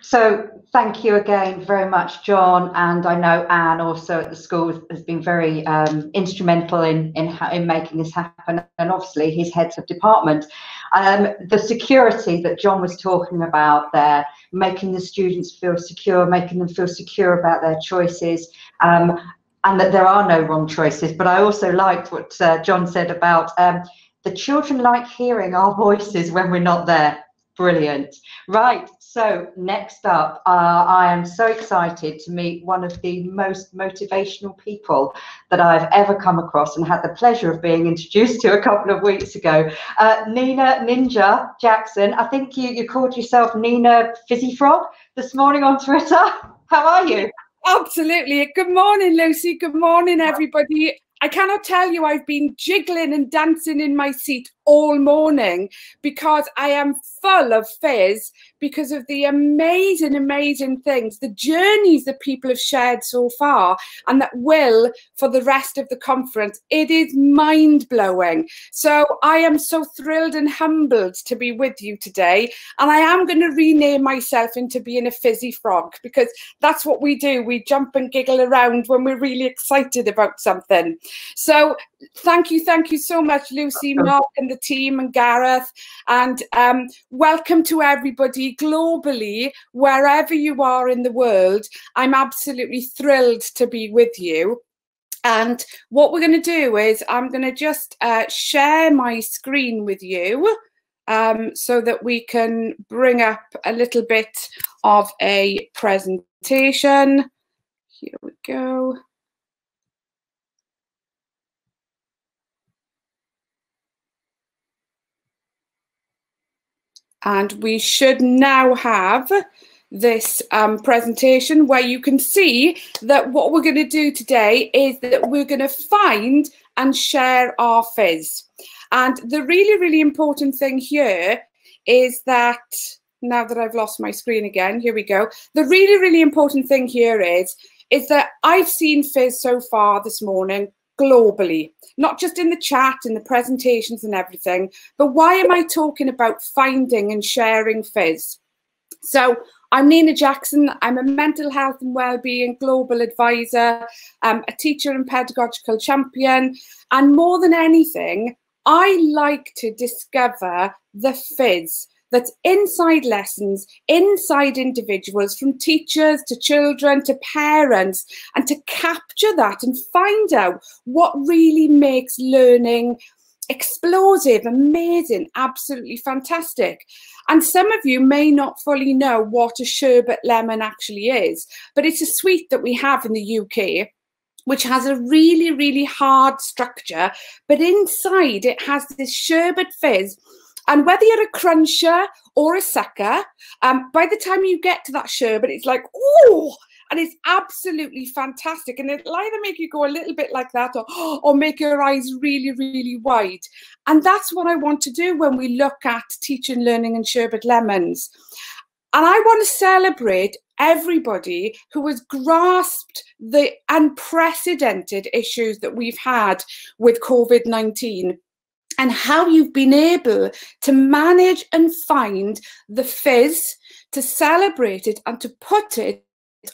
So thank you again very much, John. And I know Anne also at the school has been very um, instrumental in, in, in making this happen. And obviously his heads of department. Um, the security that John was talking about there, making the students feel secure, making them feel secure about their choices. Um, and that there are no wrong choices. But I also liked what uh, John said about um, the children like hearing our voices when we're not there. Brilliant. Right. So next up, uh, I am so excited to meet one of the most motivational people that I've ever come across and had the pleasure of being introduced to a couple of weeks ago. Uh, Nina Ninja Jackson. I think you, you called yourself Nina Fizzy Frog this morning on Twitter. How are you? Absolutely. Good morning, Lucy. Good morning, everybody. I cannot tell you I've been jiggling and dancing in my seat all morning because I am full of fizz because of the amazing, amazing things, the journeys that people have shared so far and that will for the rest of the conference. It is mind blowing. So I am so thrilled and humbled to be with you today. And I am going to rename myself into being a fizzy frog because that's what we do. We jump and giggle around when we're really excited about something. So thank you, thank you so much, Lucy, Mark, and the team, and Gareth. And um, welcome to everybody globally, wherever you are in the world. I'm absolutely thrilled to be with you. And what we're going to do is I'm going to just uh, share my screen with you um, so that we can bring up a little bit of a presentation. Here we go. And we should now have this um, presentation where you can see that what we're going to do today is that we're going to find and share our fizz. And the really, really important thing here is that now that I've lost my screen again, here we go. The really, really important thing here is, is that I've seen fizz so far this morning globally, not just in the chat and the presentations and everything, but why am I talking about finding and sharing fizz? So I'm Nina Jackson. I'm a mental health and wellbeing global advisor, um, a teacher and pedagogical champion. And more than anything, I like to discover the fizz that's inside lessons, inside individuals, from teachers to children to parents, and to capture that and find out what really makes learning explosive, amazing, absolutely fantastic. And some of you may not fully know what a sherbet lemon actually is, but it's a sweet that we have in the UK which has a really, really hard structure, but inside it has this sherbet fizz. And whether you're a cruncher or a sucker, um, by the time you get to that sherbet, it's like, oh, and it's absolutely fantastic. And it'll either make you go a little bit like that or, or make your eyes really, really wide. And that's what I want to do when we look at teaching, learning and sherbet lemons. And I want to celebrate everybody who has grasped the unprecedented issues that we've had with COVID 19 and how you've been able to manage and find the fizz, to celebrate it, and to put it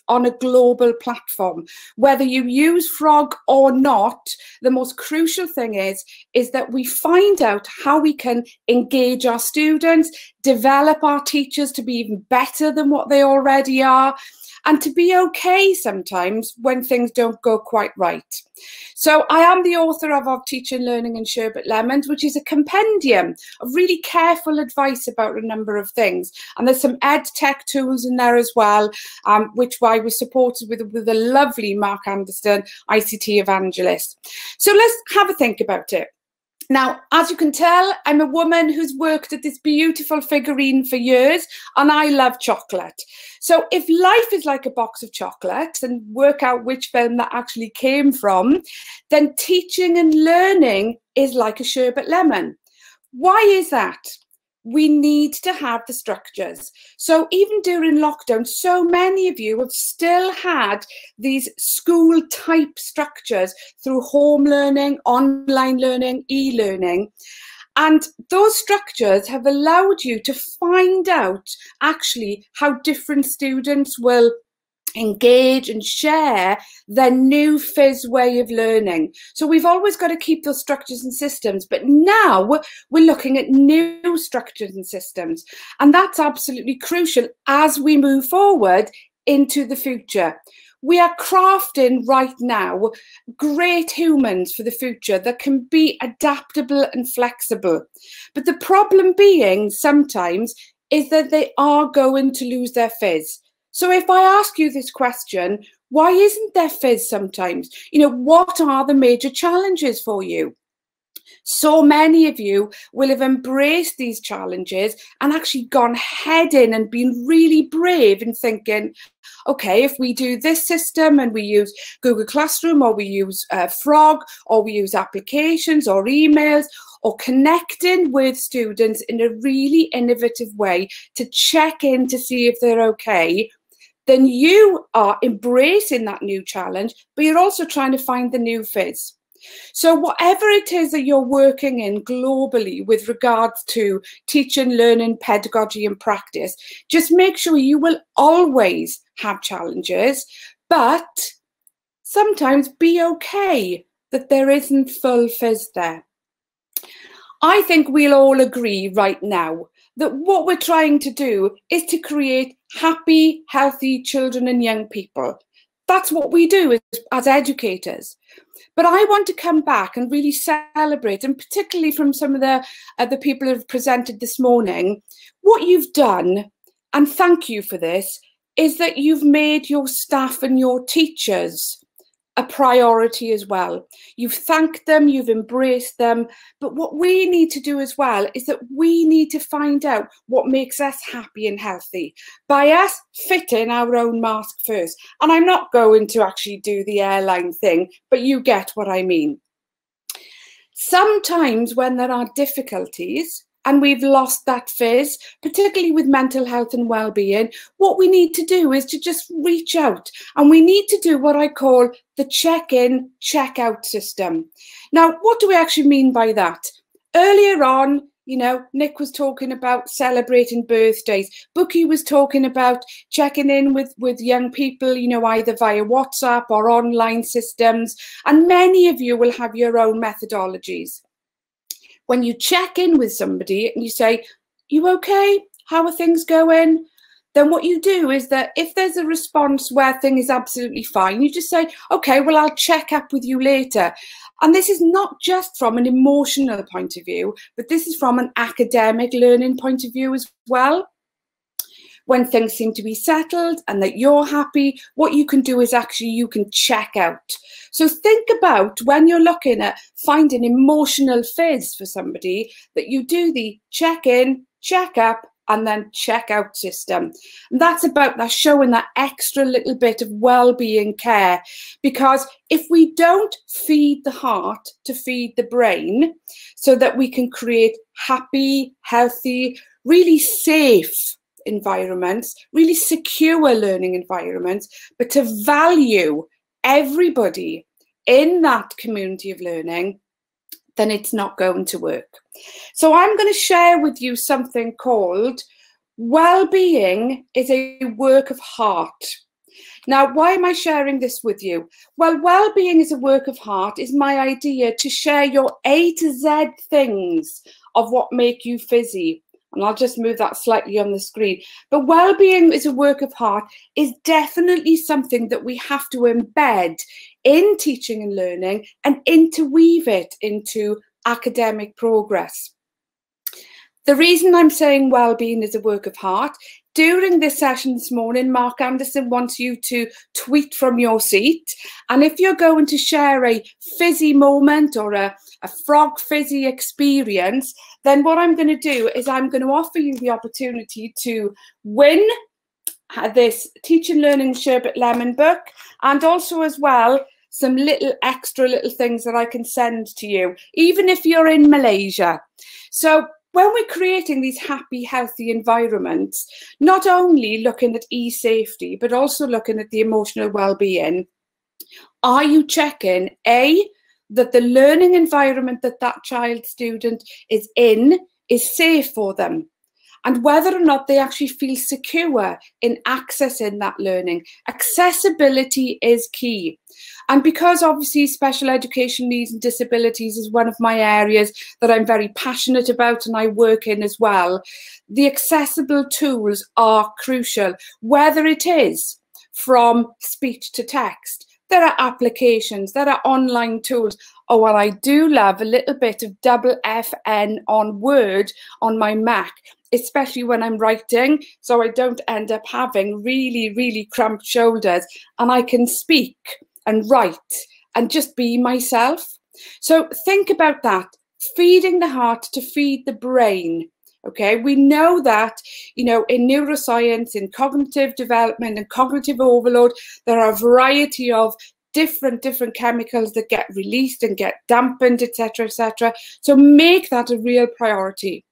on a global platform. Whether you use frog or not the most crucial thing is is that we find out how we can engage our students develop our teachers to be even better than what they already are and to be okay sometimes when things don't go quite right. So I am the author of Of Teaching, Learning and Sherbet Lemons, which is a compendium of really careful advice about a number of things. And there's some ed tech tools in there as well, um, which I was supported with, with the lovely Mark Anderson, ICT evangelist. So let's have a think about it. Now, as you can tell, I'm a woman who's worked at this beautiful figurine for years and I love chocolate. So if life is like a box of chocolates and work out which film that actually came from, then teaching and learning is like a sherbet lemon. Why is that? We need to have the structures. So even during lockdown, so many of you have still had these school type structures through home learning, online learning, e-learning. And those structures have allowed you to find out actually how different students will engage and share their new fizz way of learning. So we've always got to keep those structures and systems, but now we're looking at new structures and systems. And that's absolutely crucial as we move forward into the future. We are crafting right now great humans for the future that can be adaptable and flexible. But the problem being sometimes is that they are going to lose their fizz. So if I ask you this question, why isn't there fizz sometimes? You know, what are the major challenges for you? So many of you will have embraced these challenges and actually gone head in and been really brave in thinking, okay, if we do this system and we use Google Classroom or we use uh, Frog or we use applications or emails or connecting with students in a really innovative way to check in to see if they're okay, then you are embracing that new challenge, but you're also trying to find the new fizz. So, whatever it is that you're working in globally with regards to teaching, learning, pedagogy, and practice, just make sure you will always have challenges, but sometimes be okay that there isn't full fizz there. I think we'll all agree right now that what we're trying to do is to create happy, healthy children and young people. That's what we do as, as educators. But I want to come back and really celebrate, and particularly from some of the, uh, the people who have presented this morning, what you've done, and thank you for this, is that you've made your staff and your teachers a priority as well. You've thanked them, you've embraced them. But what we need to do as well is that we need to find out what makes us happy and healthy by us fitting our own mask first. And I'm not going to actually do the airline thing, but you get what I mean. Sometimes when there are difficulties, and we've lost that fizz, particularly with mental health and well-being, what we need to do is to just reach out and we need to do what I call the check-in, check-out system. Now, what do we actually mean by that? Earlier on, you know, Nick was talking about celebrating birthdays. Bukky was talking about checking in with, with young people, you know, either via WhatsApp or online systems. And many of you will have your own methodologies when you check in with somebody and you say, You okay? How are things going? then what you do is that if there's a response where thing is absolutely fine, you just say, okay, well, I'll check up with you later. And this is not just from an emotional point of view, but this is from an academic learning point of view as well. When things seem to be settled and that you're happy, what you can do is actually you can check out. So think about when you're looking at finding emotional fizz for somebody that you do the check in, check up, and then check out system. And that's about that showing that extra little bit of well-being care. Because if we don't feed the heart to feed the brain so that we can create happy, healthy, really safe environments, really secure learning environments, but to value everybody in that community of learning, then it's not going to work. So I'm going to share with you something called Well-being is a work of heart. Now, why am I sharing this with you? Well, well-being is a work of heart is my idea to share your A to Z things of what make you fizzy. And I'll just move that slightly on the screen. But well-being is a work of heart is definitely something that we have to embed in teaching and learning and interweave it into academic progress. The reason I'm saying well-being is a work of heart, during this session this morning, Mark Anderson wants you to tweet from your seat. And if you're going to share a fizzy moment or a, a frog fizzy experience, then what I'm going to do is I'm going to offer you the opportunity to win uh, this Teach and Learning Sherbet Lemon book and also as well some little extra little things that I can send to you, even if you're in Malaysia. So when we're creating these happy, healthy environments, not only looking at e-safety, but also looking at the emotional well-being, are you checking, A, that the learning environment that that child student is in is safe for them? And whether or not they actually feel secure in accessing that learning. Accessibility is key. And because obviously special education needs and disabilities is one of my areas that I'm very passionate about and I work in as well, the accessible tools are crucial, whether it is from speech to text, there are applications, there are online tools. Oh, well, I do love a little bit of double FN on Word on my Mac especially when I'm writing, so I don't end up having really, really cramped shoulders and I can speak and write and just be myself. So think about that, feeding the heart to feed the brain. Okay, we know that, you know, in neuroscience, in cognitive development and cognitive overload, there are a variety of different different chemicals that get released and get dampened etc etc so make that a real priority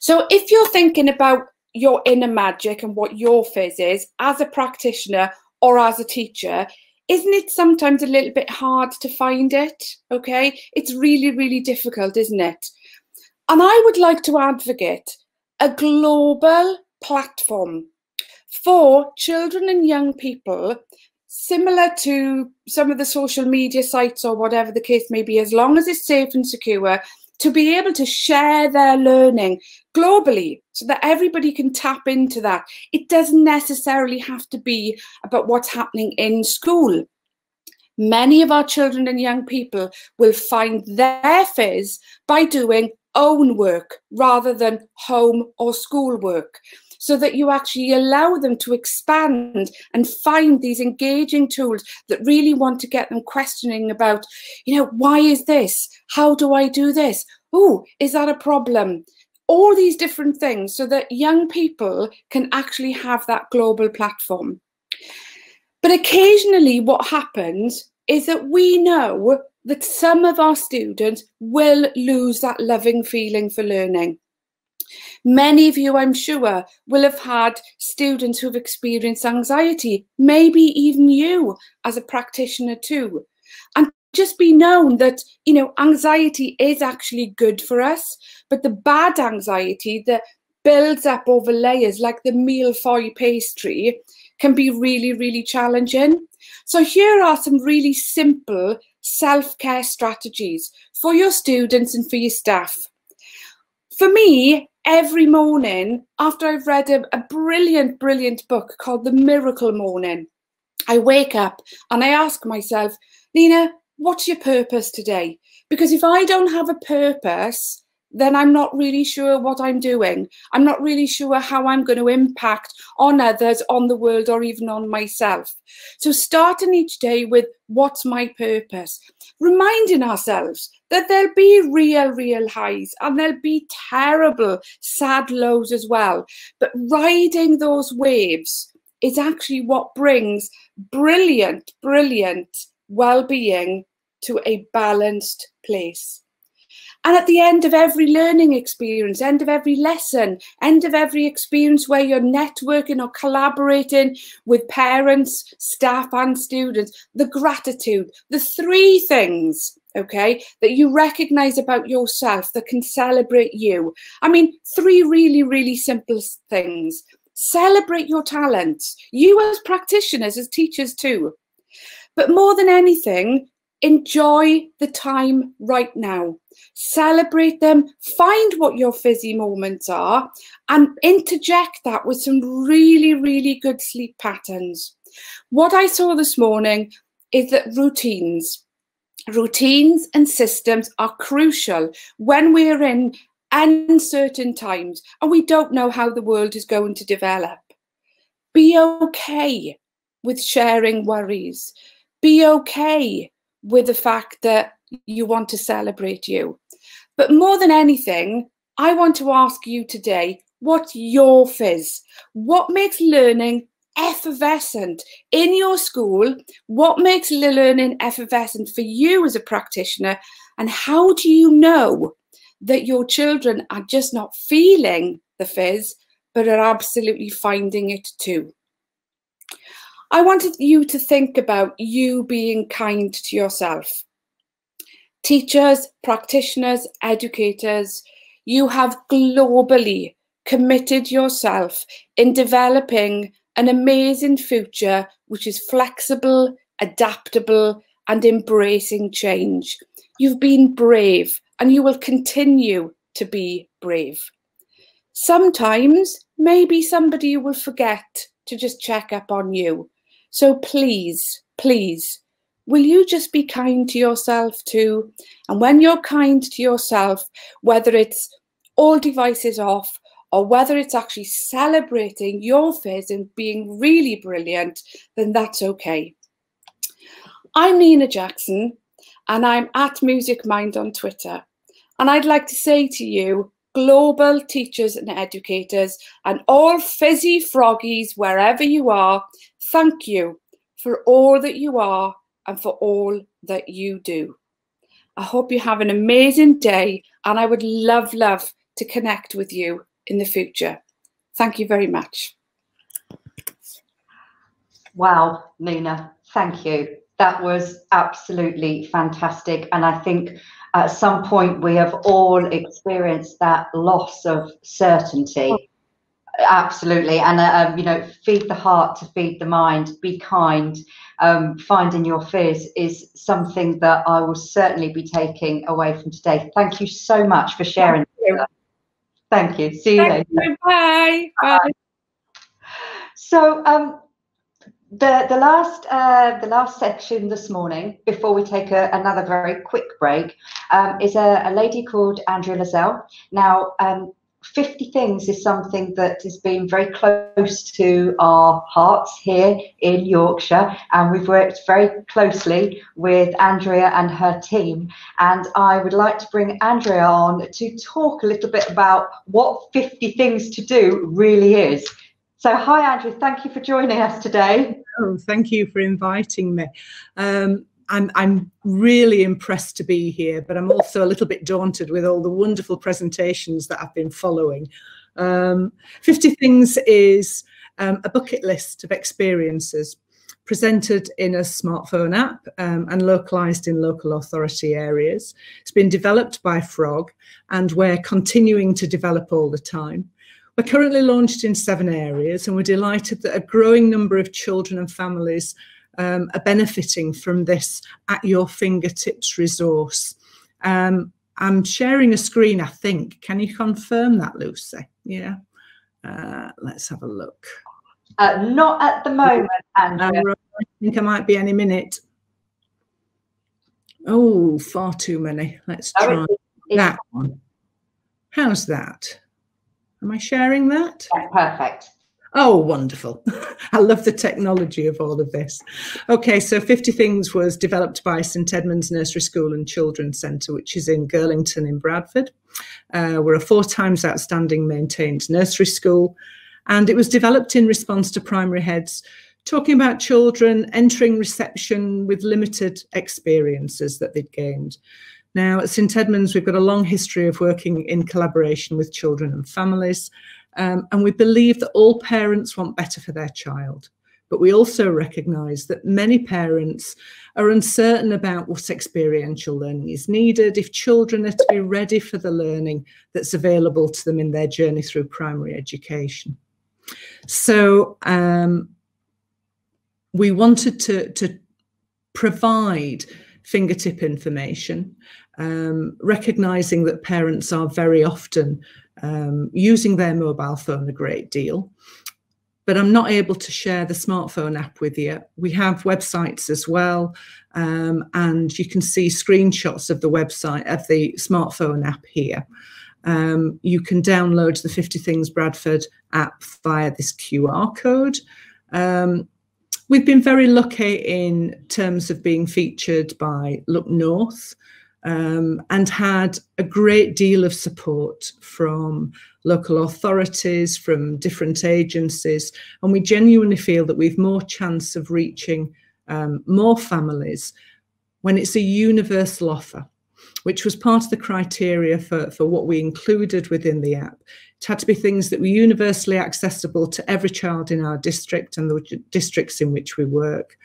so if you're thinking about your inner magic and what your fizz is as a practitioner or as a teacher, isn't it sometimes a little bit hard to find it? Okay, it's really, really difficult, isn't it? And I would like to advocate a global platform for children and young people, similar to some of the social media sites or whatever the case may be, as long as it's safe and secure, to be able to share their learning globally so that everybody can tap into that. It doesn't necessarily have to be about what's happening in school. Many of our children and young people will find their fizz by doing own work rather than home or school work so that you actually allow them to expand and find these engaging tools that really want to get them questioning about, you know, why is this? How do I do this? Oh, is that a problem? All these different things so that young people can actually have that global platform. But occasionally, what happens is that we know that some of our students will lose that loving feeling for learning. Many of you, I'm sure, will have had students who've experienced anxiety, maybe even you as a practitioner too. And just be known that, you know, anxiety is actually good for us, but the bad anxiety that builds up over layers like the mille-feuille pastry can be really, really challenging. So here are some really simple self-care strategies for your students and for your staff. For me, every morning after I've read a, a brilliant, brilliant book called The Miracle Morning, I wake up and I ask myself, Nina, what's your purpose today? Because if I don't have a purpose, then I'm not really sure what I'm doing. I'm not really sure how I'm going to impact on others, on the world, or even on myself. So, starting each day with what's my purpose, reminding ourselves that there'll be real, real highs and there'll be terrible, sad lows as well. But riding those waves is actually what brings brilliant, brilliant well being to a balanced place. And at the end of every learning experience, end of every lesson, end of every experience where you're networking or collaborating with parents, staff, and students, the gratitude, the three things, okay, that you recognize about yourself that can celebrate you. I mean, three really, really simple things. Celebrate your talents, you as practitioners, as teachers too. But more than anything, enjoy the time right now. Celebrate them, find what your fizzy moments are, and interject that with some really, really good sleep patterns. What I saw this morning is that routines, routines and systems are crucial when we're in uncertain times and we don't know how the world is going to develop. Be okay with sharing worries. Be okay with the fact that you want to celebrate you. But more than anything, I want to ask you today what's your fizz? What makes learning effervescent in your school? What makes learning effervescent for you as a practitioner? And how do you know that your children are just not feeling the fizz, but are absolutely finding it too? I wanted you to think about you being kind to yourself. Teachers, practitioners, educators, you have globally committed yourself in developing an amazing future which is flexible, adaptable, and embracing change. You've been brave and you will continue to be brave. Sometimes maybe somebody will forget to just check up on you so please, please, will you just be kind to yourself too? And when you're kind to yourself, whether it's all devices off or whether it's actually celebrating your fizz and being really brilliant, then that's okay. I'm Nina Jackson and I'm at Music Mind on Twitter. And I'd like to say to you, global teachers and educators, and all fizzy froggies wherever you are, thank you for all that you are and for all that you do. I hope you have an amazing day and I would love, love to connect with you in the future. Thank you very much. Wow, Nina, thank you. That was absolutely fantastic. And I think at some point we have all experienced that loss of certainty absolutely. And uh, um, you know feed the heart to feed the mind. Be kind. Um, finding your fizz is something that i will certainly be taking away from today. Thank you so much for sharing. Thank you, thank you. see you thank later. you. Bye. bye. Bye. So um the the last uh, the last section this morning before we take a, another very quick break um, is a, a, lady called Andrea Layzell. Now, um, 50 Things is something that has been very close to our hearts here in Yorkshire, and we've worked very closely with Andrea and her team. And I would like to bring Andrea on to talk a little bit about what 50 Things to Do really is. So, hi, Andrea, Thank you for joining us today. Oh, thank you for inviting me. Um, I'm, I'm really impressed to be here, but I'm also a little bit daunted with all the wonderful presentations that I've been following. Um, 50 Things is um, a bucket list of experiences presented in a smartphone app um, and localized in local authority areas. It's been developed by Frog and we're continuing to develop all the time. We're currently launched in seven areas, and we're delighted that a growing number of children and families um, are benefiting from this at your fingertips resource. Um, I'm sharing a screen, I think. Can you confirm that, Lucy? Yeah. Uh, let's have a look. Uh, not at the moment, Andrea. I think I might be any minute. Oh, far too many. Let's Oh, try it's- it's- that one. How's that? Am I sharing that? Yeah, perfect. Oh, wonderful. I love the technology of all of this. Okay, so 50 Things was developed by St Edmunds Nursery School and Children's Centre, which is in Girlington in Bradford. Uh, we're a four times outstanding maintained nursery school, and it was developed in response to primary heads talking about children entering reception with limited experiences that they'd gained. Now, at St Edmunds, we've got a long history of working in collaboration with children and families, um, and we believe that all parents want better for their child. But we also recognise that many parents are uncertain about what experiential learning is needed if children are to be ready for the learning that's available to them in their journey through primary education. So um, we wanted to, to provide fingertip information, um, recognizing that parents are very often um, using their mobile phone a great deal. But I'm not able to share the smartphone app with you. We have websites as well, um, and you can see screenshots of the website of the smartphone app here. Um, you can download the 50 Things Bradford app via this QR code. Um, we've been very lucky in terms of being featured by Look North um, and had a great deal of support from local authorities, from different agencies. And we genuinely feel that we've more chance of reaching um, more families when it's a universal offer, which was part of the criteria for, for what we included within the app. It had to be things that were universally accessible to every child in our district and the districts in which we work.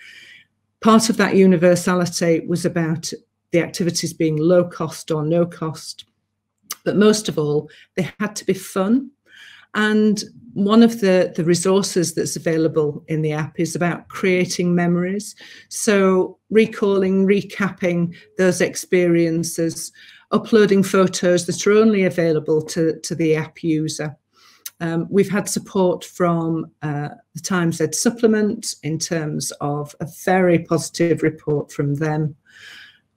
Part of that universality was about the activities being low cost or no cost. But most of all, they had to be fun. And one of the, the resources that's available in the app is about creating memories. So, recalling, recapping those experiences, uploading photos that are only available to, to the app user. Um, we've had support from uh, the Times Ed supplement in terms of a very positive report from them.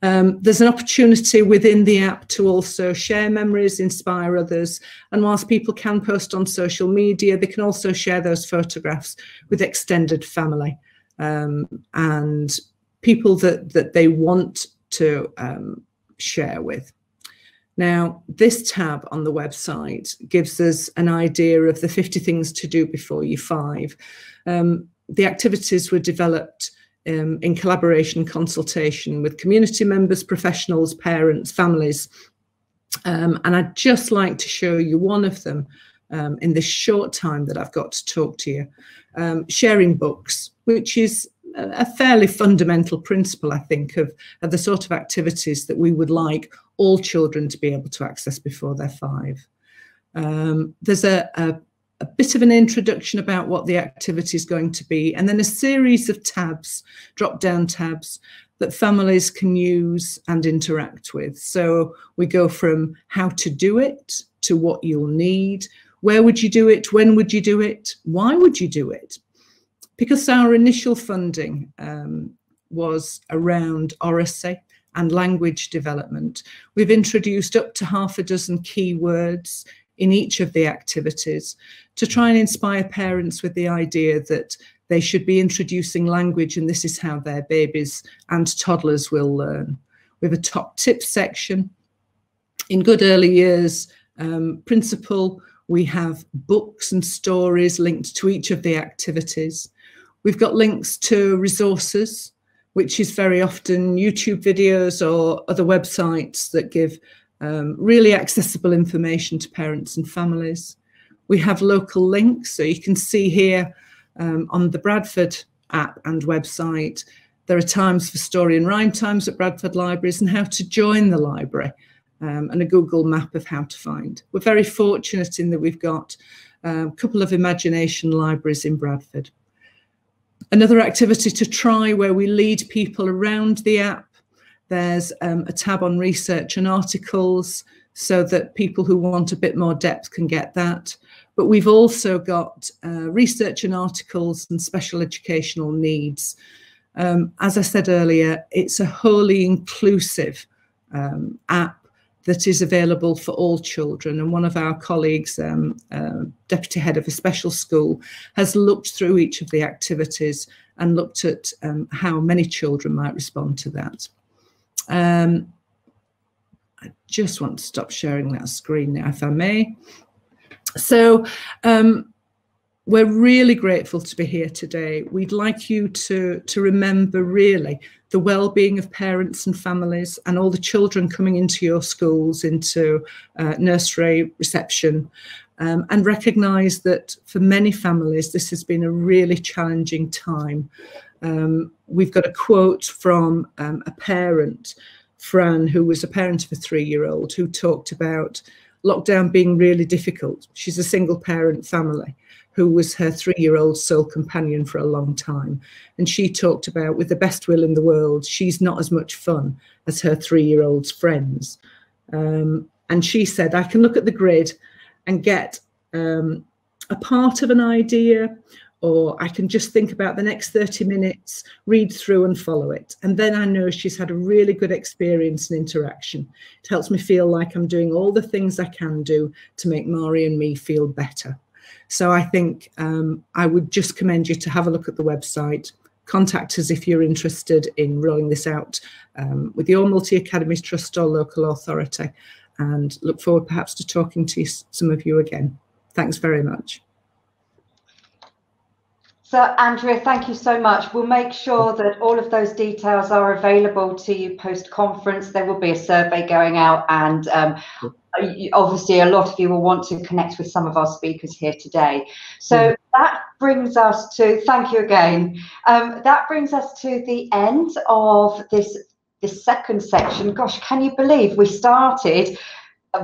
Um, there's an opportunity within the app to also share memories, inspire others. And whilst people can post on social media, they can also share those photographs with extended family um, and people that, that they want to um, share with. Now, this tab on the website gives us an idea of the 50 things to do before you five. Um, the activities were developed um, in collaboration consultation with community members, professionals, parents, families. Um, and I'd just like to show you one of them um, in this short time that I've got to talk to you. Um, sharing books, which is a fairly fundamental principle, I think, of, of the sort of activities that we would like all children to be able to access before they're five. Um, there's a, a, a, bit of an introduction about what the activity is going to be, and then a series of tabs, drop down tabs, that families can use and interact with. So we go from how to do it to what you'll need. Where would you do it? When would you do it? Why would you do it? Because our initial funding um, was around oracy and language development, we've introduced up to half a dozen keywords in each of the activities to try and inspire parents with the idea that they should be introducing language and this is how their babies and toddlers will learn. We have a top tip section. In good early years um, principle, we have books and stories linked to each of the activities. We've got links to resources, which is very often YouTube videos or other websites that give um, really accessible information to parents and families. We have local links, so you can see here um, on the Bradford app and website, there are times for story and rhyme times at Bradford Libraries and how to join the library um, and a Google map of how to find. We're very fortunate in that we've got um, a couple of imagination libraries in Bradford. Another activity to try where we lead people around the app There's um, a tab on research and articles so that people who want a bit more depth can get that. But we've also got uh, research and articles and special educational needs. Um, as I said earlier, it's a wholly inclusive um, app that is available for all children. And one of our colleagues, um, uh, deputy head of a special school, has looked through each of the activities and looked at um, how many children might respond to that. Um, I just want to stop sharing that screen now, if I may. So um, we're really grateful to be here today. We'd like you to, to remember really the well-being of parents and families and all the children coming into your schools, into uh, nursery reception, um, and recognise that for many families this has been a really challenging time. Um, we've got a quote from um, a parent, Fran, who was a parent of a three-year-old, who talked about lockdown being really difficult. She's a single parent family who was her three-year-old sole companion for a long time. And she talked about, with the best will in the world, she's not as much fun as her three-year-old's friends. Um, and she said, I can look at the grid and get um, a part of an idea, or I can just think about the next 30 minutes, read through and follow it. And then I know she's had a really good experience and interaction. It helps me feel like I'm doing all the things I can do to make Mari and me feel better. So I think um, I would just commend you to have a look at the website. Contact us if you're interested in rolling this out um, with your multi academies trust or local authority, and look forward perhaps to talking to some of you again. Thanks very much. So, Andrea, thank you so much. We'll make sure that all of those details are available to you post conference. There will be a survey going out, and um, obviously, a lot of you will want to connect with some of our speakers here today. So, mm. that brings us to thank you again. Um, that brings us to the end of this this second section. Gosh, can you believe we started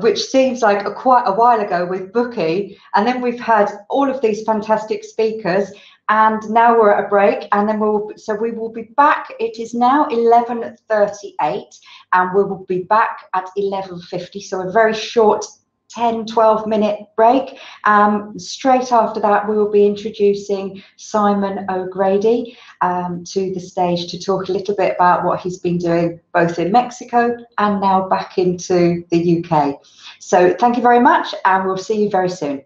which seems like a quite a while ago with Bukky, and then we've had all of these fantastic speakers, and now we're at a break and then we'll so we will be back. It is now 11.38 and we will be back at 11.50 so a very short 10 12 minute break. Um, straight after that we will be introducing simon o'grady um, to the stage to talk a little bit about what he's been doing both in mexico and now back into the uk so thank you very much and we'll see you very soon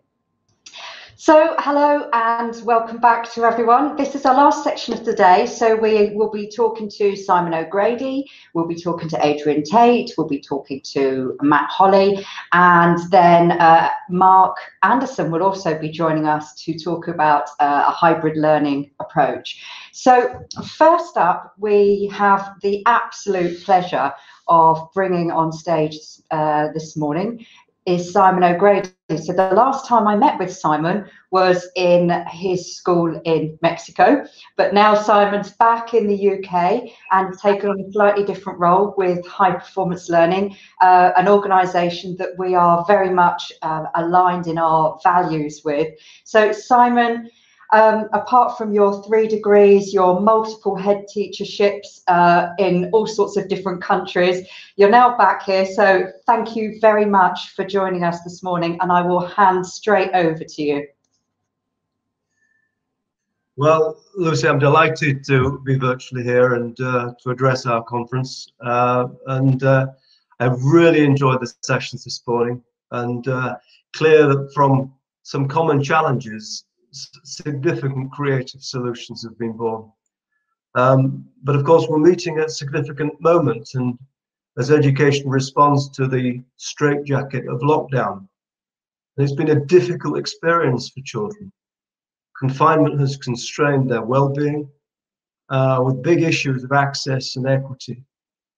so, hello and welcome back to everyone. This is our last section of the day. So, we will be talking to Simon O'Grady, we'll be talking to Adrian Tate, we'll be talking to Matt Holley, and then uh, Mark Anderson will also be joining us to talk about uh, a hybrid learning approach. So, first up, we have the absolute pleasure of bringing on stage uh, this morning is Simon O'Grady. So the last time I met with Simon was in his school in Mexico, but now Simon's back in the UK and taken on a slightly different role with High Performance Learning, uh, an organisation that we are very much uh, aligned in our values with. So Simon um, apart from your three degrees, your multiple head teacherships uh, in all sorts of different countries, you're now back here. So thank you very much for joining us this morning, and I will hand straight over to you. Well, Lucy, I'm delighted to be virtually here and uh, to address our conference. Uh, and uh, I've really enjoyed the sessions this morning and uh, clear that from some common challenges significant creative solutions have been born. Um, but of course, we're meeting a significant moment, and as education responds to the straitjacket of lockdown, it's been a difficult experience for children. Confinement has constrained their well-being, uh, with big issues of access and equity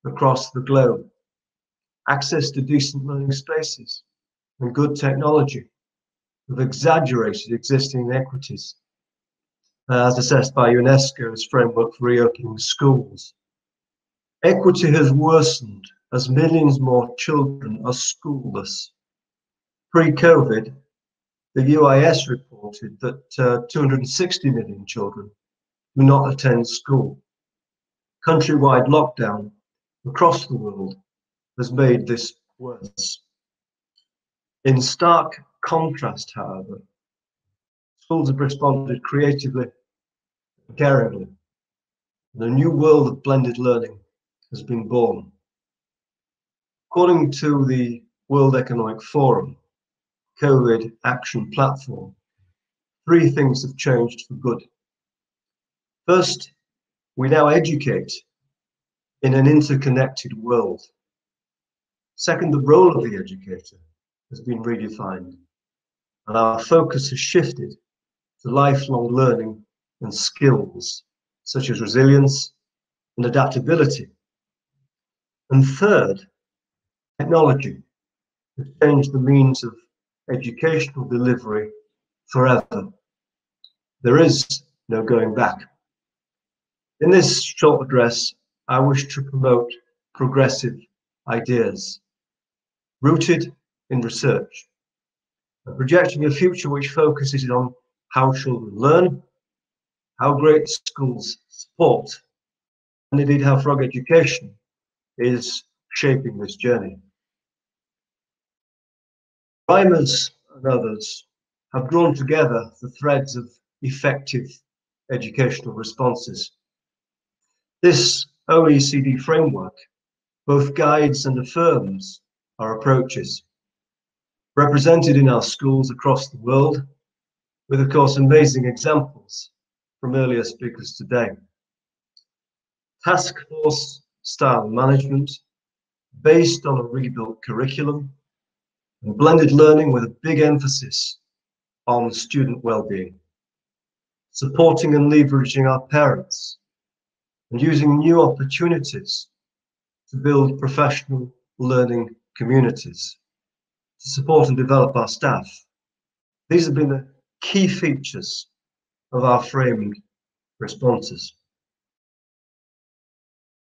across the globe. Access to decent learning spaces and good technology have exaggerated existing inequities, uh, as assessed by UNESCO's framework for reopening schools. Equity has worsened as millions more children are schoolless. Pre-COVID, the UIS reported that uh, 260 million children do not attend school. Countrywide lockdown across the world has made this worse. In stark contrast, however, schools have responded creatively, caringly, and a new world of blended learning has been born. According to the World Economic Forum COVID Action Platform, three things have changed for good. First, we now educate in an interconnected world. Second, the role of the educator has been redefined, and our focus has shifted to lifelong learning and skills such as resilience and adaptability. And third, technology has changed the means of educational delivery forever. There is no going back. In this short address, I wish to promote progressive ideas rooted in research, projecting a future which focuses on how children learn, how great schools support, and indeed how frog education is shaping this journey. Reimers and others have drawn together the threads of effective educational responses. This OECD framework both guides and affirms our approaches, represented in our schools across the world, with of course amazing examples from earlier speakers today. Task force style management based on a rebuilt curriculum and blended learning with a big emphasis on student well-being, supporting and leveraging our parents, and using new opportunities to build professional learning communities, to support and develop our staff. These have been the key features of our framed responses.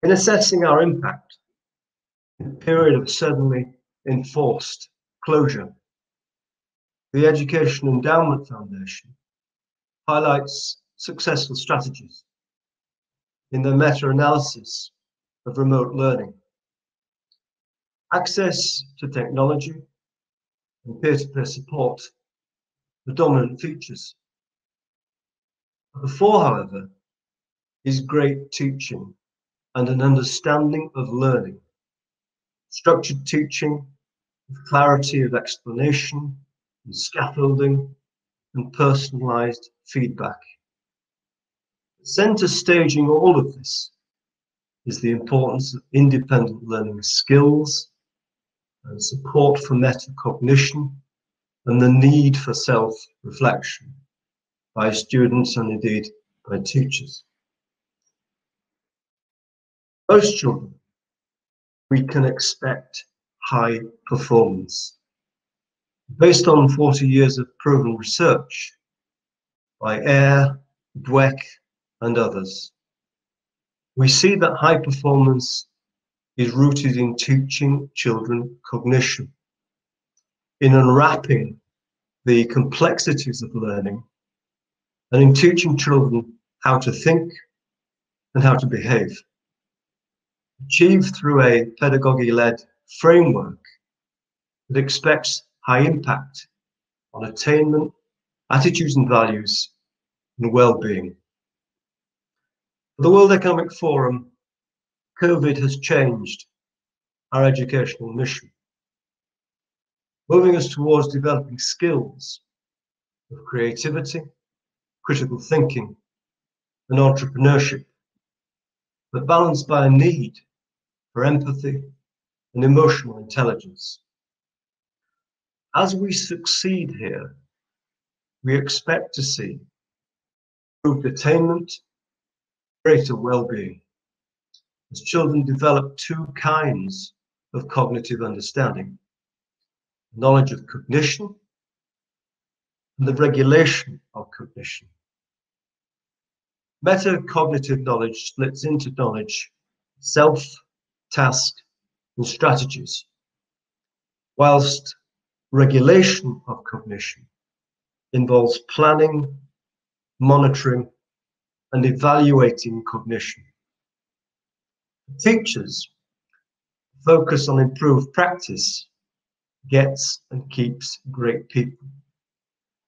In assessing our impact, in a period of suddenly enforced closure, the Education Endowment Foundation highlights successful strategies in the meta-analysis of remote learning. Access to technology and peer-to-peer support, the dominant features. Before, however, is great teaching and an understanding of learning. Structured teaching clarity of explanation and scaffolding and personalized feedback. Center staging all of this is the importance of independent learning skills and support for metacognition and the need for self-reflection by students and indeed by teachers. Most children, we can expect high performance. Based on 40 years of proven research by Eyre, Dweck, and others, we see that high performance is rooted in teaching children cognition, in unwrapping the complexities of learning, and in teaching children how to think and how to behave. Achieved through a pedagogy-led framework that expects high impact on attainment, attitudes and values, and well-being. The World Economic Forum, COVID has changed our educational mission, moving us towards developing skills of creativity, critical thinking, and entrepreneurship, but balanced by a need for empathy and emotional intelligence. As we succeed here, we expect to see improved attainment greater well-being as children develop two kinds of cognitive understanding knowledge of cognition and the regulation of cognition. Metacognitive knowledge splits into knowledge, self, task, and strategies, whilst regulation of cognition involves planning, monitoring, and evaluating cognition. Teachers, focus on improved practice gets and keeps great people.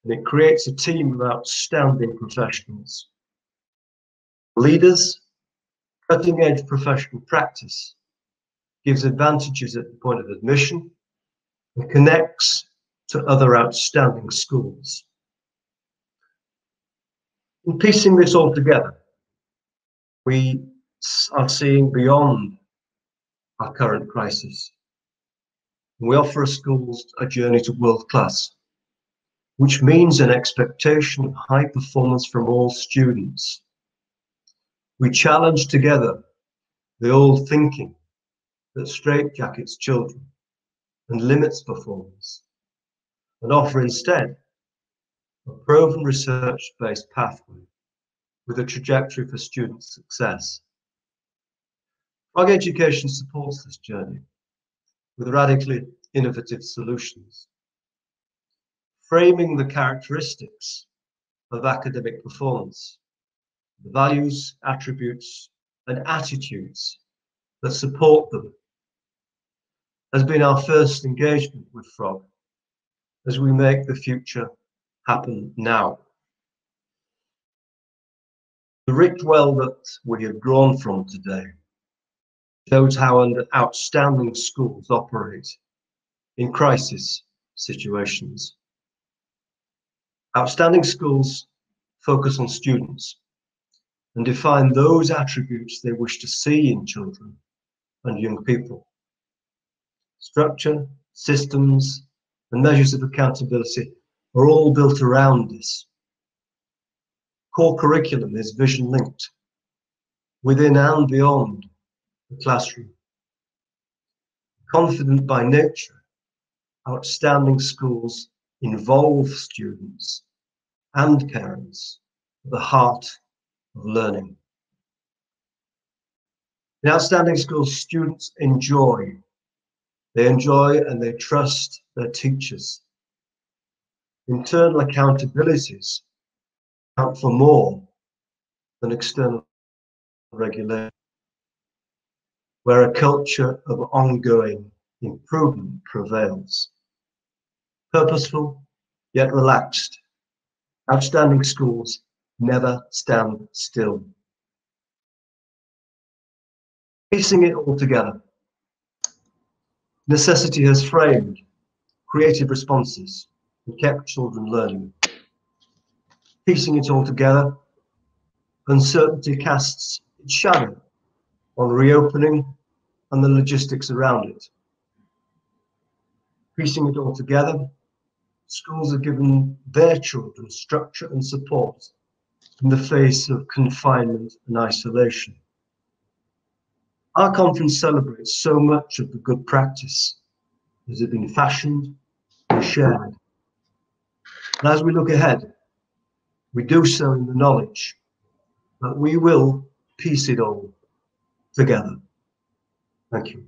And it creates a team of outstanding professionals. Leaders, cutting edge professional practice gives advantages at the point of admission and connects to other outstanding schools. In piecing this all together, we are seeing beyond our current crisis. We offer schools a journey to world class, which means an expectation of high performance from all students. We challenge together the old thinking that straitjackets children and limits performance, and offer instead a proven research-based pathway with a trajectory for student success. Frog Education supports this journey with radically innovative solutions, framing the characteristics of academic performance, the values, attributes, and attitudes that support them has been our first engagement with Frog as we make the future happen now. The rich well that we have drawn from today shows how outstanding schools operate in crisis situations. Outstanding schools focus on students and define those attributes they wish to see in children and young people. Structure, systems, and measures of accountability are all built around this. Core curriculum is vision linked within and beyond the classroom. Confident by nature, outstanding schools involve students and parents at the heart of learning. In outstanding schools, students enjoy. They enjoy and they trust their teachers. Internal accountabilities count for more than external regulation where a culture of ongoing improvement prevails. Purposeful, yet relaxed, outstanding schools never stand still. Piecing it all together, necessity has framed creative responses and kept children learning. Piecing it all together, uncertainty casts its shadow on reopening and the logistics around it. Piecing it all together, schools are given their children structure and support in the face of confinement and isolation. Our conference celebrates so much of the good practice that has been fashioned and shared. And as we look ahead, we do so in the knowledge that we will piece it all together. Thank you.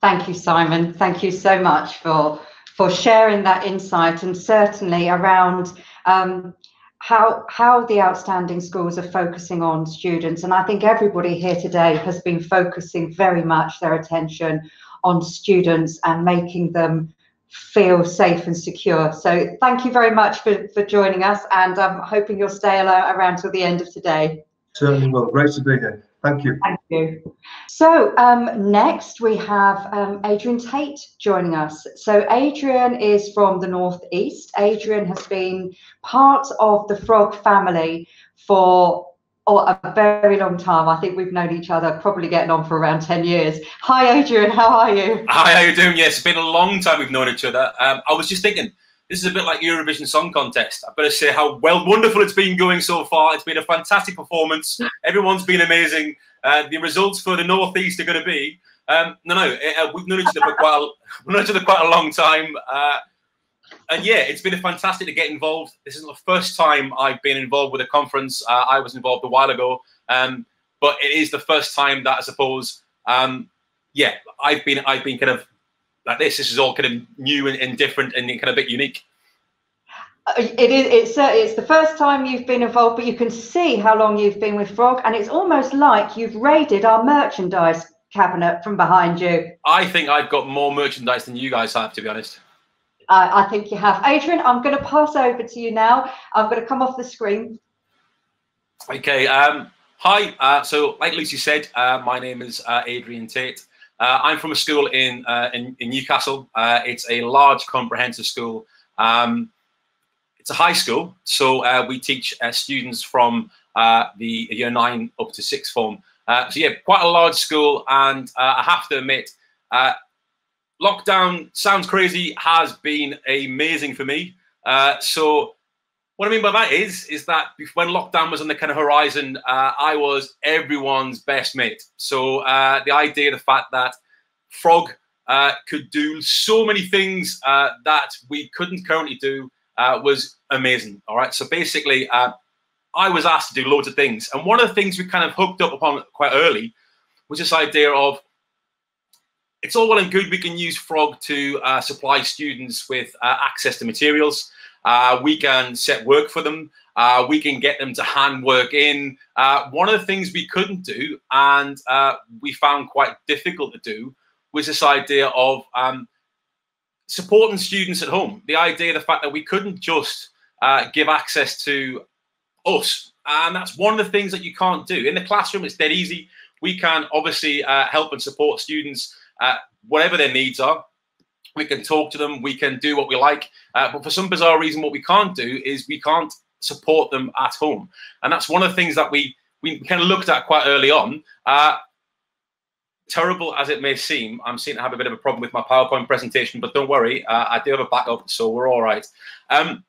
Thank you, Simon. Thank you so much for for sharing that insight and certainly around um, how how the outstanding schools are focusing on students. And I think everybody here today has been focusing very much their attention on students and making them feel safe and secure. So thank you very much for, for joining us and I'm hoping you'll stay around till the end of today. Certainly will. Great to be here. Thank you. Thank you. So um, next we have um, Adrian Tate joining us. So Adrian is from the Northeast. Adrian has been part of the Frog family for oh, a very long time. I think we've known each other probably getting on for around 10 years. Hi, Adrian. How are you? Hi, how you doing? Yes, it's been a long time we've known each other. Um, I was just thinking, this is a bit like Eurovision Song Contest. I've got to say how well wonderful it's been going so far. It's been a fantastic performance. Everyone's been amazing. Uh, the results for the Northeast are going to be um, no, no. Uh, we've known each other for quite a, known each other quite a long time, uh, and yeah, it's been a fantastic to get involved. This isn't the first time I've been involved with a conference. Uh, I was involved a while ago, um, but it is the first time that I suppose, um, yeah, I've been I've been kind of like this. This is all kind of new and, and different and kind of a bit unique. Uh, it is. It's uh, it's the first time you've been involved, but you can see how long you've been with Frog, and it's almost like you've raided our merchandise cabinet from behind you. I think I've got more merchandise than you guys have, to be honest. I think you have, Adrian. I'm going to pass over to you now. I'm going to come off the screen. Okay. Um, hi. Uh, so, like Lucy said, uh, my name is uh, Adrian Tate. Uh, I'm from a school in in, in, Newcastle. it's a large comprehensive school. Um, it's a high school, so uh, we teach uh, students from uh, the year nine up to sixth form. Uh, so yeah, quite a large school, and uh, I have to admit, uh, lockdown sounds crazy, has been amazing for me. so what I mean by that is, is that when lockdown was on the kind of horizon, I was everyone's best mate. So the idea, the fact that Frog could do so many things that we couldn't currently do uh, was amazing. All right. So basically, uh, I was asked to do loads of things. And one of the things we kind of hooked up upon quite early was this idea of it's all well and good we can use Frog to uh, supply students with uh, access to materials. Uh, we can set work for them. Uh, we can get them to hand work in. one of the things we couldn't do and we found quite difficult to do was this idea of um, supporting students at home. The idea, the fact that we couldn't just uh, give access to us, and that's one of the things that you can't do in the classroom. It's dead easy. We can obviously uh, help and support students, uh, whatever their needs are. We can talk to them. We can do what we like. Uh, but for some bizarre reason, what we can't do is we can't support them at home, and that's one of the things that we we kind of looked at quite early on. Uh, terrible as it may seem, I'm seeing to have a bit of a problem with my PowerPoint presentation, but don't worry, uh, I do have a backup, so we're all right. Um,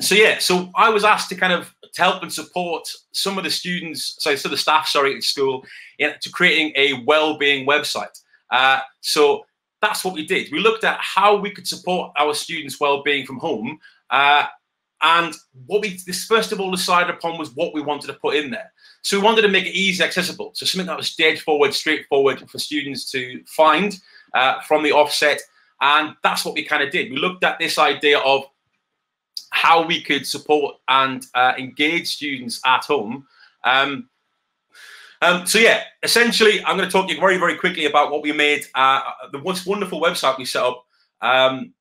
so yeah, so I was asked to kind of to help and support some of the students, sorry, so the staff, sorry, at school, in, to creating a well-being website. Uh, so that's what we did. We looked at how we could support our students' well-being from home, uh, and what we this first of all decided upon was what we wanted to put in there. So we wanted to make it easy accessible. So something that was dead forward, straightforward for students to find uh, from the offset. And that's what we kind of did. We looked at this idea of how we could support and uh, engage students at home. Um, um, so yeah, essentially, I'm going to talk to you very, very quickly about what we made, uh, the most wonderful website we set up um,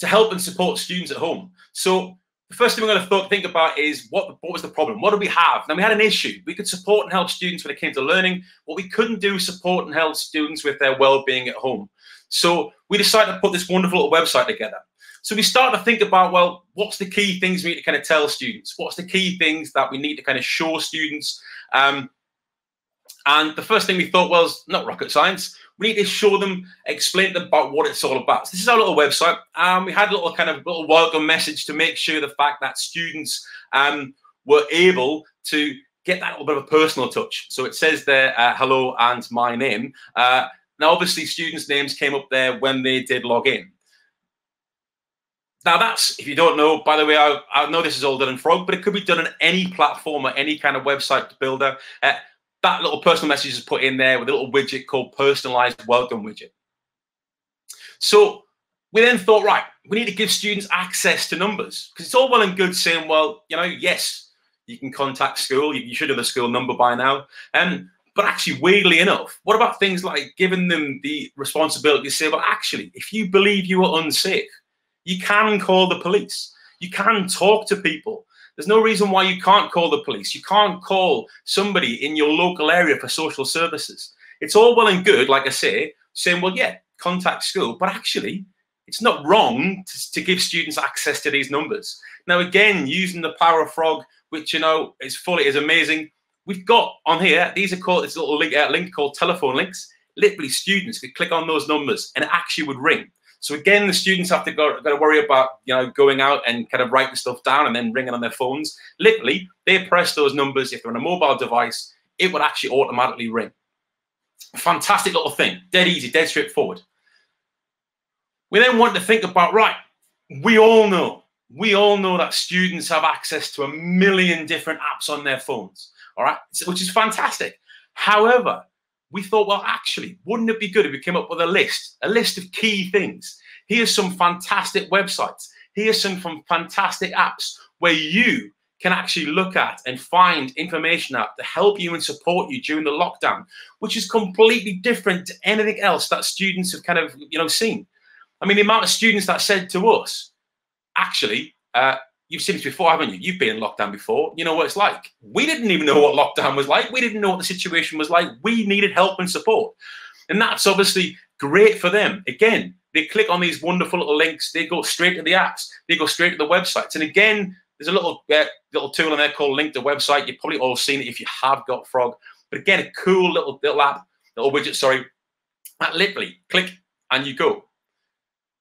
to help and support students at home. So the first thing we're going to think about is what, what was the problem? What did we have? Now, we had an issue. We could support and help students when it came to learning. What we couldn't do support and help students with their well-being at home. So we decided to put this wonderful little website together. So we started to think about, well, what's the key things we need to kind of tell students? What's the key things that we need to kind of show students? Um, and the first thing we thought was not rocket science. We need to show them, explain to them about what it's all about. So this is our little website. Um, we had a little kind of little welcome message to make sure the fact that students um, were able to get that little bit of a personal touch. So it says there, uh, hello and my name. Uh, now, obviously, students' names came up there when they did log in. Now, that's, if you don't know, by the way, I, I know this is all done in Frog, but it could be done on any platform or any kind of website builder. Uh, that little personal message is put in there with a little widget called personalized welcome widget. So we then thought, right, we need to give students access to numbers because it's all well and good saying, well, you know, yes, you can contact school, you, should have a school number by now. Um, but actually, weirdly enough, what about things like giving them the responsibility to say, well, actually, if you believe you are unsafe, you can call the police. You can talk to people. There's no reason why you can't call the police. You can't call somebody in your local area for social services. It's all well and good, like I say, saying, well, yeah, contact school, but actually, it's not wrong to, to give students access to these numbers. Now, again, using the power of Frog, which you know is fully is amazing. We've got on here, these are called this little link, uh, link called telephone links. Literally, students could click on those numbers and it actually would ring. So again, the students have to go got to worry about you know going out and kind of writing stuff down and then ringing on their phones. Literally, they press those numbers. If they're on a mobile device, it would actually automatically ring. Fantastic little thing, dead easy, dead straightforward. We then want to think about right. We all know, we all know that students have access to a million different apps on their phones. All right, which is fantastic. However, we thought, well, actually, wouldn't it be good if we came up with a list, a list of key things? Here's some fantastic websites. here's some from fantastic apps where you can actually look at and find information out to help you and support you during the lockdown, which is completely different to anything else that students have kind of, you know, seen. I mean, the amount of students that said to us, actually, uh, you've seen this before, haven't you? You've been in lockdown before. You know what it's like. We didn't even know what lockdown was like. We didn't know what the situation was like. We needed help and support. And that's obviously great for them. Again, they click on these wonderful little links. They go straight to the apps. They go straight to the websites. And again, there's a little uh, little tool in there called Link to Website. You've probably all seen it if you have got Frog. But again, a cool little little app, little widget. Sorry, that literally click and you go.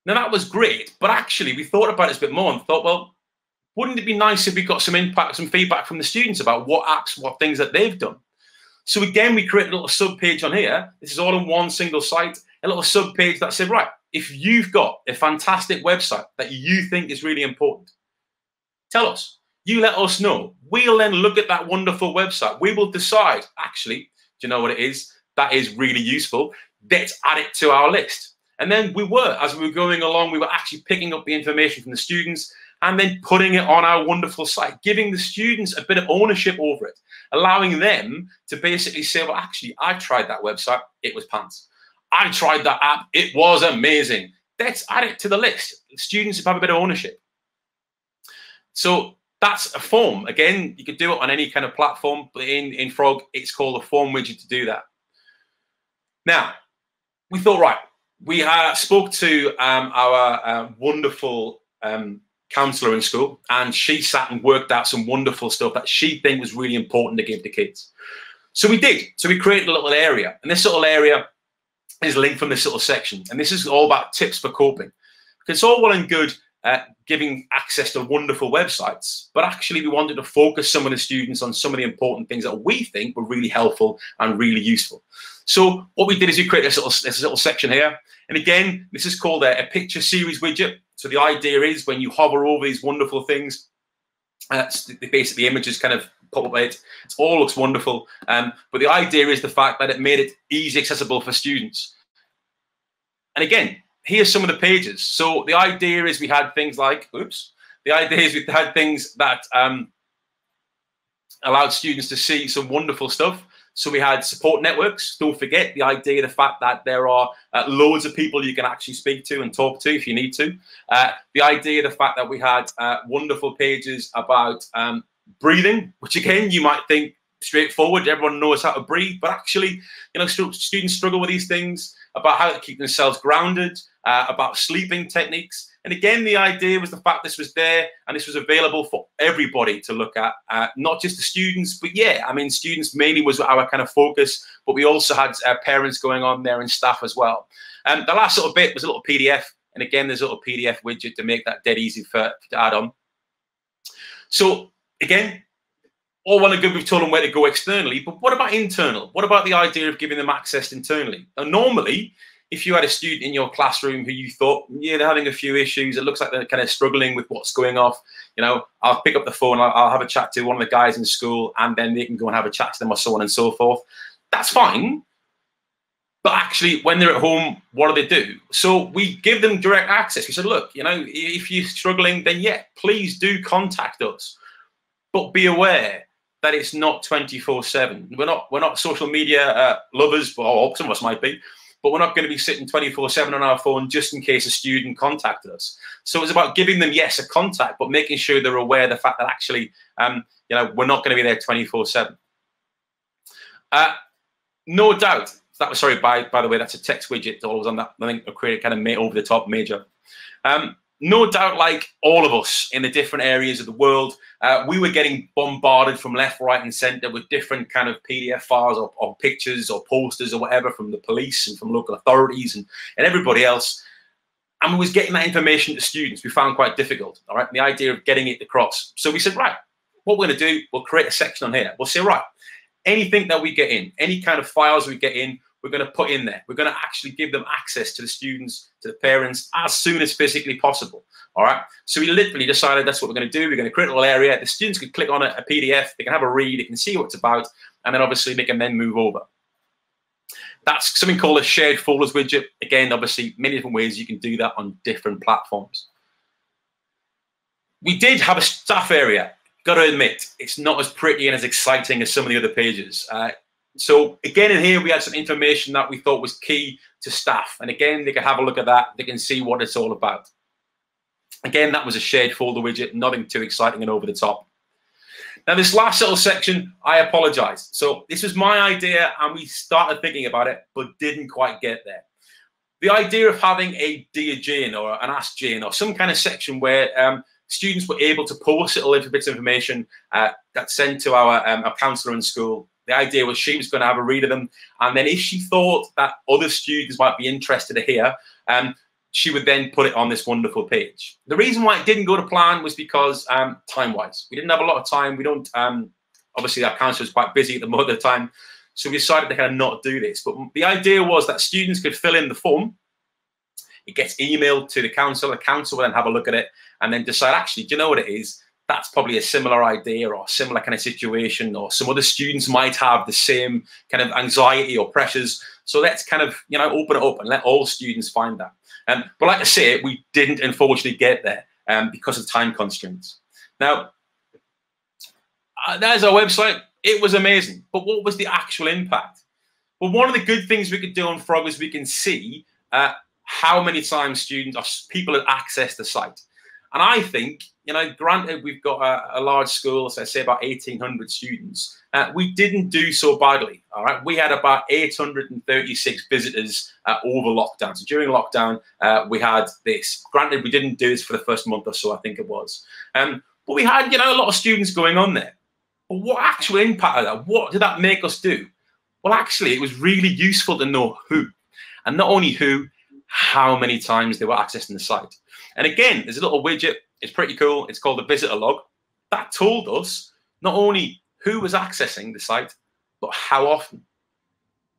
Now that was great, but actually we thought about it a bit more and thought, well, wouldn't it be nice if we got some impact, some feedback from the students about what apps, what things that they've done? So again, we created a little sub page on here. This is all on one single site, a little sub page that said, right, if you've got a fantastic website that you think is really important, tell us. You let us know. We'll then look at that wonderful website. We will decide, actually, do you know what it is? That is really useful. Let's add it to our list. And then we were, as we were going along, we were actually picking up the information from the students and then putting it on our wonderful site, giving the students a bit of ownership over it, allowing them to basically say, well, actually, I tried that website, it was pants. I tried that app, it was amazing. Let's add it to the list. Students have a bit of ownership. So that's a form. Again, you could do it on any kind of platform, but in, in Frog, it's called a form widget to do that. Now, we thought, right, we uh, spoke to um, our uh, wonderful um, counselor in school, and she sat and worked out some wonderful stuff that she think was really important to give to kids. So we did. So we created a little area, and this little area is linked from this little section, and this is all about tips for coping. Because It's all well and good uh, giving access to wonderful websites, but actually we wanted to focus some of the students on some of the important things that we think were really helpful and really useful. So what we did is we created this little, this little section here, and again, this is called a, a picture series widget. So the idea is when you hover over these wonderful things, uh, basically the images kind of pop up it. It all looks wonderful. Um, but the idea is the fact that it made it easy accessible for students. And again, here's some of the pages. So the idea is we had things like, oops, the idea is we had things that um, allowed students to see some wonderful stuff. So we had support networks. Don't forget the idea, the fact that there are uh, loads of people you can actually speak to and talk to if you need to. Uh, the idea, the fact that we had uh, wonderful pages about um, breathing, which again you might think straightforward. Everyone knows how to breathe, but actually, you know, students struggle with these things about how to keep themselves grounded, uh, about sleeping techniques. And again, the idea was the fact this was there and this was available for everybody to look at, uh, not just the students, but yeah, I mean, students mainly was our kind of focus, but we also had uh, parents going on there and staff as well. And um, the last little bit was a little PDF. And again, there's a little PDF widget to make that dead easy for, to add on. So again, all well and good, we've told them where to go externally, but what about internal? What about the idea of giving them access internally? Now, normally, if you had a student in your classroom who you thought, yeah, they're having a few issues, it looks like they're kind of struggling with what's going off, you know, I'll pick up the phone, I'll, I'll have a chat to one of the guys in school, and then they can go and have a chat to them or so on and so forth. That's fine. But actually, when they're at home, what do they do? So we give them direct access. We said, look, you know, if you're struggling, then yeah, please do contact us. But be aware that it's not 24-7. We're not we're not social media uh, lovers, or some of us might be, but we're not going to be sitting 24 7 on our phone just in case a student contacted us. So it's about giving them, yes, a contact, but making sure they're aware of the fact that actually, um, you know, we're not going to be there 24 7. Uh, no doubt. That was, sorry, by, by the way, that's a text widget. Always on that, I think, a create kind of over the top major. Um, no doubt, like all of us in the different areas of the world, uh, we were getting bombarded from left, right, and centre with different kind of PDF files or, or, pictures or posters or whatever from the police and from local authorities and, and everybody else. And we was getting that information to students. We found quite difficult. All right, the idea of getting it across. So we said, right, what we're going to do, we'll create a section on here. We'll say, right, anything that we get in, any kind of files we get in, we're going to put in there. We're going to actually give them access to the students, to the parents as soon as physically possible. All right. So we literally decided that's what we're going to do. We're going to create a little area. The students can click on a, a PDF. They can have a read. They can see what it's about. And then obviously they can then move over. That's something called a shared folders widget. Again, obviously many different ways you can do that on different platforms. we did have a staff area. Got to admit, it's not as pretty and as exciting as some of the other pages. Uh, so again, in here we had some information that we thought was key to staff, and again they can have a look at that. They can see what it's all about. Again, that was a shared folder widget, nothing too exciting and over the top. Now, this last little section, I apologize. So this was my idea, and we started thinking about it, but didn't quite get there. The idea of having a Dear or an Ask or some kind of section where um, students were able to post little bits of information uh, that's sent to our, um, our counsellor in school. The idea was she was going to have a read of them, and then if she thought that other students might be interested to hear, um, she would then put it on this wonderful page. The reason why it didn't go to plan was because um, time-wise, we didn't have a lot of time. We don't, um, obviously our counsellor was quite busy at the moment of the time. So we decided to kind of not do this. But the idea was that students could fill in the form. It gets emailed to the council. The council will then have a look at it and then decide, actually, do you know what it is? That's probably a similar idea or similar kind of situation, or some other students might have the same kind of anxiety or pressures. So let's kind of, you know, open it up and let all students find that. Um, but like I say, we didn't unfortunately get there um, because of time constraints. Now, uh, there's our website. It was amazing. But what was the actual impact? Well, one of the good things we could do on Frog is we can see uh, how many times students or people have accessed the site. And I think, you know, granted we've got a, a large school, so I say about 1,800 students, uh, we didn't do so badly. All right, we had about 836 visitors uh, over lockdown. So during lockdown, uh, we had this. Granted, we didn't do this for the first month or so, I think it was. Um, but we had, you know, a lot of students going on there. But what actual impact of that? What did that make us do? Well, actually, it was really useful to know who, and not only who, how many times they were accessing the site. And again, there's a little widget. It's pretty cool. It's called the visitor log. That told us not only who was accessing the site, but how often.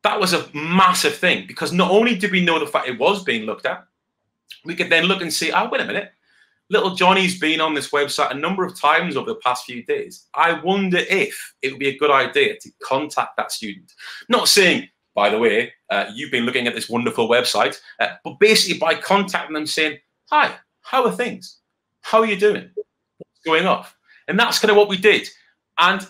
That was a massive thing because not only did we know the fact it was being looked at, we could then look and see, oh, wait a minute, little Johnny's been on this website a number of times over the past few days. I wonder if it would be a good idea to contact that student. Not saying, by the way, uh, you've been looking at this wonderful website, uh, but basically by contacting them saying, hi, how are things? How are you doing? What's going off? And that's kind of what we did. And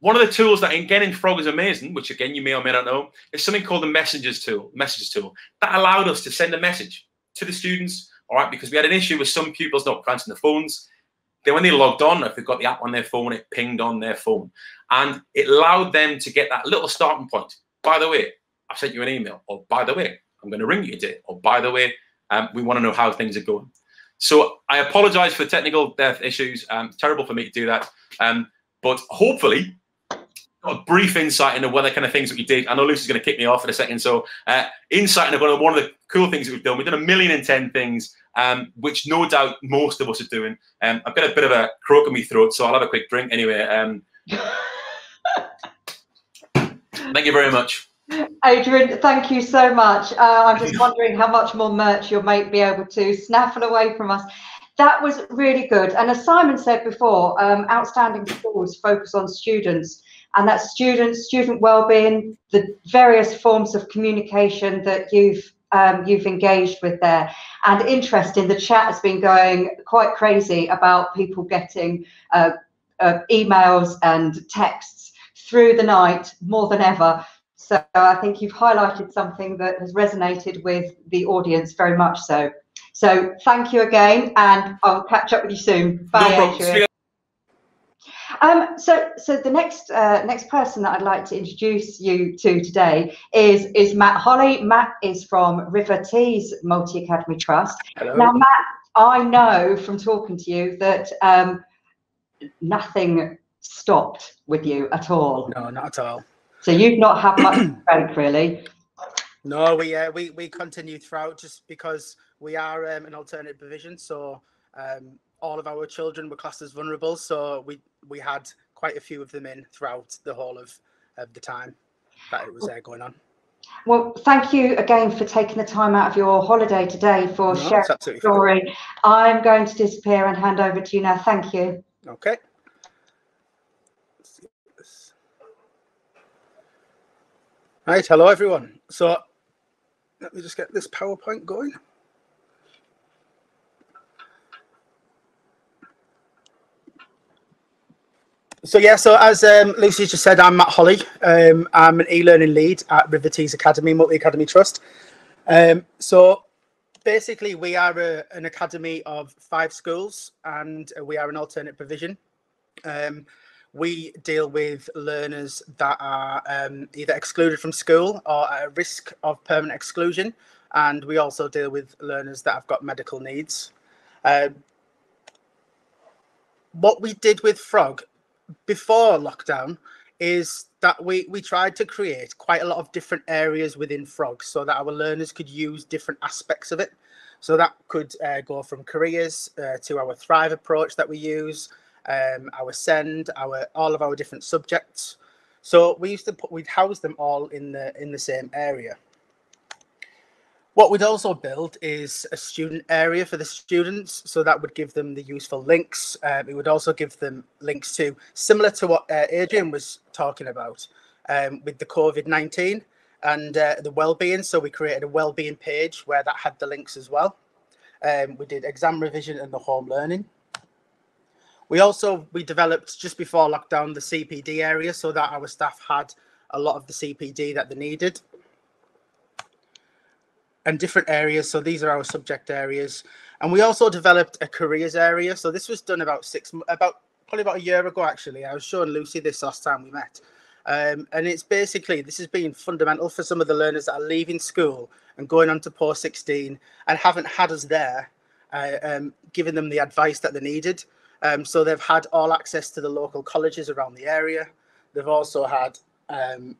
one of the tools that again in Frog is amazing, which again you may or may not know, is something called the messengers tool, messages tool. That allowed us to send a message to the students, all right, because we had an issue with some pupils not answering the phones. Then when they logged on, if they've got the app on their phone, it pinged on their phone. And it allowed them to get that little starting point. By the way, I've sent you an email. Or by the way, I'm going to ring you today. Or by the way, um, we want to know how things are going. So I apologize for technical death issues. Um, terrible for me to do that. Um, but hopefully, a brief insight into what the kind of things that we did. I know Lucy's going to kick me off in a second. So uh, insight into one of the cool things that we've done. We've done a million and ten things, um, which no doubt most of us are doing. Um, I've got a bit of a croak in my throat, so I'll have a quick drink anyway. Um, thank you very much. Adrian, thank you so much. Uh, I'm just wondering how much more merch you might be able to snaffle away from us. That was really good. And as Simon said before, um, outstanding schools focus on students and that students, student well-being, the various forms of communication that you've um, you've engaged with there. And interesting, the chat has been going quite crazy about people getting uh, uh, emails and texts through the night more than ever so I think you've highlighted something that has resonated with the audience very much so. So thank you again, and I'll catch up with you soon. Bye, no. Um, so, so the next uh, next person that I'd like to introduce you to today is is Matt Holley. Matt is from River Tees Multi Academy Trust. Hello. Now, Matt, I know from talking to you that um, nothing stopped with you at all. No, not at all. So you've not had much break really. No, we uh, we we continue throughout just because we are um, an alternative provision. So um, all of our children were classed as vulnerable. So we we had quite a few of them in throughout the whole of, of the time that it was uh, going on. Well, thank you again for taking the time out of your holiday today for no, sharing the story. Fine. I'm going to disappear and hand over to you now. Thank you. Okay. Right, hello everyone. So let me just get this PowerPoint going. So yeah, so as um, Lucy just said, I'm Matt Holley. Um, I'm an e-learning lead at River Tees Academy, Multi Academy Trust. Um, so basically, we are a, an academy of five schools, and we are an alternate provision. Um, we deal with learners that are um, either excluded from school or at risk of permanent exclusion, and we also deal with learners that have got medical needs. Um, what we did with Frog before lockdown is that we we tried to create quite a lot of different areas within Frog so that our learners could use different aspects of it. So that could uh, go from careers uh, to our Thrive approach that we use, um, our Send, our all of our different subjects. So we used to put we'd house them all in the in the same area. What we'd also build is a student area for the students, so that would give them the useful links. Um, it would also give them links to, similar to what uh, Adrian was talking about um, with the COVID 19 and uh, the well-being. So we created a well-being page where that had the links as well. Um, we did exam revision and the home learning. We also we developed just before lockdown the CPD area so that our staff had a lot of the CPD that they needed and different areas. So these are our subject areas. And we also developed a careers area. So this was done about six, about probably about a year ago, actually. I was showing Lucy this last time we met. Um, and it's basically, this has been fundamental for some of the learners that are leaving school and going on to post 16 and haven't had us there, uh, um, giving them the advice that they needed. Um, so they've had all access to the local colleges around the area. They've also had um,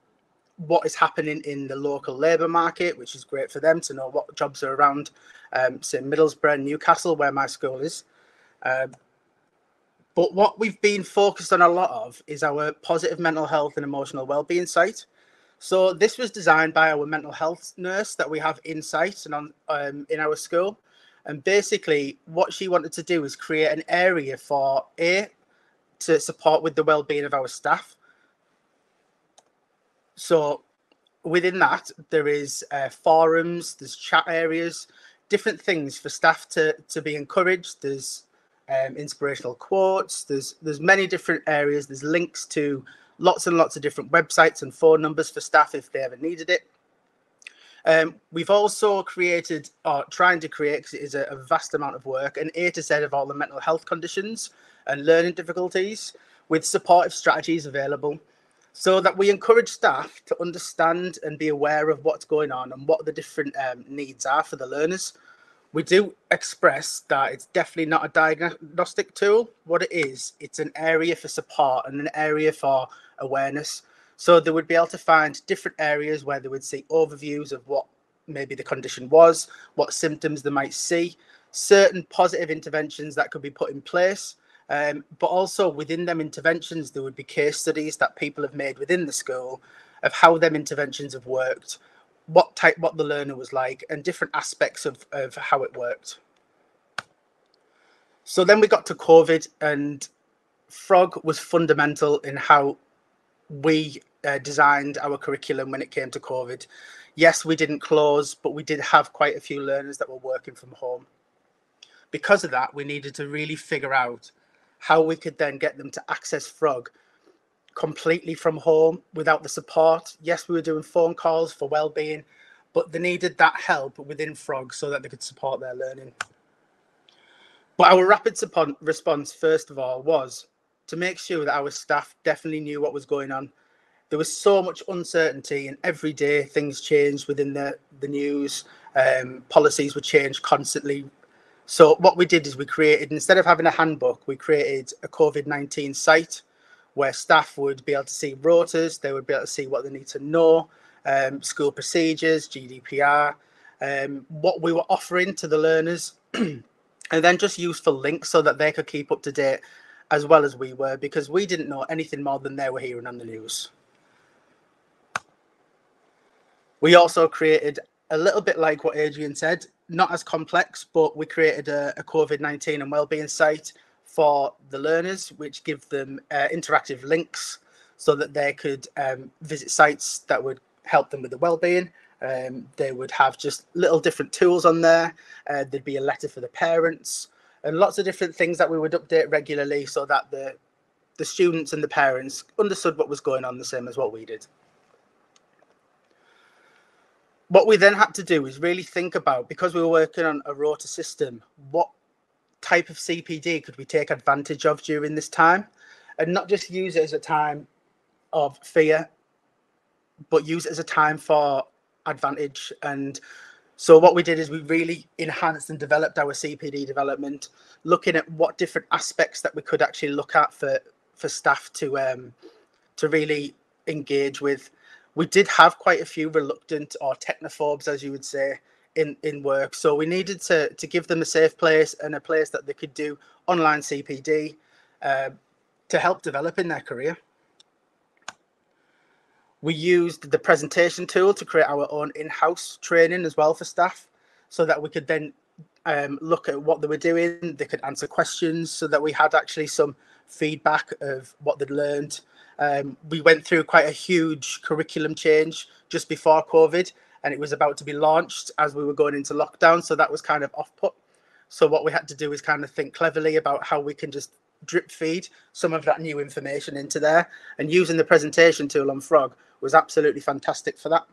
what is happening in the local labour market, which is great for them to know what jobs are around, um, say Middlesbrough, Newcastle, where my school is. Um, but what we've been focused on a lot of is our positive mental health and emotional well-being site. So this was designed by our mental health nurse that we have in site and on um, in our school. And basically, what she wanted to do is create an area for a to support with the well-being of our staff so within that, there is uh, forums, there's chat areas, different things for staff to to be encouraged. There's um, inspirational quotes. There's there's many different areas. There's links to lots and lots of different websites and phone numbers for staff if they ever needed it. Um, we've also created, or trying to create, because it is a, a, vast amount of work, an A to Z of all the mental health conditions and learning difficulties with supportive strategies available so that we encourage staff to understand and be aware of what's going on and what the different um, needs are for the learners. We do express that it's definitely not a diagnostic tool. What it is, it's an area for support and an area for awareness. So they would be able to find different areas where they would see overviews of what maybe the condition was, what symptoms they might see, certain positive interventions that could be put in place, um, but also within them interventions, there would be case studies that people have made within the school of how them interventions have worked, what type, what the learner was like, and different aspects of, of how it worked. So then we got to COVID, and Frog was fundamental in how we uh, designed our curriculum when it came to COVID. Yes, we didn't close, but we did have quite a few learners that were working from home. Because of that, we needed to really figure out how we could then get them to access Frog completely from home without the support. Yes, we were doing phone calls for well-being, but they needed that help within Frog so that they could support their learning. But our rapid response, first of all, was to make sure that our staff definitely knew what was going on. There was so much uncertainty, and every day things changed within the, the news. Um, policies were changed constantly, so what we did is we created, instead of having a handbook, we created a COVID-19 site where staff would be able to see rotas, they would be able to see what they need to know, um, school procedures, GDPR, um, what we were offering to the learners, and then just useful links so that they could keep up to date as well as we were, because we didn't know anything more than they were hearing on the news. We also created a little bit like what Adrian said, not as complex, but we created a, a COVID-19 and wellbeing site for the learners, which give them uh, interactive links so that they could um, visit sites that would help them with the well-being. Um, they would have just little different tools on there. Uh, there'd be a letter for the parents and lots of different things that we would update regularly so that the the students and the parents understood what was going on the same as what we did. What we then had to do is really think about, because we were working on a rota system, what type of CPD could we take advantage of during this time? And not just use it as a time of fear, but use it as a time for advantage. And so what we did is we really enhanced and developed our CPD development, looking at what different aspects that we could actually look at for for staff to um, to really engage with. We did have quite a few reluctant or technophobes, as you would say, in in work. So we needed to to give them a safe place and a place that they could do online CPD uh, to help develop in their career. We used the presentation tool to create our own in-house training as well for staff, so that we could then um, look at what they were doing. They could answer questions, so that we had actually some feedback of what they'd learned. Um, we went through quite a huge curriculum change just before COVID, and it was about to be launched as we were going into lockdown. So that was kind of off put. So what we had to do is kind of think cleverly about how we can just drip feed some of that new information into there. And using the presentation tool on Frog was absolutely fantastic for that.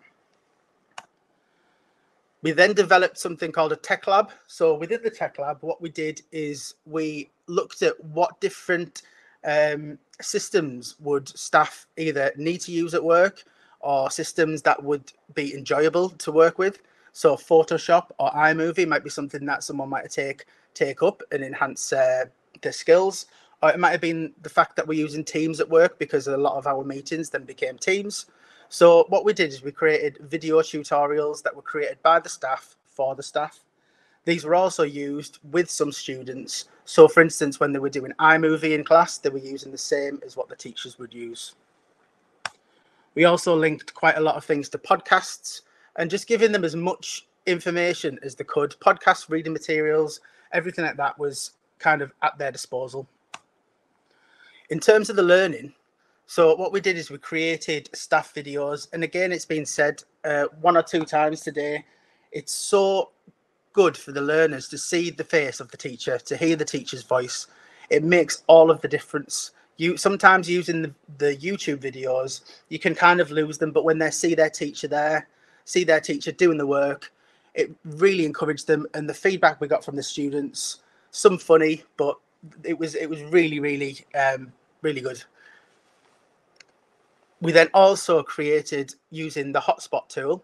We then developed something called a tech lab. So within the tech lab, what we did is we looked at what different um, systems would staff either need to use at work or systems that would be enjoyable to work with. So Photoshop or iMovie might be something that someone might take take up and enhance uh, their skills. Or it might have been the fact that we're using Teams at work because a lot of our meetings then became Teams. So what we did is we created video tutorials that were created by the staff for the staff. These were also used with some students. So for instance, when they were doing iMovie in class, they were using the same as what the teachers would use. We also linked quite a lot of things to podcasts and just giving them as much information as they could. Podcasts, reading materials, everything like that was kind of at their disposal. In terms of the learning, so what we did is we created staff videos, and again, it's been said uh, one or two times today. It's so good for the learners to see the face of the teacher, to hear the teacher's voice. It makes all of the difference. You sometimes using the, the YouTube videos, you can kind of lose them, but when they see their teacher there, see their teacher doing the work, it really encouraged them. And the feedback we got from the students, some funny, but it was it was really really um, really good. We then also created using the hotspot tool,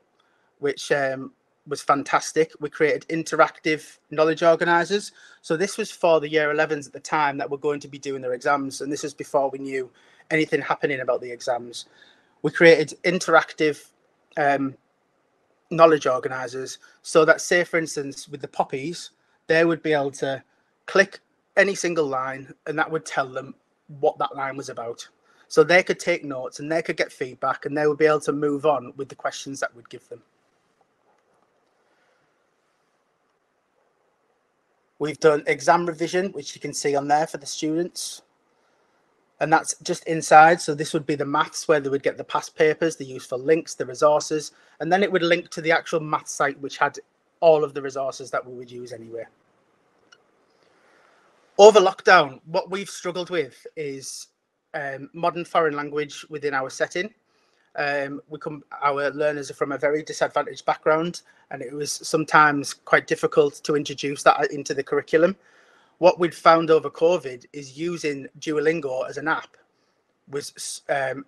which um, was fantastic. We created interactive knowledge organizers. So this was for the year 11s at the time that were going to be doing their exams. And this is before we knew anything happening about the exams. We created interactive um, knowledge organizers so that say for instance with the poppies they would be able to click any single line and that would tell them what that line was about so they could take notes and they could get feedback and they would be able to move on with the questions that we'd give them. We've done exam revision, which you can see on there for the students. And that's just inside. So this would be the maths where they would get the past papers, the useful links, the resources, and then it would link to the actual math site, which had all of the resources that we would use anyway. Over lockdown, what we've struggled with is um, modern foreign language within our setting. Um, we come, our learners are from a very disadvantaged background, and it was sometimes quite difficult to introduce that into the curriculum. What we'd found over COVID is using Duolingo as an app was um,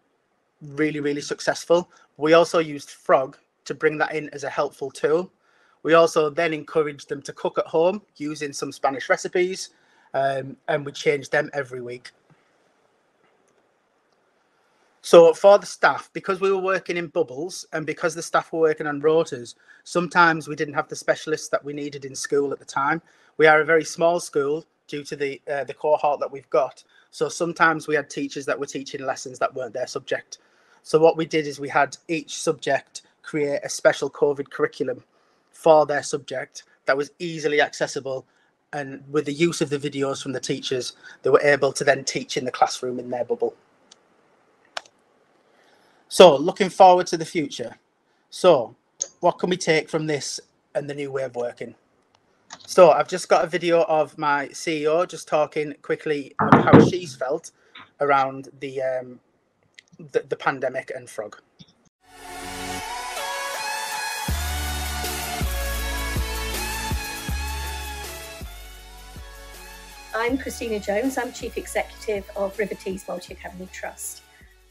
really, really successful. We also used Frog to bring that in as a helpful tool. We also then encouraged them to cook at home using some Spanish recipes, um, and we changed them every week. So for the staff, because we were working in bubbles and because the staff were working on rotas, sometimes we didn't have the specialists that we needed in school at the time. We are a very small school due to the uh, the cohort that we've got. So sometimes we had teachers that were teaching lessons that weren't their subject. So what we did is we had each subject create a special COVID curriculum for their subject that was easily accessible and with the use of the videos from the teachers, they were able to then teach in the classroom in their bubble. So, looking forward to the future. So, what can we take from this and the new way of working? So, I've just got a video of my CEO just talking quickly of how she's felt around the, um, the, the pandemic and frog. I'm Christina Jones. I'm Chief Executive of River Tees Multi Academy Trust.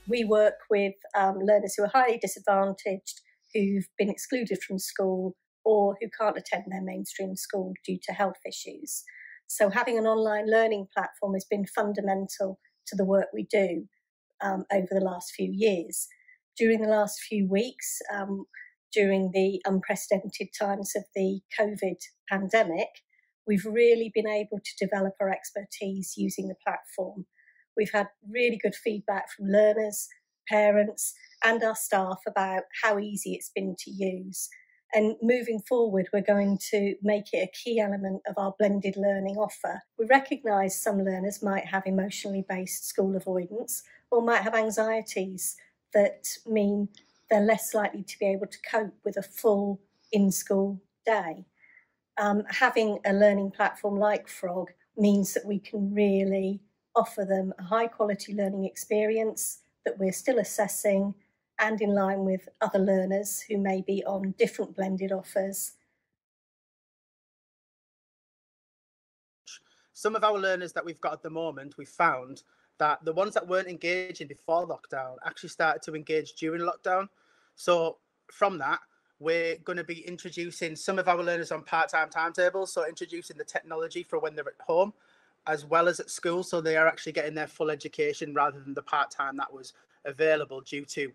We work with um, learners who are highly disadvantaged, who've been excluded from school, or who can't attend their mainstream school due to health issues. So, having an online learning platform has been fundamental to the work we do um, over the last few years. During the last few weeks, um, during the unprecedented times of the COVID pandemic, we've really been able to develop our expertise using the platform. We've had really good feedback from learners, parents, and our staff about how easy it's been to use. And moving forward, we're going to make it a key element of our blended learning offer. We recognise some learners might have emotionally based school avoidance or might have anxieties that mean they're less likely to be able to cope with a full in school day um, having a learning platform like Frog means that we can really offer them a high quality learning experience that we're still assessing and in line with other learners who may be on different blended offers. Some of our learners that we've got at the moment, we found that the ones that weren't engaging before lockdown actually started to engage during lockdown. So from that, we're going to be introducing some of our learners on part-time timetables so introducing the technology for when they're at home as well as at school so they are actually getting their full education rather than the part-time that was available due to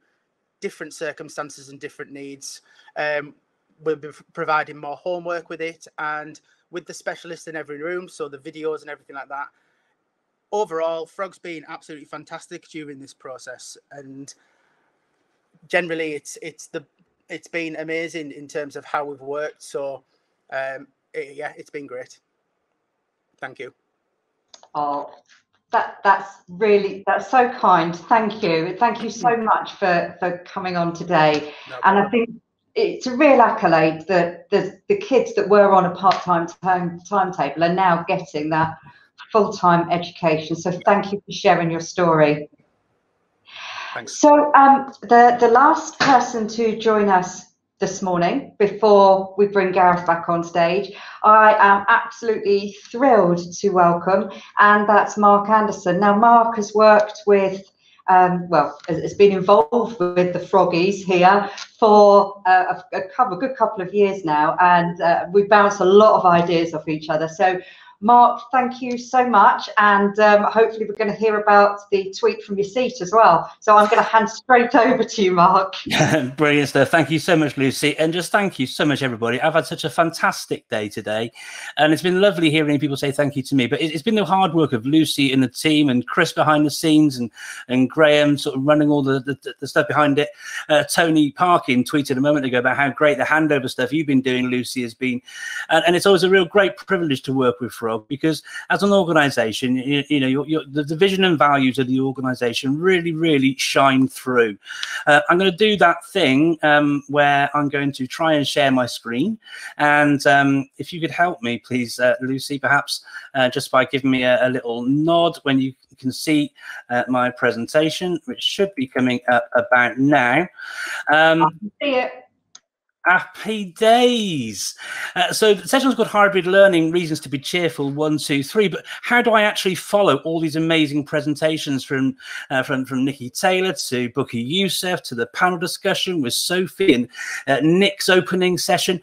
different circumstances and different needs um, we'll be providing more homework with it and with the specialist in every room so the videos and everything like that overall frog's been absolutely fantastic during this process and generally it's it's the it's been amazing in terms of how we've worked. So, um, it, yeah, it's been great. Thank you. Oh, that that's really that's so kind. Thank you. Thank you so much for for coming on today. No and I think it's a real accolade that the the kids that were on a part-time time timetable are now getting that full-time education. So thank you for sharing your story. Thanks. So um, the the last person to join us this morning before we bring Gareth back on stage, I am absolutely thrilled to welcome, and that's Mark Anderson. Now, Mark has worked with. Um, well, has been involved with the Froggies here for uh, a, a, couple, a good couple of years now, and uh, we bounce a lot of ideas off each other. So Mark, thank you so much. And um, hopefully we're going to hear about the tweet from your seat as well. So I'm going to hand straight over to you, Mark. Brilliant stuff. Thank you so much, Lucy. And just thank you so much, everybody. I've had such a fantastic day today. And it's been lovely hearing people say thank you to me. But it's been the hard work of Lucy and the team and Chris behind the scenes and, and Graham sort of running all the, the, the stuff behind it. Uh, Tony Parkin tweeted a moment ago about how great the handover stuff you've been doing, Lucy, has been. And, and it's always a real great privilege to work with Because as an organization, you, you know, the, vision and values of the organization really, really shine through. Uh, I'm going to do that thing um, where I'm going to try and share my screen. And um, if you could help me, please, uh, Lucy, perhaps uh, just by giving me a, a, little nod when you can see uh, my presentation, which should be coming up about now. Um, I can see it. Happy days. Uh, so the session's called Hybrid Learning, Reasons to be Cheerful, one, two, three. But how do I actually follow all these amazing presentations from uh, from, from Nicki Taylor to Bukky Yusuf to the panel discussion with Sophie and uh, Nick's opening session?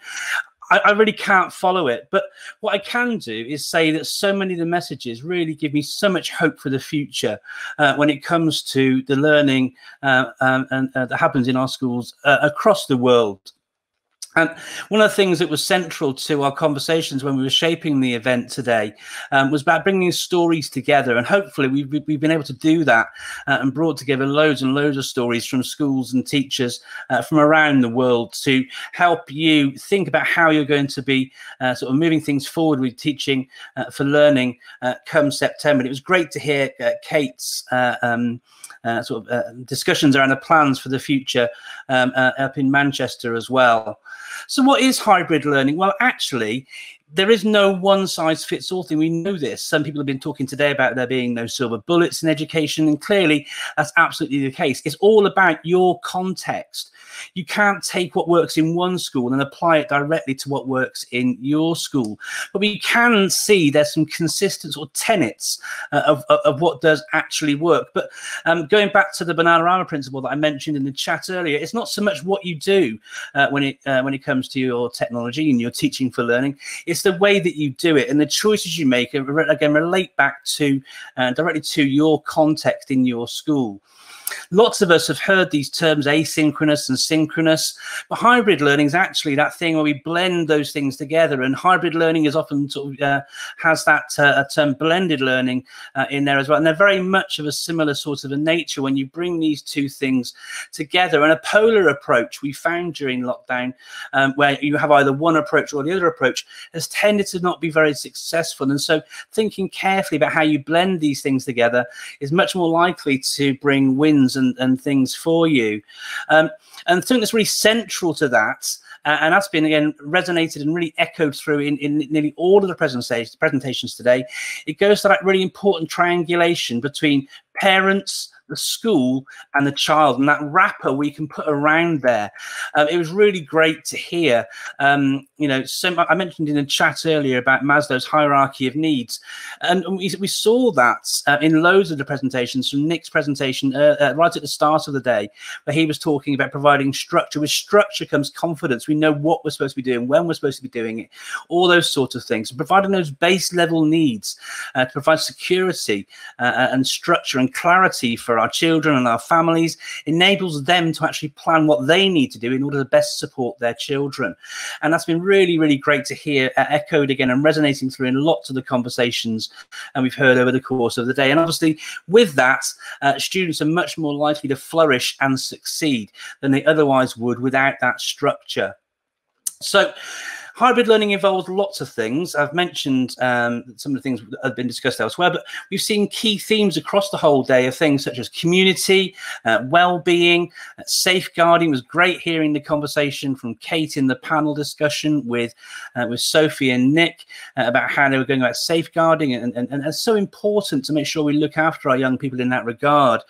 I, I, really can't follow it. But what I can do is say that so many of the messages really give me so much hope for the future uh, when it comes to the learning uh, um, and, uh, that happens in our schools uh, across the world. And one of the things that was central to our conversations when we were shaping the event today um, was about bringing stories together. And hopefully, we've, we've been able to do that uh, and brought together loads and loads of stories from schools and teachers uh, from around the world to help you think about how you're going to be uh, sort of moving things forward with teaching uh, for learning uh, come September. And it was great to hear uh, Kate's. Um, sort of uh, discussions around the plans for the future um, uh, up in Manchester as well. So, what is hybrid learning? Well, actually, there is no one size fits all thing. We know this. Some people have been talking today about there being no silver bullets in education, and clearly that's absolutely the case. It's all about your context. You can't take what works in one school and apply it directly to what works in your school. But we can see there's some consistent sort of tenets uh, of, of, of, what does actually work. But um, going back to the Bananarama principle that I mentioned in the chat earlier, it's not so much what you do uh, when it uh, when it comes to your technology and your teaching for learning. It's the way that you do it and the choices you make. Again, relate back to uh, directly to your context in your school. Lots of us have heard these terms asynchronous and synchronous, but hybrid learning is actually that thing where we blend those things together. And hybrid learning is often sort of uh, has that uh, term blended learning uh, in there as well. And they're very much of a similar sort of a nature when you bring these two things together. And a polar approach we found during lockdown, um, where you have either one approach or the other approach, has tended to not be very successful. And so thinking carefully about how you blend these things together is much more likely to bring wins and, and things for you. Um, and something that's really central to that, uh, and that's been again resonated and really echoed through in, in nearly all of the presentations, presentations today, it goes to that really important triangulation between parents, the school and the child and that wrapper we can put around there. Um, it was really great to hear. Um, you know, so I mentioned in the chat earlier about Maslow's hierarchy of needs, and we, we saw that uh, in loads of the presentations from Nick's presentation uh, uh, right at the start of the day, where he was talking about providing structure. With structure comes confidence. We know what we're supposed to be doing, when we're supposed to be doing it, all those sorts of things. Providing those base level needs uh, to provide security uh, and structure and clarity for our children and our families, enables them to actually plan what they need to do in order to best support their children. And that's been really, really great to hear uh, echoed again and resonating through in lots of the conversations and we've heard over the course of the day. And obviously, with that, uh, students are much more likely to flourish and succeed than they otherwise would without that structure. So, Hybrid learning involves lots of things. I've mentioned um, some of the things that have been discussed elsewhere, but we've seen key themes across the whole day of things such as community, uh, well-being, uh, safeguarding. It was great hearing the conversation from Kate in the panel discussion with uh, with Sophie and Nick uh, about how they were going about safeguarding, and, and, and it's so important to make sure we look after our young people in that regard.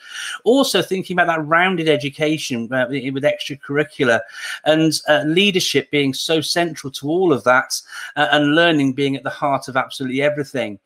Also thinking about that rounded education uh, with extracurricular and leadership being so central to all of that uh, and learning being at the heart of absolutely everything.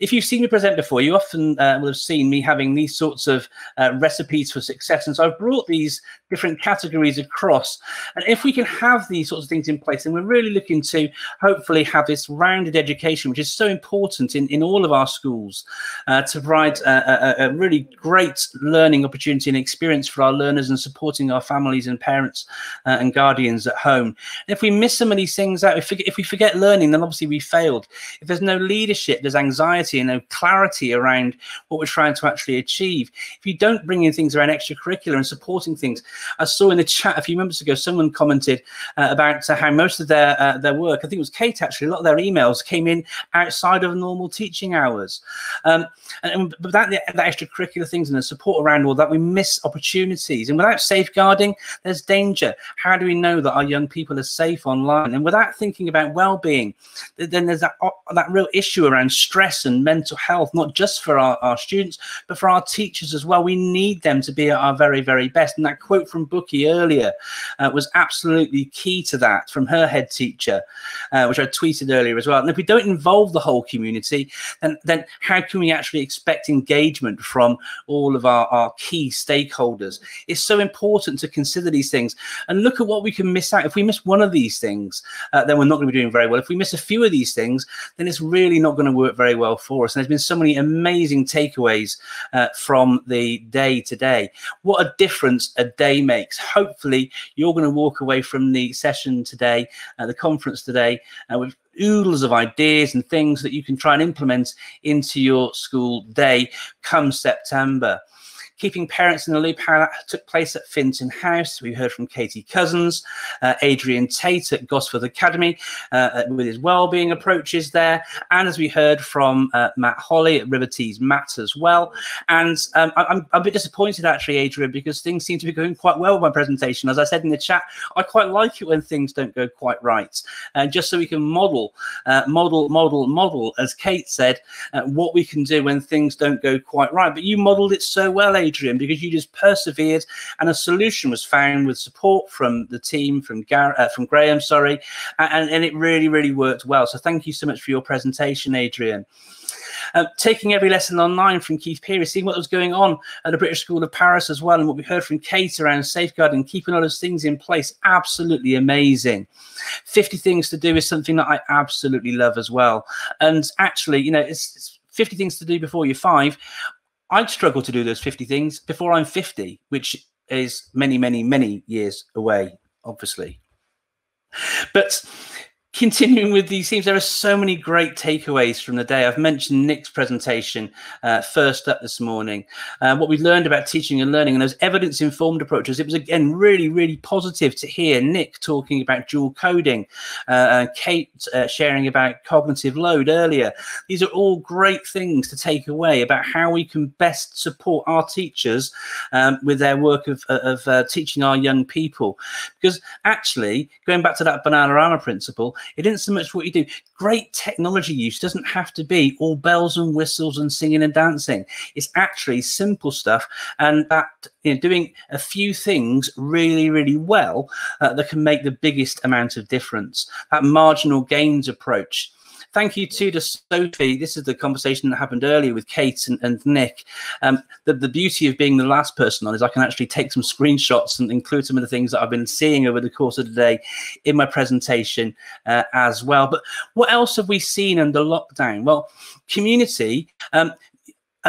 If you've seen me present before, you often uh, will have seen me having these sorts of uh, recipes for success. And so I've brought these different categories across. And if we can have these sorts of things in place, then we're really looking to hopefully have this rounded education, which is so important in, in all of our schools uh, to provide a, a, a, really great learning opportunity and experience for our learners and supporting our families and parents uh, and guardians at home. And if we miss some of these things out, if we, if we forget learning, then obviously we failed. If there's no leadership, there's anxiety and no clarity around what we're trying to actually achieve. If you don't bring in things around extracurricular and supporting things, I saw in the chat a few moments ago, someone commented uh, about uh, how most of their uh, their work, I think it was Kate actually, a lot of their emails came in outside of normal teaching hours. Um, and, without the, the extracurricular things and the support around all that, we miss opportunities. And without safeguarding, there's danger. How do we know that our young people are safe online? And without thinking about well-being, then there's that that real issue around stress and mental health, not just for our, our students, but for our teachers as well. We need them to be at our very, very best. And that quote from Bukky earlier uh, was absolutely key to that from her head teacher, uh, which I tweeted earlier as well. And if we don't involve the whole community, then, then how can we actually expect engagement from all of our, our key stakeholders? It's so important to consider these things and look at what we can miss out. If we miss one of these things, uh, then we're not going to be doing very well. If we miss a few of these things, then it's really not going to work very well for us. And there's been so many amazing takeaways uh, from the day today. What a difference a day makes. Hopefully, you're going to walk away from the session today, uh, the conference today, uh, with oodles of ideas and things that you can try and implement into your school day come September keeping parents in the loop how that took place at Finton House. We heard from Katie Cousins, uh, Adrian Tate at Gosforth Academy uh, with his wellbeing approaches there, and as we heard from uh, Matt Holley at River Tees MAT as well. And um, I, am a bit disappointed actually, Adrian, because things seem to be going quite well with my presentation. As I said in the chat, I quite like it when things don't go quite right, and uh, just so we can model, uh, model, model, model, as Kate said, uh, what we can do when things don't go quite right. But you modeled it so well, Adrian, because you just persevered and a solution was found with support from the team, from Gar uh, from Graham, sorry, and, and it really, really worked well. So thank you so much for your presentation, Adrian. Uh, taking every lesson online from Keith Pearey, seeing what was going on at the British School of Paris as well, and what we heard from Kate around safeguarding, keeping all those things in place, absolutely amazing. 50 things to do is something that I absolutely love as well. And actually, you know, it's, it's 50 things to do before you're five. I'd struggle to do those 50 things before I'm 50, which is many, many, many years away, obviously. But continuing with these themes, there are so many great takeaways from the day. I've mentioned Nick's presentation uh, first up this morning. Uh, what we learned about teaching and learning and those evidence informed approaches. It was again really, really positive to hear Nick talking about dual coding, uh, Kate uh, sharing about cognitive load earlier. These are all great things to take away about how we can best support our teachers um, with their work of, of uh, teaching our young people. Because actually, going back to that Bananarama principle, it isn't so much what you do. Great technology use doesn't have to be all bells and whistles and singing and dancing. It's actually simple stuff, and that you know, doing a few things really, really well uh, that can make the biggest amount of difference. That marginal gains approach thank you to Sophie. This is the conversation that happened earlier with Kate and, and Nick. Um, the, the beauty of being the last person on is I can actually take some screenshots and include some of the things that I've been seeing over the course of the day in my presentation uh, as well. But what else have we seen under lockdown? Well, community. Um,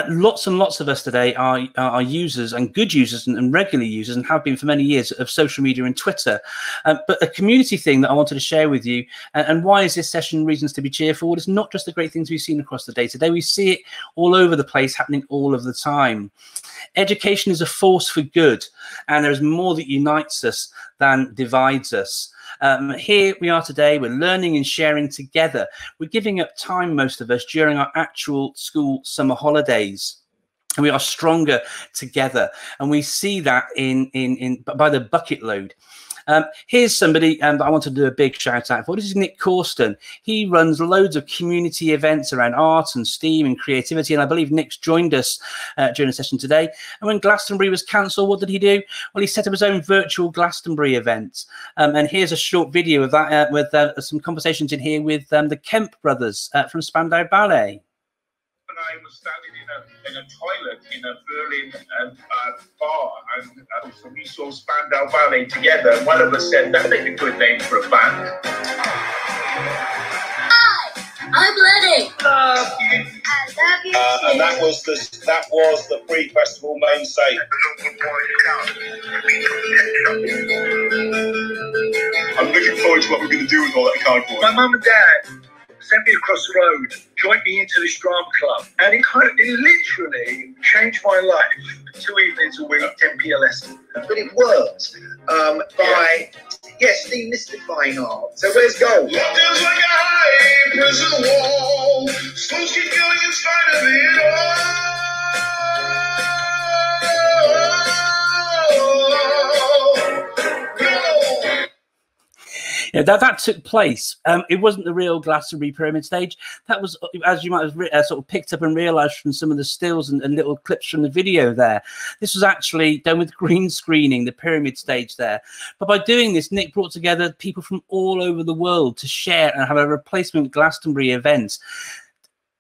lots and lots of us today are, are users and good users and, and, regular users and have been for many years of social media and Twitter. Um, but a community thing that I wanted to share with you, and, and, why is this session reasons to be cheerful? It's not just the great things we've seen across the day today. We see it all over the place, happening all of the time. Education is a force for good, and there is more that unites us than divides us. Um, here we are today, we're learning and sharing together. We're giving up time, most of us, during our actual school summer holidays and we are stronger together and we see that in in in by the bucket load um, here's somebody um, I want to do a big shout out for. This is Nick Corston. He runs loads of community events around art and STEAM and creativity. And I believe Nick's joined us uh, during the session today. And when Glastonbury was cancelled, what did he do? Well, he set up his own virtual Glastonbury event. Um, and here's a short video of that uh, with uh, some conversations in here with um, the Kemp brothers uh, from Spandau Ballet. I was standing in a, in a toilet in a Berlin um, uh, bar, and um, so we saw Spandau Ballet together. And one of us said, "That'd make a good name for a band." Hi, I'm Lenny. Love you. I love you uh, and that was the that was the pre-festival main stage. I'm looking forward to what we're going to do with all that cardboard. My mum and dad sent me across the road, joined me into this drama club, and it kind of, it literally changed my life. Two evenings a week, 10p a lesson. But it worked um, by, yes, demystifying art. So where's gold? There's like a high prison wall, it all. Yeah, that that took place. Um, it wasn't the real Glastonbury pyramid stage. That was, as you might have uh, sort of picked up and realised from some of the stills and, and, little clips from the video there. This was actually done with green screening, the pyramid stage there. But by doing this, Nick brought together people from all over the world to share and have a replacement Glastonbury event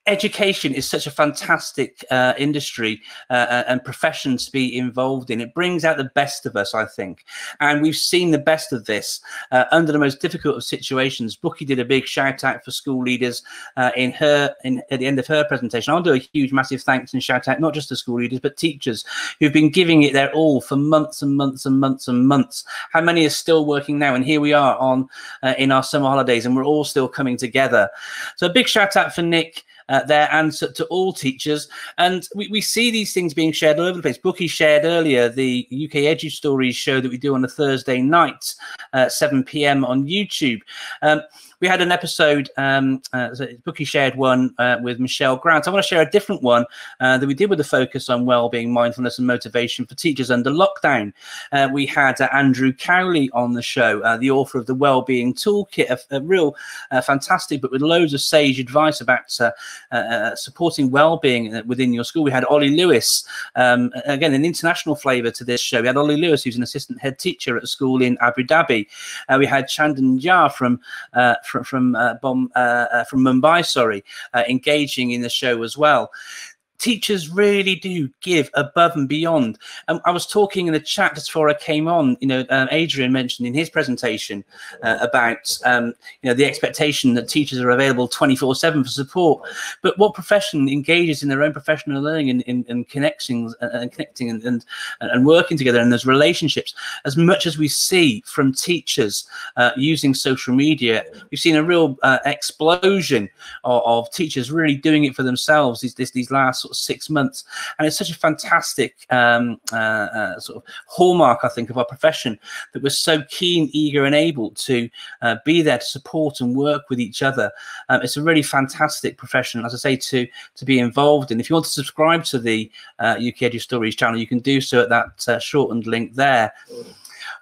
education is such a fantastic uh, industry uh, uh, and profession to be involved in. It brings out the best of us, I think. And we've seen the best of this uh, under the most difficult of situations. Bukky did a big shout out for school leaders uh, in her in, at the end of her presentation. I'll do a huge, massive thanks and shout out not just to school leaders, but teachers who've been giving it their all for months and months and months and months. How many are still working now? And here we are on uh, in our summer holidays, and we're all still coming together. So a big shout out for Nick uh, and to, to, all teachers. And we, we see these things being shared all over the place. Bukky shared earlier the UK Edu Stories show that we do on a Thursday night, uh, 7 p.m. on YouTube. Um, we had an episode, um, uh, Bukky shared one uh, with Michelle Grant. I want to share a different one uh, that we did with a focus on well-being, mindfulness, and motivation for teachers under lockdown. Uh, we had uh, Andrew Cowley on the show, uh, the author of the Well-being Toolkit, a, a real fantastic but with loads of sage advice about supporting well-being within your school. We had Ollie Lewis, um, again, an international flavour to this show. We had Ollie Lewis, who's an assistant head teacher at a school in Abu Dhabi. we had Chandan Jha from from uh, uh, uh, from Mumbai, sorry, uh, engaging in the show as well teachers really do give above and beyond. Um, I was talking in the chat just before I came on. You know, um, Adrian mentioned in his presentation uh, about um, you know the expectation that teachers are available twenty four seven for support. But what profession engages in their own professional learning and, in, in connections and, and connecting and, and, and working together and those relationships as much as we see from teachers uh, using social media, we've seen a real uh, explosion of, of, teachers really doing it for themselves. These these, these last sort of six months. And it's such a fantastic um, uh, uh, sort of hallmark, I think, of our profession that we're so keen, eager, and able to uh, be there to support and work with each other. Um, it's a really fantastic profession, as I say, to to be involved in. If you want to subscribe to the uh, UK Edu Stories channel, you can do so at that uh, shortened link there. I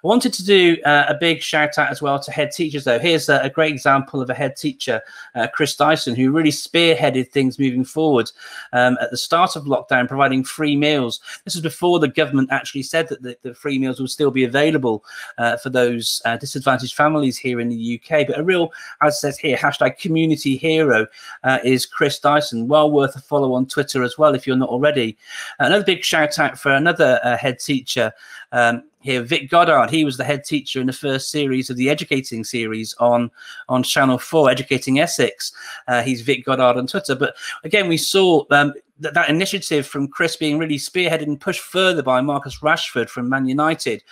wanted to do uh, a big shout out as well to head teachers, though. Here's a, a great example of a head teacher, uh, Chris Dyson, who really spearheaded things moving forward um, at the start of lockdown, providing free meals. This was before the government actually said that the, the free meals would still be available uh, for those uh, disadvantaged families here in the UK. But a real, as it says here, hashtag community hero uh, is Chris Dyson. Well worth a follow on Twitter as well if you're not already. Another big shout out for another uh, head teacher. Um, here, Vic Goddard. He was the head teacher in the first series of the educating series on on Channel Four, Educating Essex. Uh, he's Vic Goddard on Twitter. But again, we saw um, that, that initiative from Chris being really spearheaded and pushed further by Marcus Rashford from Man United.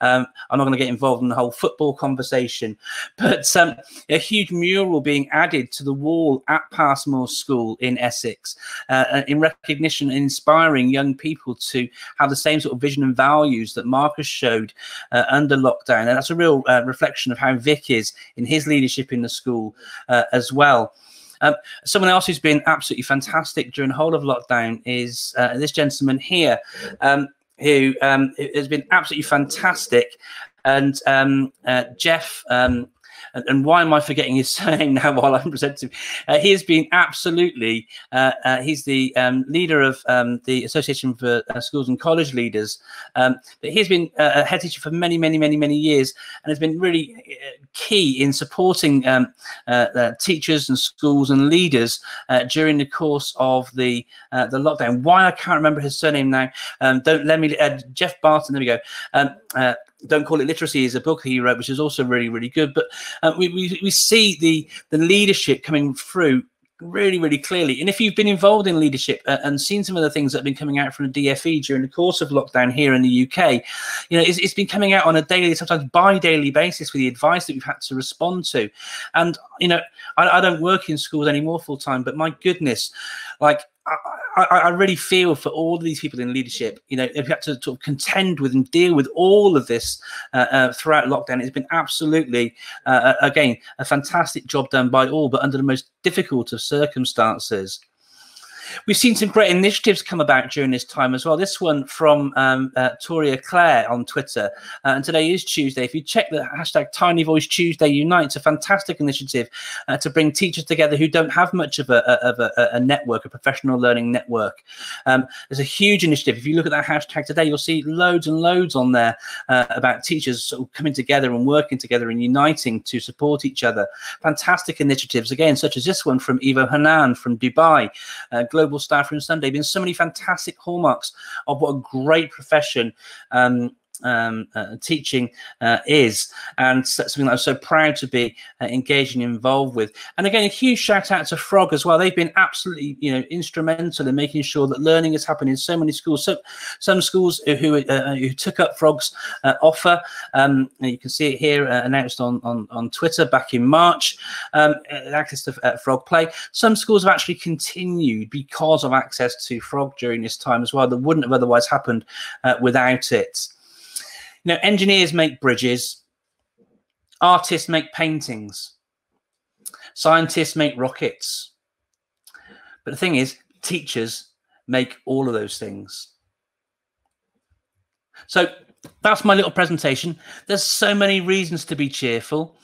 Um, I'm not going to get involved in the whole football conversation, but um, a huge mural being added to the wall at Passmore School in Essex uh, in recognition and inspiring young people to have the same sort of vision and values that Marcus showed uh, under lockdown. And that's a real uh, reflection of how Vic is in his leadership in the school uh, as well. Um, someone else who's been absolutely fantastic during the whole of lockdown is uh, this gentleman here, um, who um, has been absolutely fantastic. And um, uh, Geoff um, and, and, why am I forgetting his surname now while I'm presenting? Uh, he has been absolutely, uh, uh, he's the um, leader of um, the Association for uh, Schools and College Leaders. Um, but he's been uh, a head teacher for many, many, many, many years and has been really uh, key in supporting um, teachers and schools and leaders during the course of the the lockdown. Why I can't remember his surname now. Um, don't let me, Geoff Barton, there we go. Don't call it literacy is a book he wrote which is also really really good. But uh, we, we, we see the the leadership coming through really really clearly. And if you've been involved in leadership uh, and seen some of the things that have been coming out from the dfe during the course of lockdown here in the uk you know it's, it's been coming out on a daily sometimes bi-daily basis with the advice that we've had to respond to. And you know i, I don't work in schools anymore full time but my goodness like I, I, really feel for all of these people in leadership. You know, you had to sort of contend with and deal with all of this uh, uh, throughout lockdown, it's been absolutely, uh, uh again, a fantastic job done by all, but under the most difficult of circumstances. We've seen some great initiatives come about during this time as well. This one from um, uh, Toria Claire on Twitter. Uh, and today is Tuesday. If you check the hashtag Tiny Voice Tuesday Unite, it's a fantastic initiative uh, to bring teachers together who don't have much of a, of a, a network, a professional learning network. Um, there's a huge initiative. If you look at that hashtag today, you'll see loads and loads on there uh, about teachers sort of coming together and working together and uniting to support each other. Fantastic initiatives, again, such as this one from Ivo Hanan from Dubai. Global Staff Room Sunday. Been so many fantastic hallmarks of what a great profession um, um, uh, teaching uh, is, and something that I'm so proud to be uh, engaged and involved with. And again, a huge shout out to Frog as well. They've been absolutely, you know, instrumental in making sure that learning has happened in so many schools. So some schools who uh, who took up Frog's uh, offer, um, you can see it here uh, announced on, on on Twitter back in March. Um, access to Frog Play. Some schools have actually continued because of access to Frog during this time as well. That wouldn't have otherwise happened without it. You know, engineers make bridges, artists make paintings, scientists make rockets. But the thing is, teachers make all of those things. So that's my little presentation. There's so many reasons to be cheerful.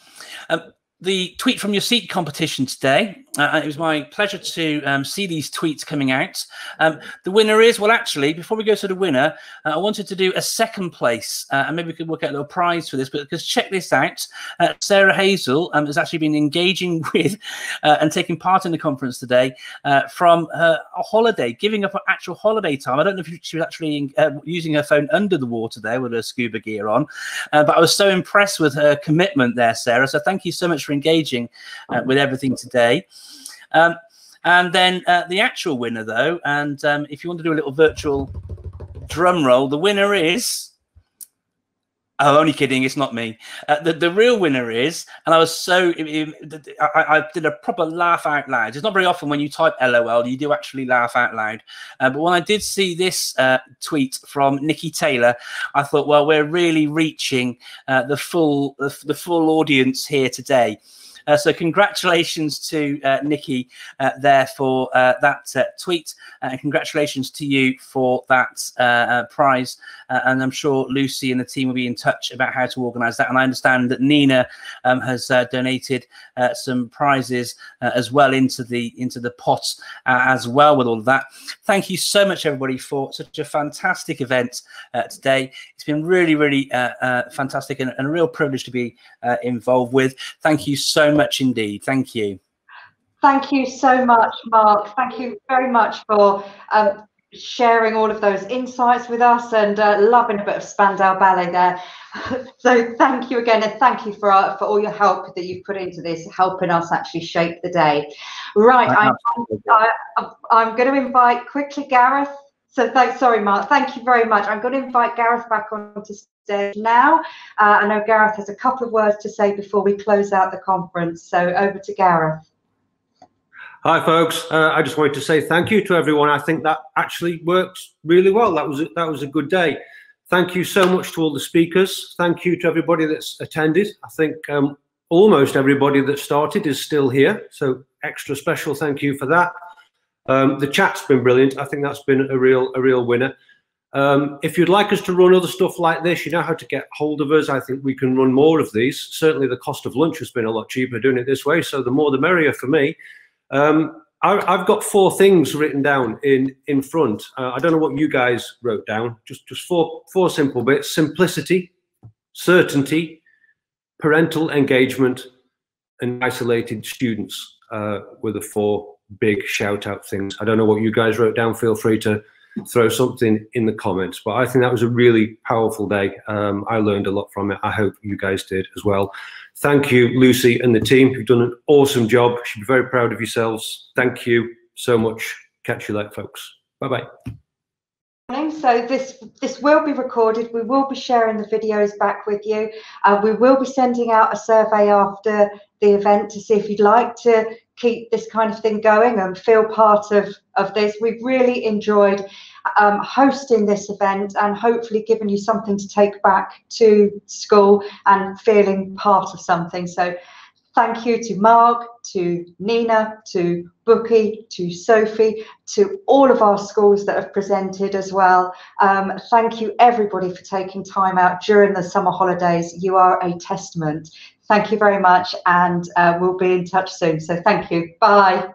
Um, the tweet from your seat competition today. Uh, it was my pleasure to um, see these tweets coming out. Um, the winner is, well, actually, before we go to the winner, uh, I wanted to do a second place, uh, and maybe we could work out a little prize for this, but because check this out. Uh, Sarah Hazel um, has actually been engaging with uh, and taking part in the conference today uh, from her holiday, giving up her actual holiday time. I don't know if she was actually using her phone under the water there with her scuba gear on, but I was so impressed with her commitment there, Sarah. So thank you so much for engaging uh, with everything today. Um, and then uh, the actual winner, though, and um, if you want to do a little virtual drum roll, the winner is. Oh, only kidding. It's not me. Uh, the, the real winner is, and I was so, I, I, did a proper laugh out loud. It's not very often when you type LOL, you do actually laugh out loud. Uh, but when I did see this uh, tweet from Nicki Taylor, I thought, well, we're really reaching uh, the full, the, the full audience here today. Uh, so congratulations to uh, Nicki uh, there for uh, that uh, tweet, uh, and congratulations to you for that prize. and I'm sure Lucy and the team will be in touch about how to organise that. And I understand that Nina um, has donated some prizes as well into the into the pot as well with all of that. Thank you so much, everybody, for such a fantastic event today. It's been really, really fantastic and, and, a real privilege to be involved with. Thank you so much indeed. Thank you. Thank you so much, Mark. Thank you very much for um, sharing all of those insights with us and uh, loving a bit of Spandau Ballet there. so thank you again and thank you for uh, for all your help that you've put into this, helping us actually shape the day. Right, I'm, I'm, I'm going to invite quickly Gareth. So thanks, sorry, Mark. Thank you very much. I'm going to invite Gareth back on onto stage now. Uh, I know Gareth has a couple of words to say before we close out the conference. So over to Gareth. Hi, folks. Uh, I just wanted to say thank you to everyone. I think that actually worked really well. That was a, that was a good day. Thank you so much to all the speakers. Thank you to everybody that's attended. I think um, almost everybody that started is still here. So extra special thank you for that. Um, the chat's been brilliant. I think that's been a real a real winner. Um, if you'd like us to run other stuff like this, you know how to get hold of us. I think we can run more of these. Certainly, the cost of lunch has been a lot cheaper doing it this way. So the more, the merrier for me. Um, I, have got four things written down in in front. Uh, I don't know what you guys wrote down. Just just four four simple bits: simplicity, certainty, parental engagement, and isolated students. Uh, were the four big shout out things. I don't know what you guys wrote down. Feel free to throw something in the comments. But I think that was a really powerful day. Um, I learned a lot from it. I hope you guys did as well. Thank you, Lucy and the team. You've done an awesome job. You should be very proud of yourselves. Thank you so much. Catch you later, folks. Bye bye. So this this will be recorded. We will be sharing the videos back with you. Uh, we will be sending out a survey after the event to see if you'd like to keep this kind of thing going and feel part of, of this. We've really enjoyed um, hosting this event and hopefully giving you something to take back to school and feeling part of something. So thank you to Mark, to Nina, to Bukky, to Sophie, to all of our schools that have presented as well. Um, thank you everybody for taking time out during the summer holidays. You are a testament Thank you very much, and uh, we'll be in touch soon. So thank you. Bye.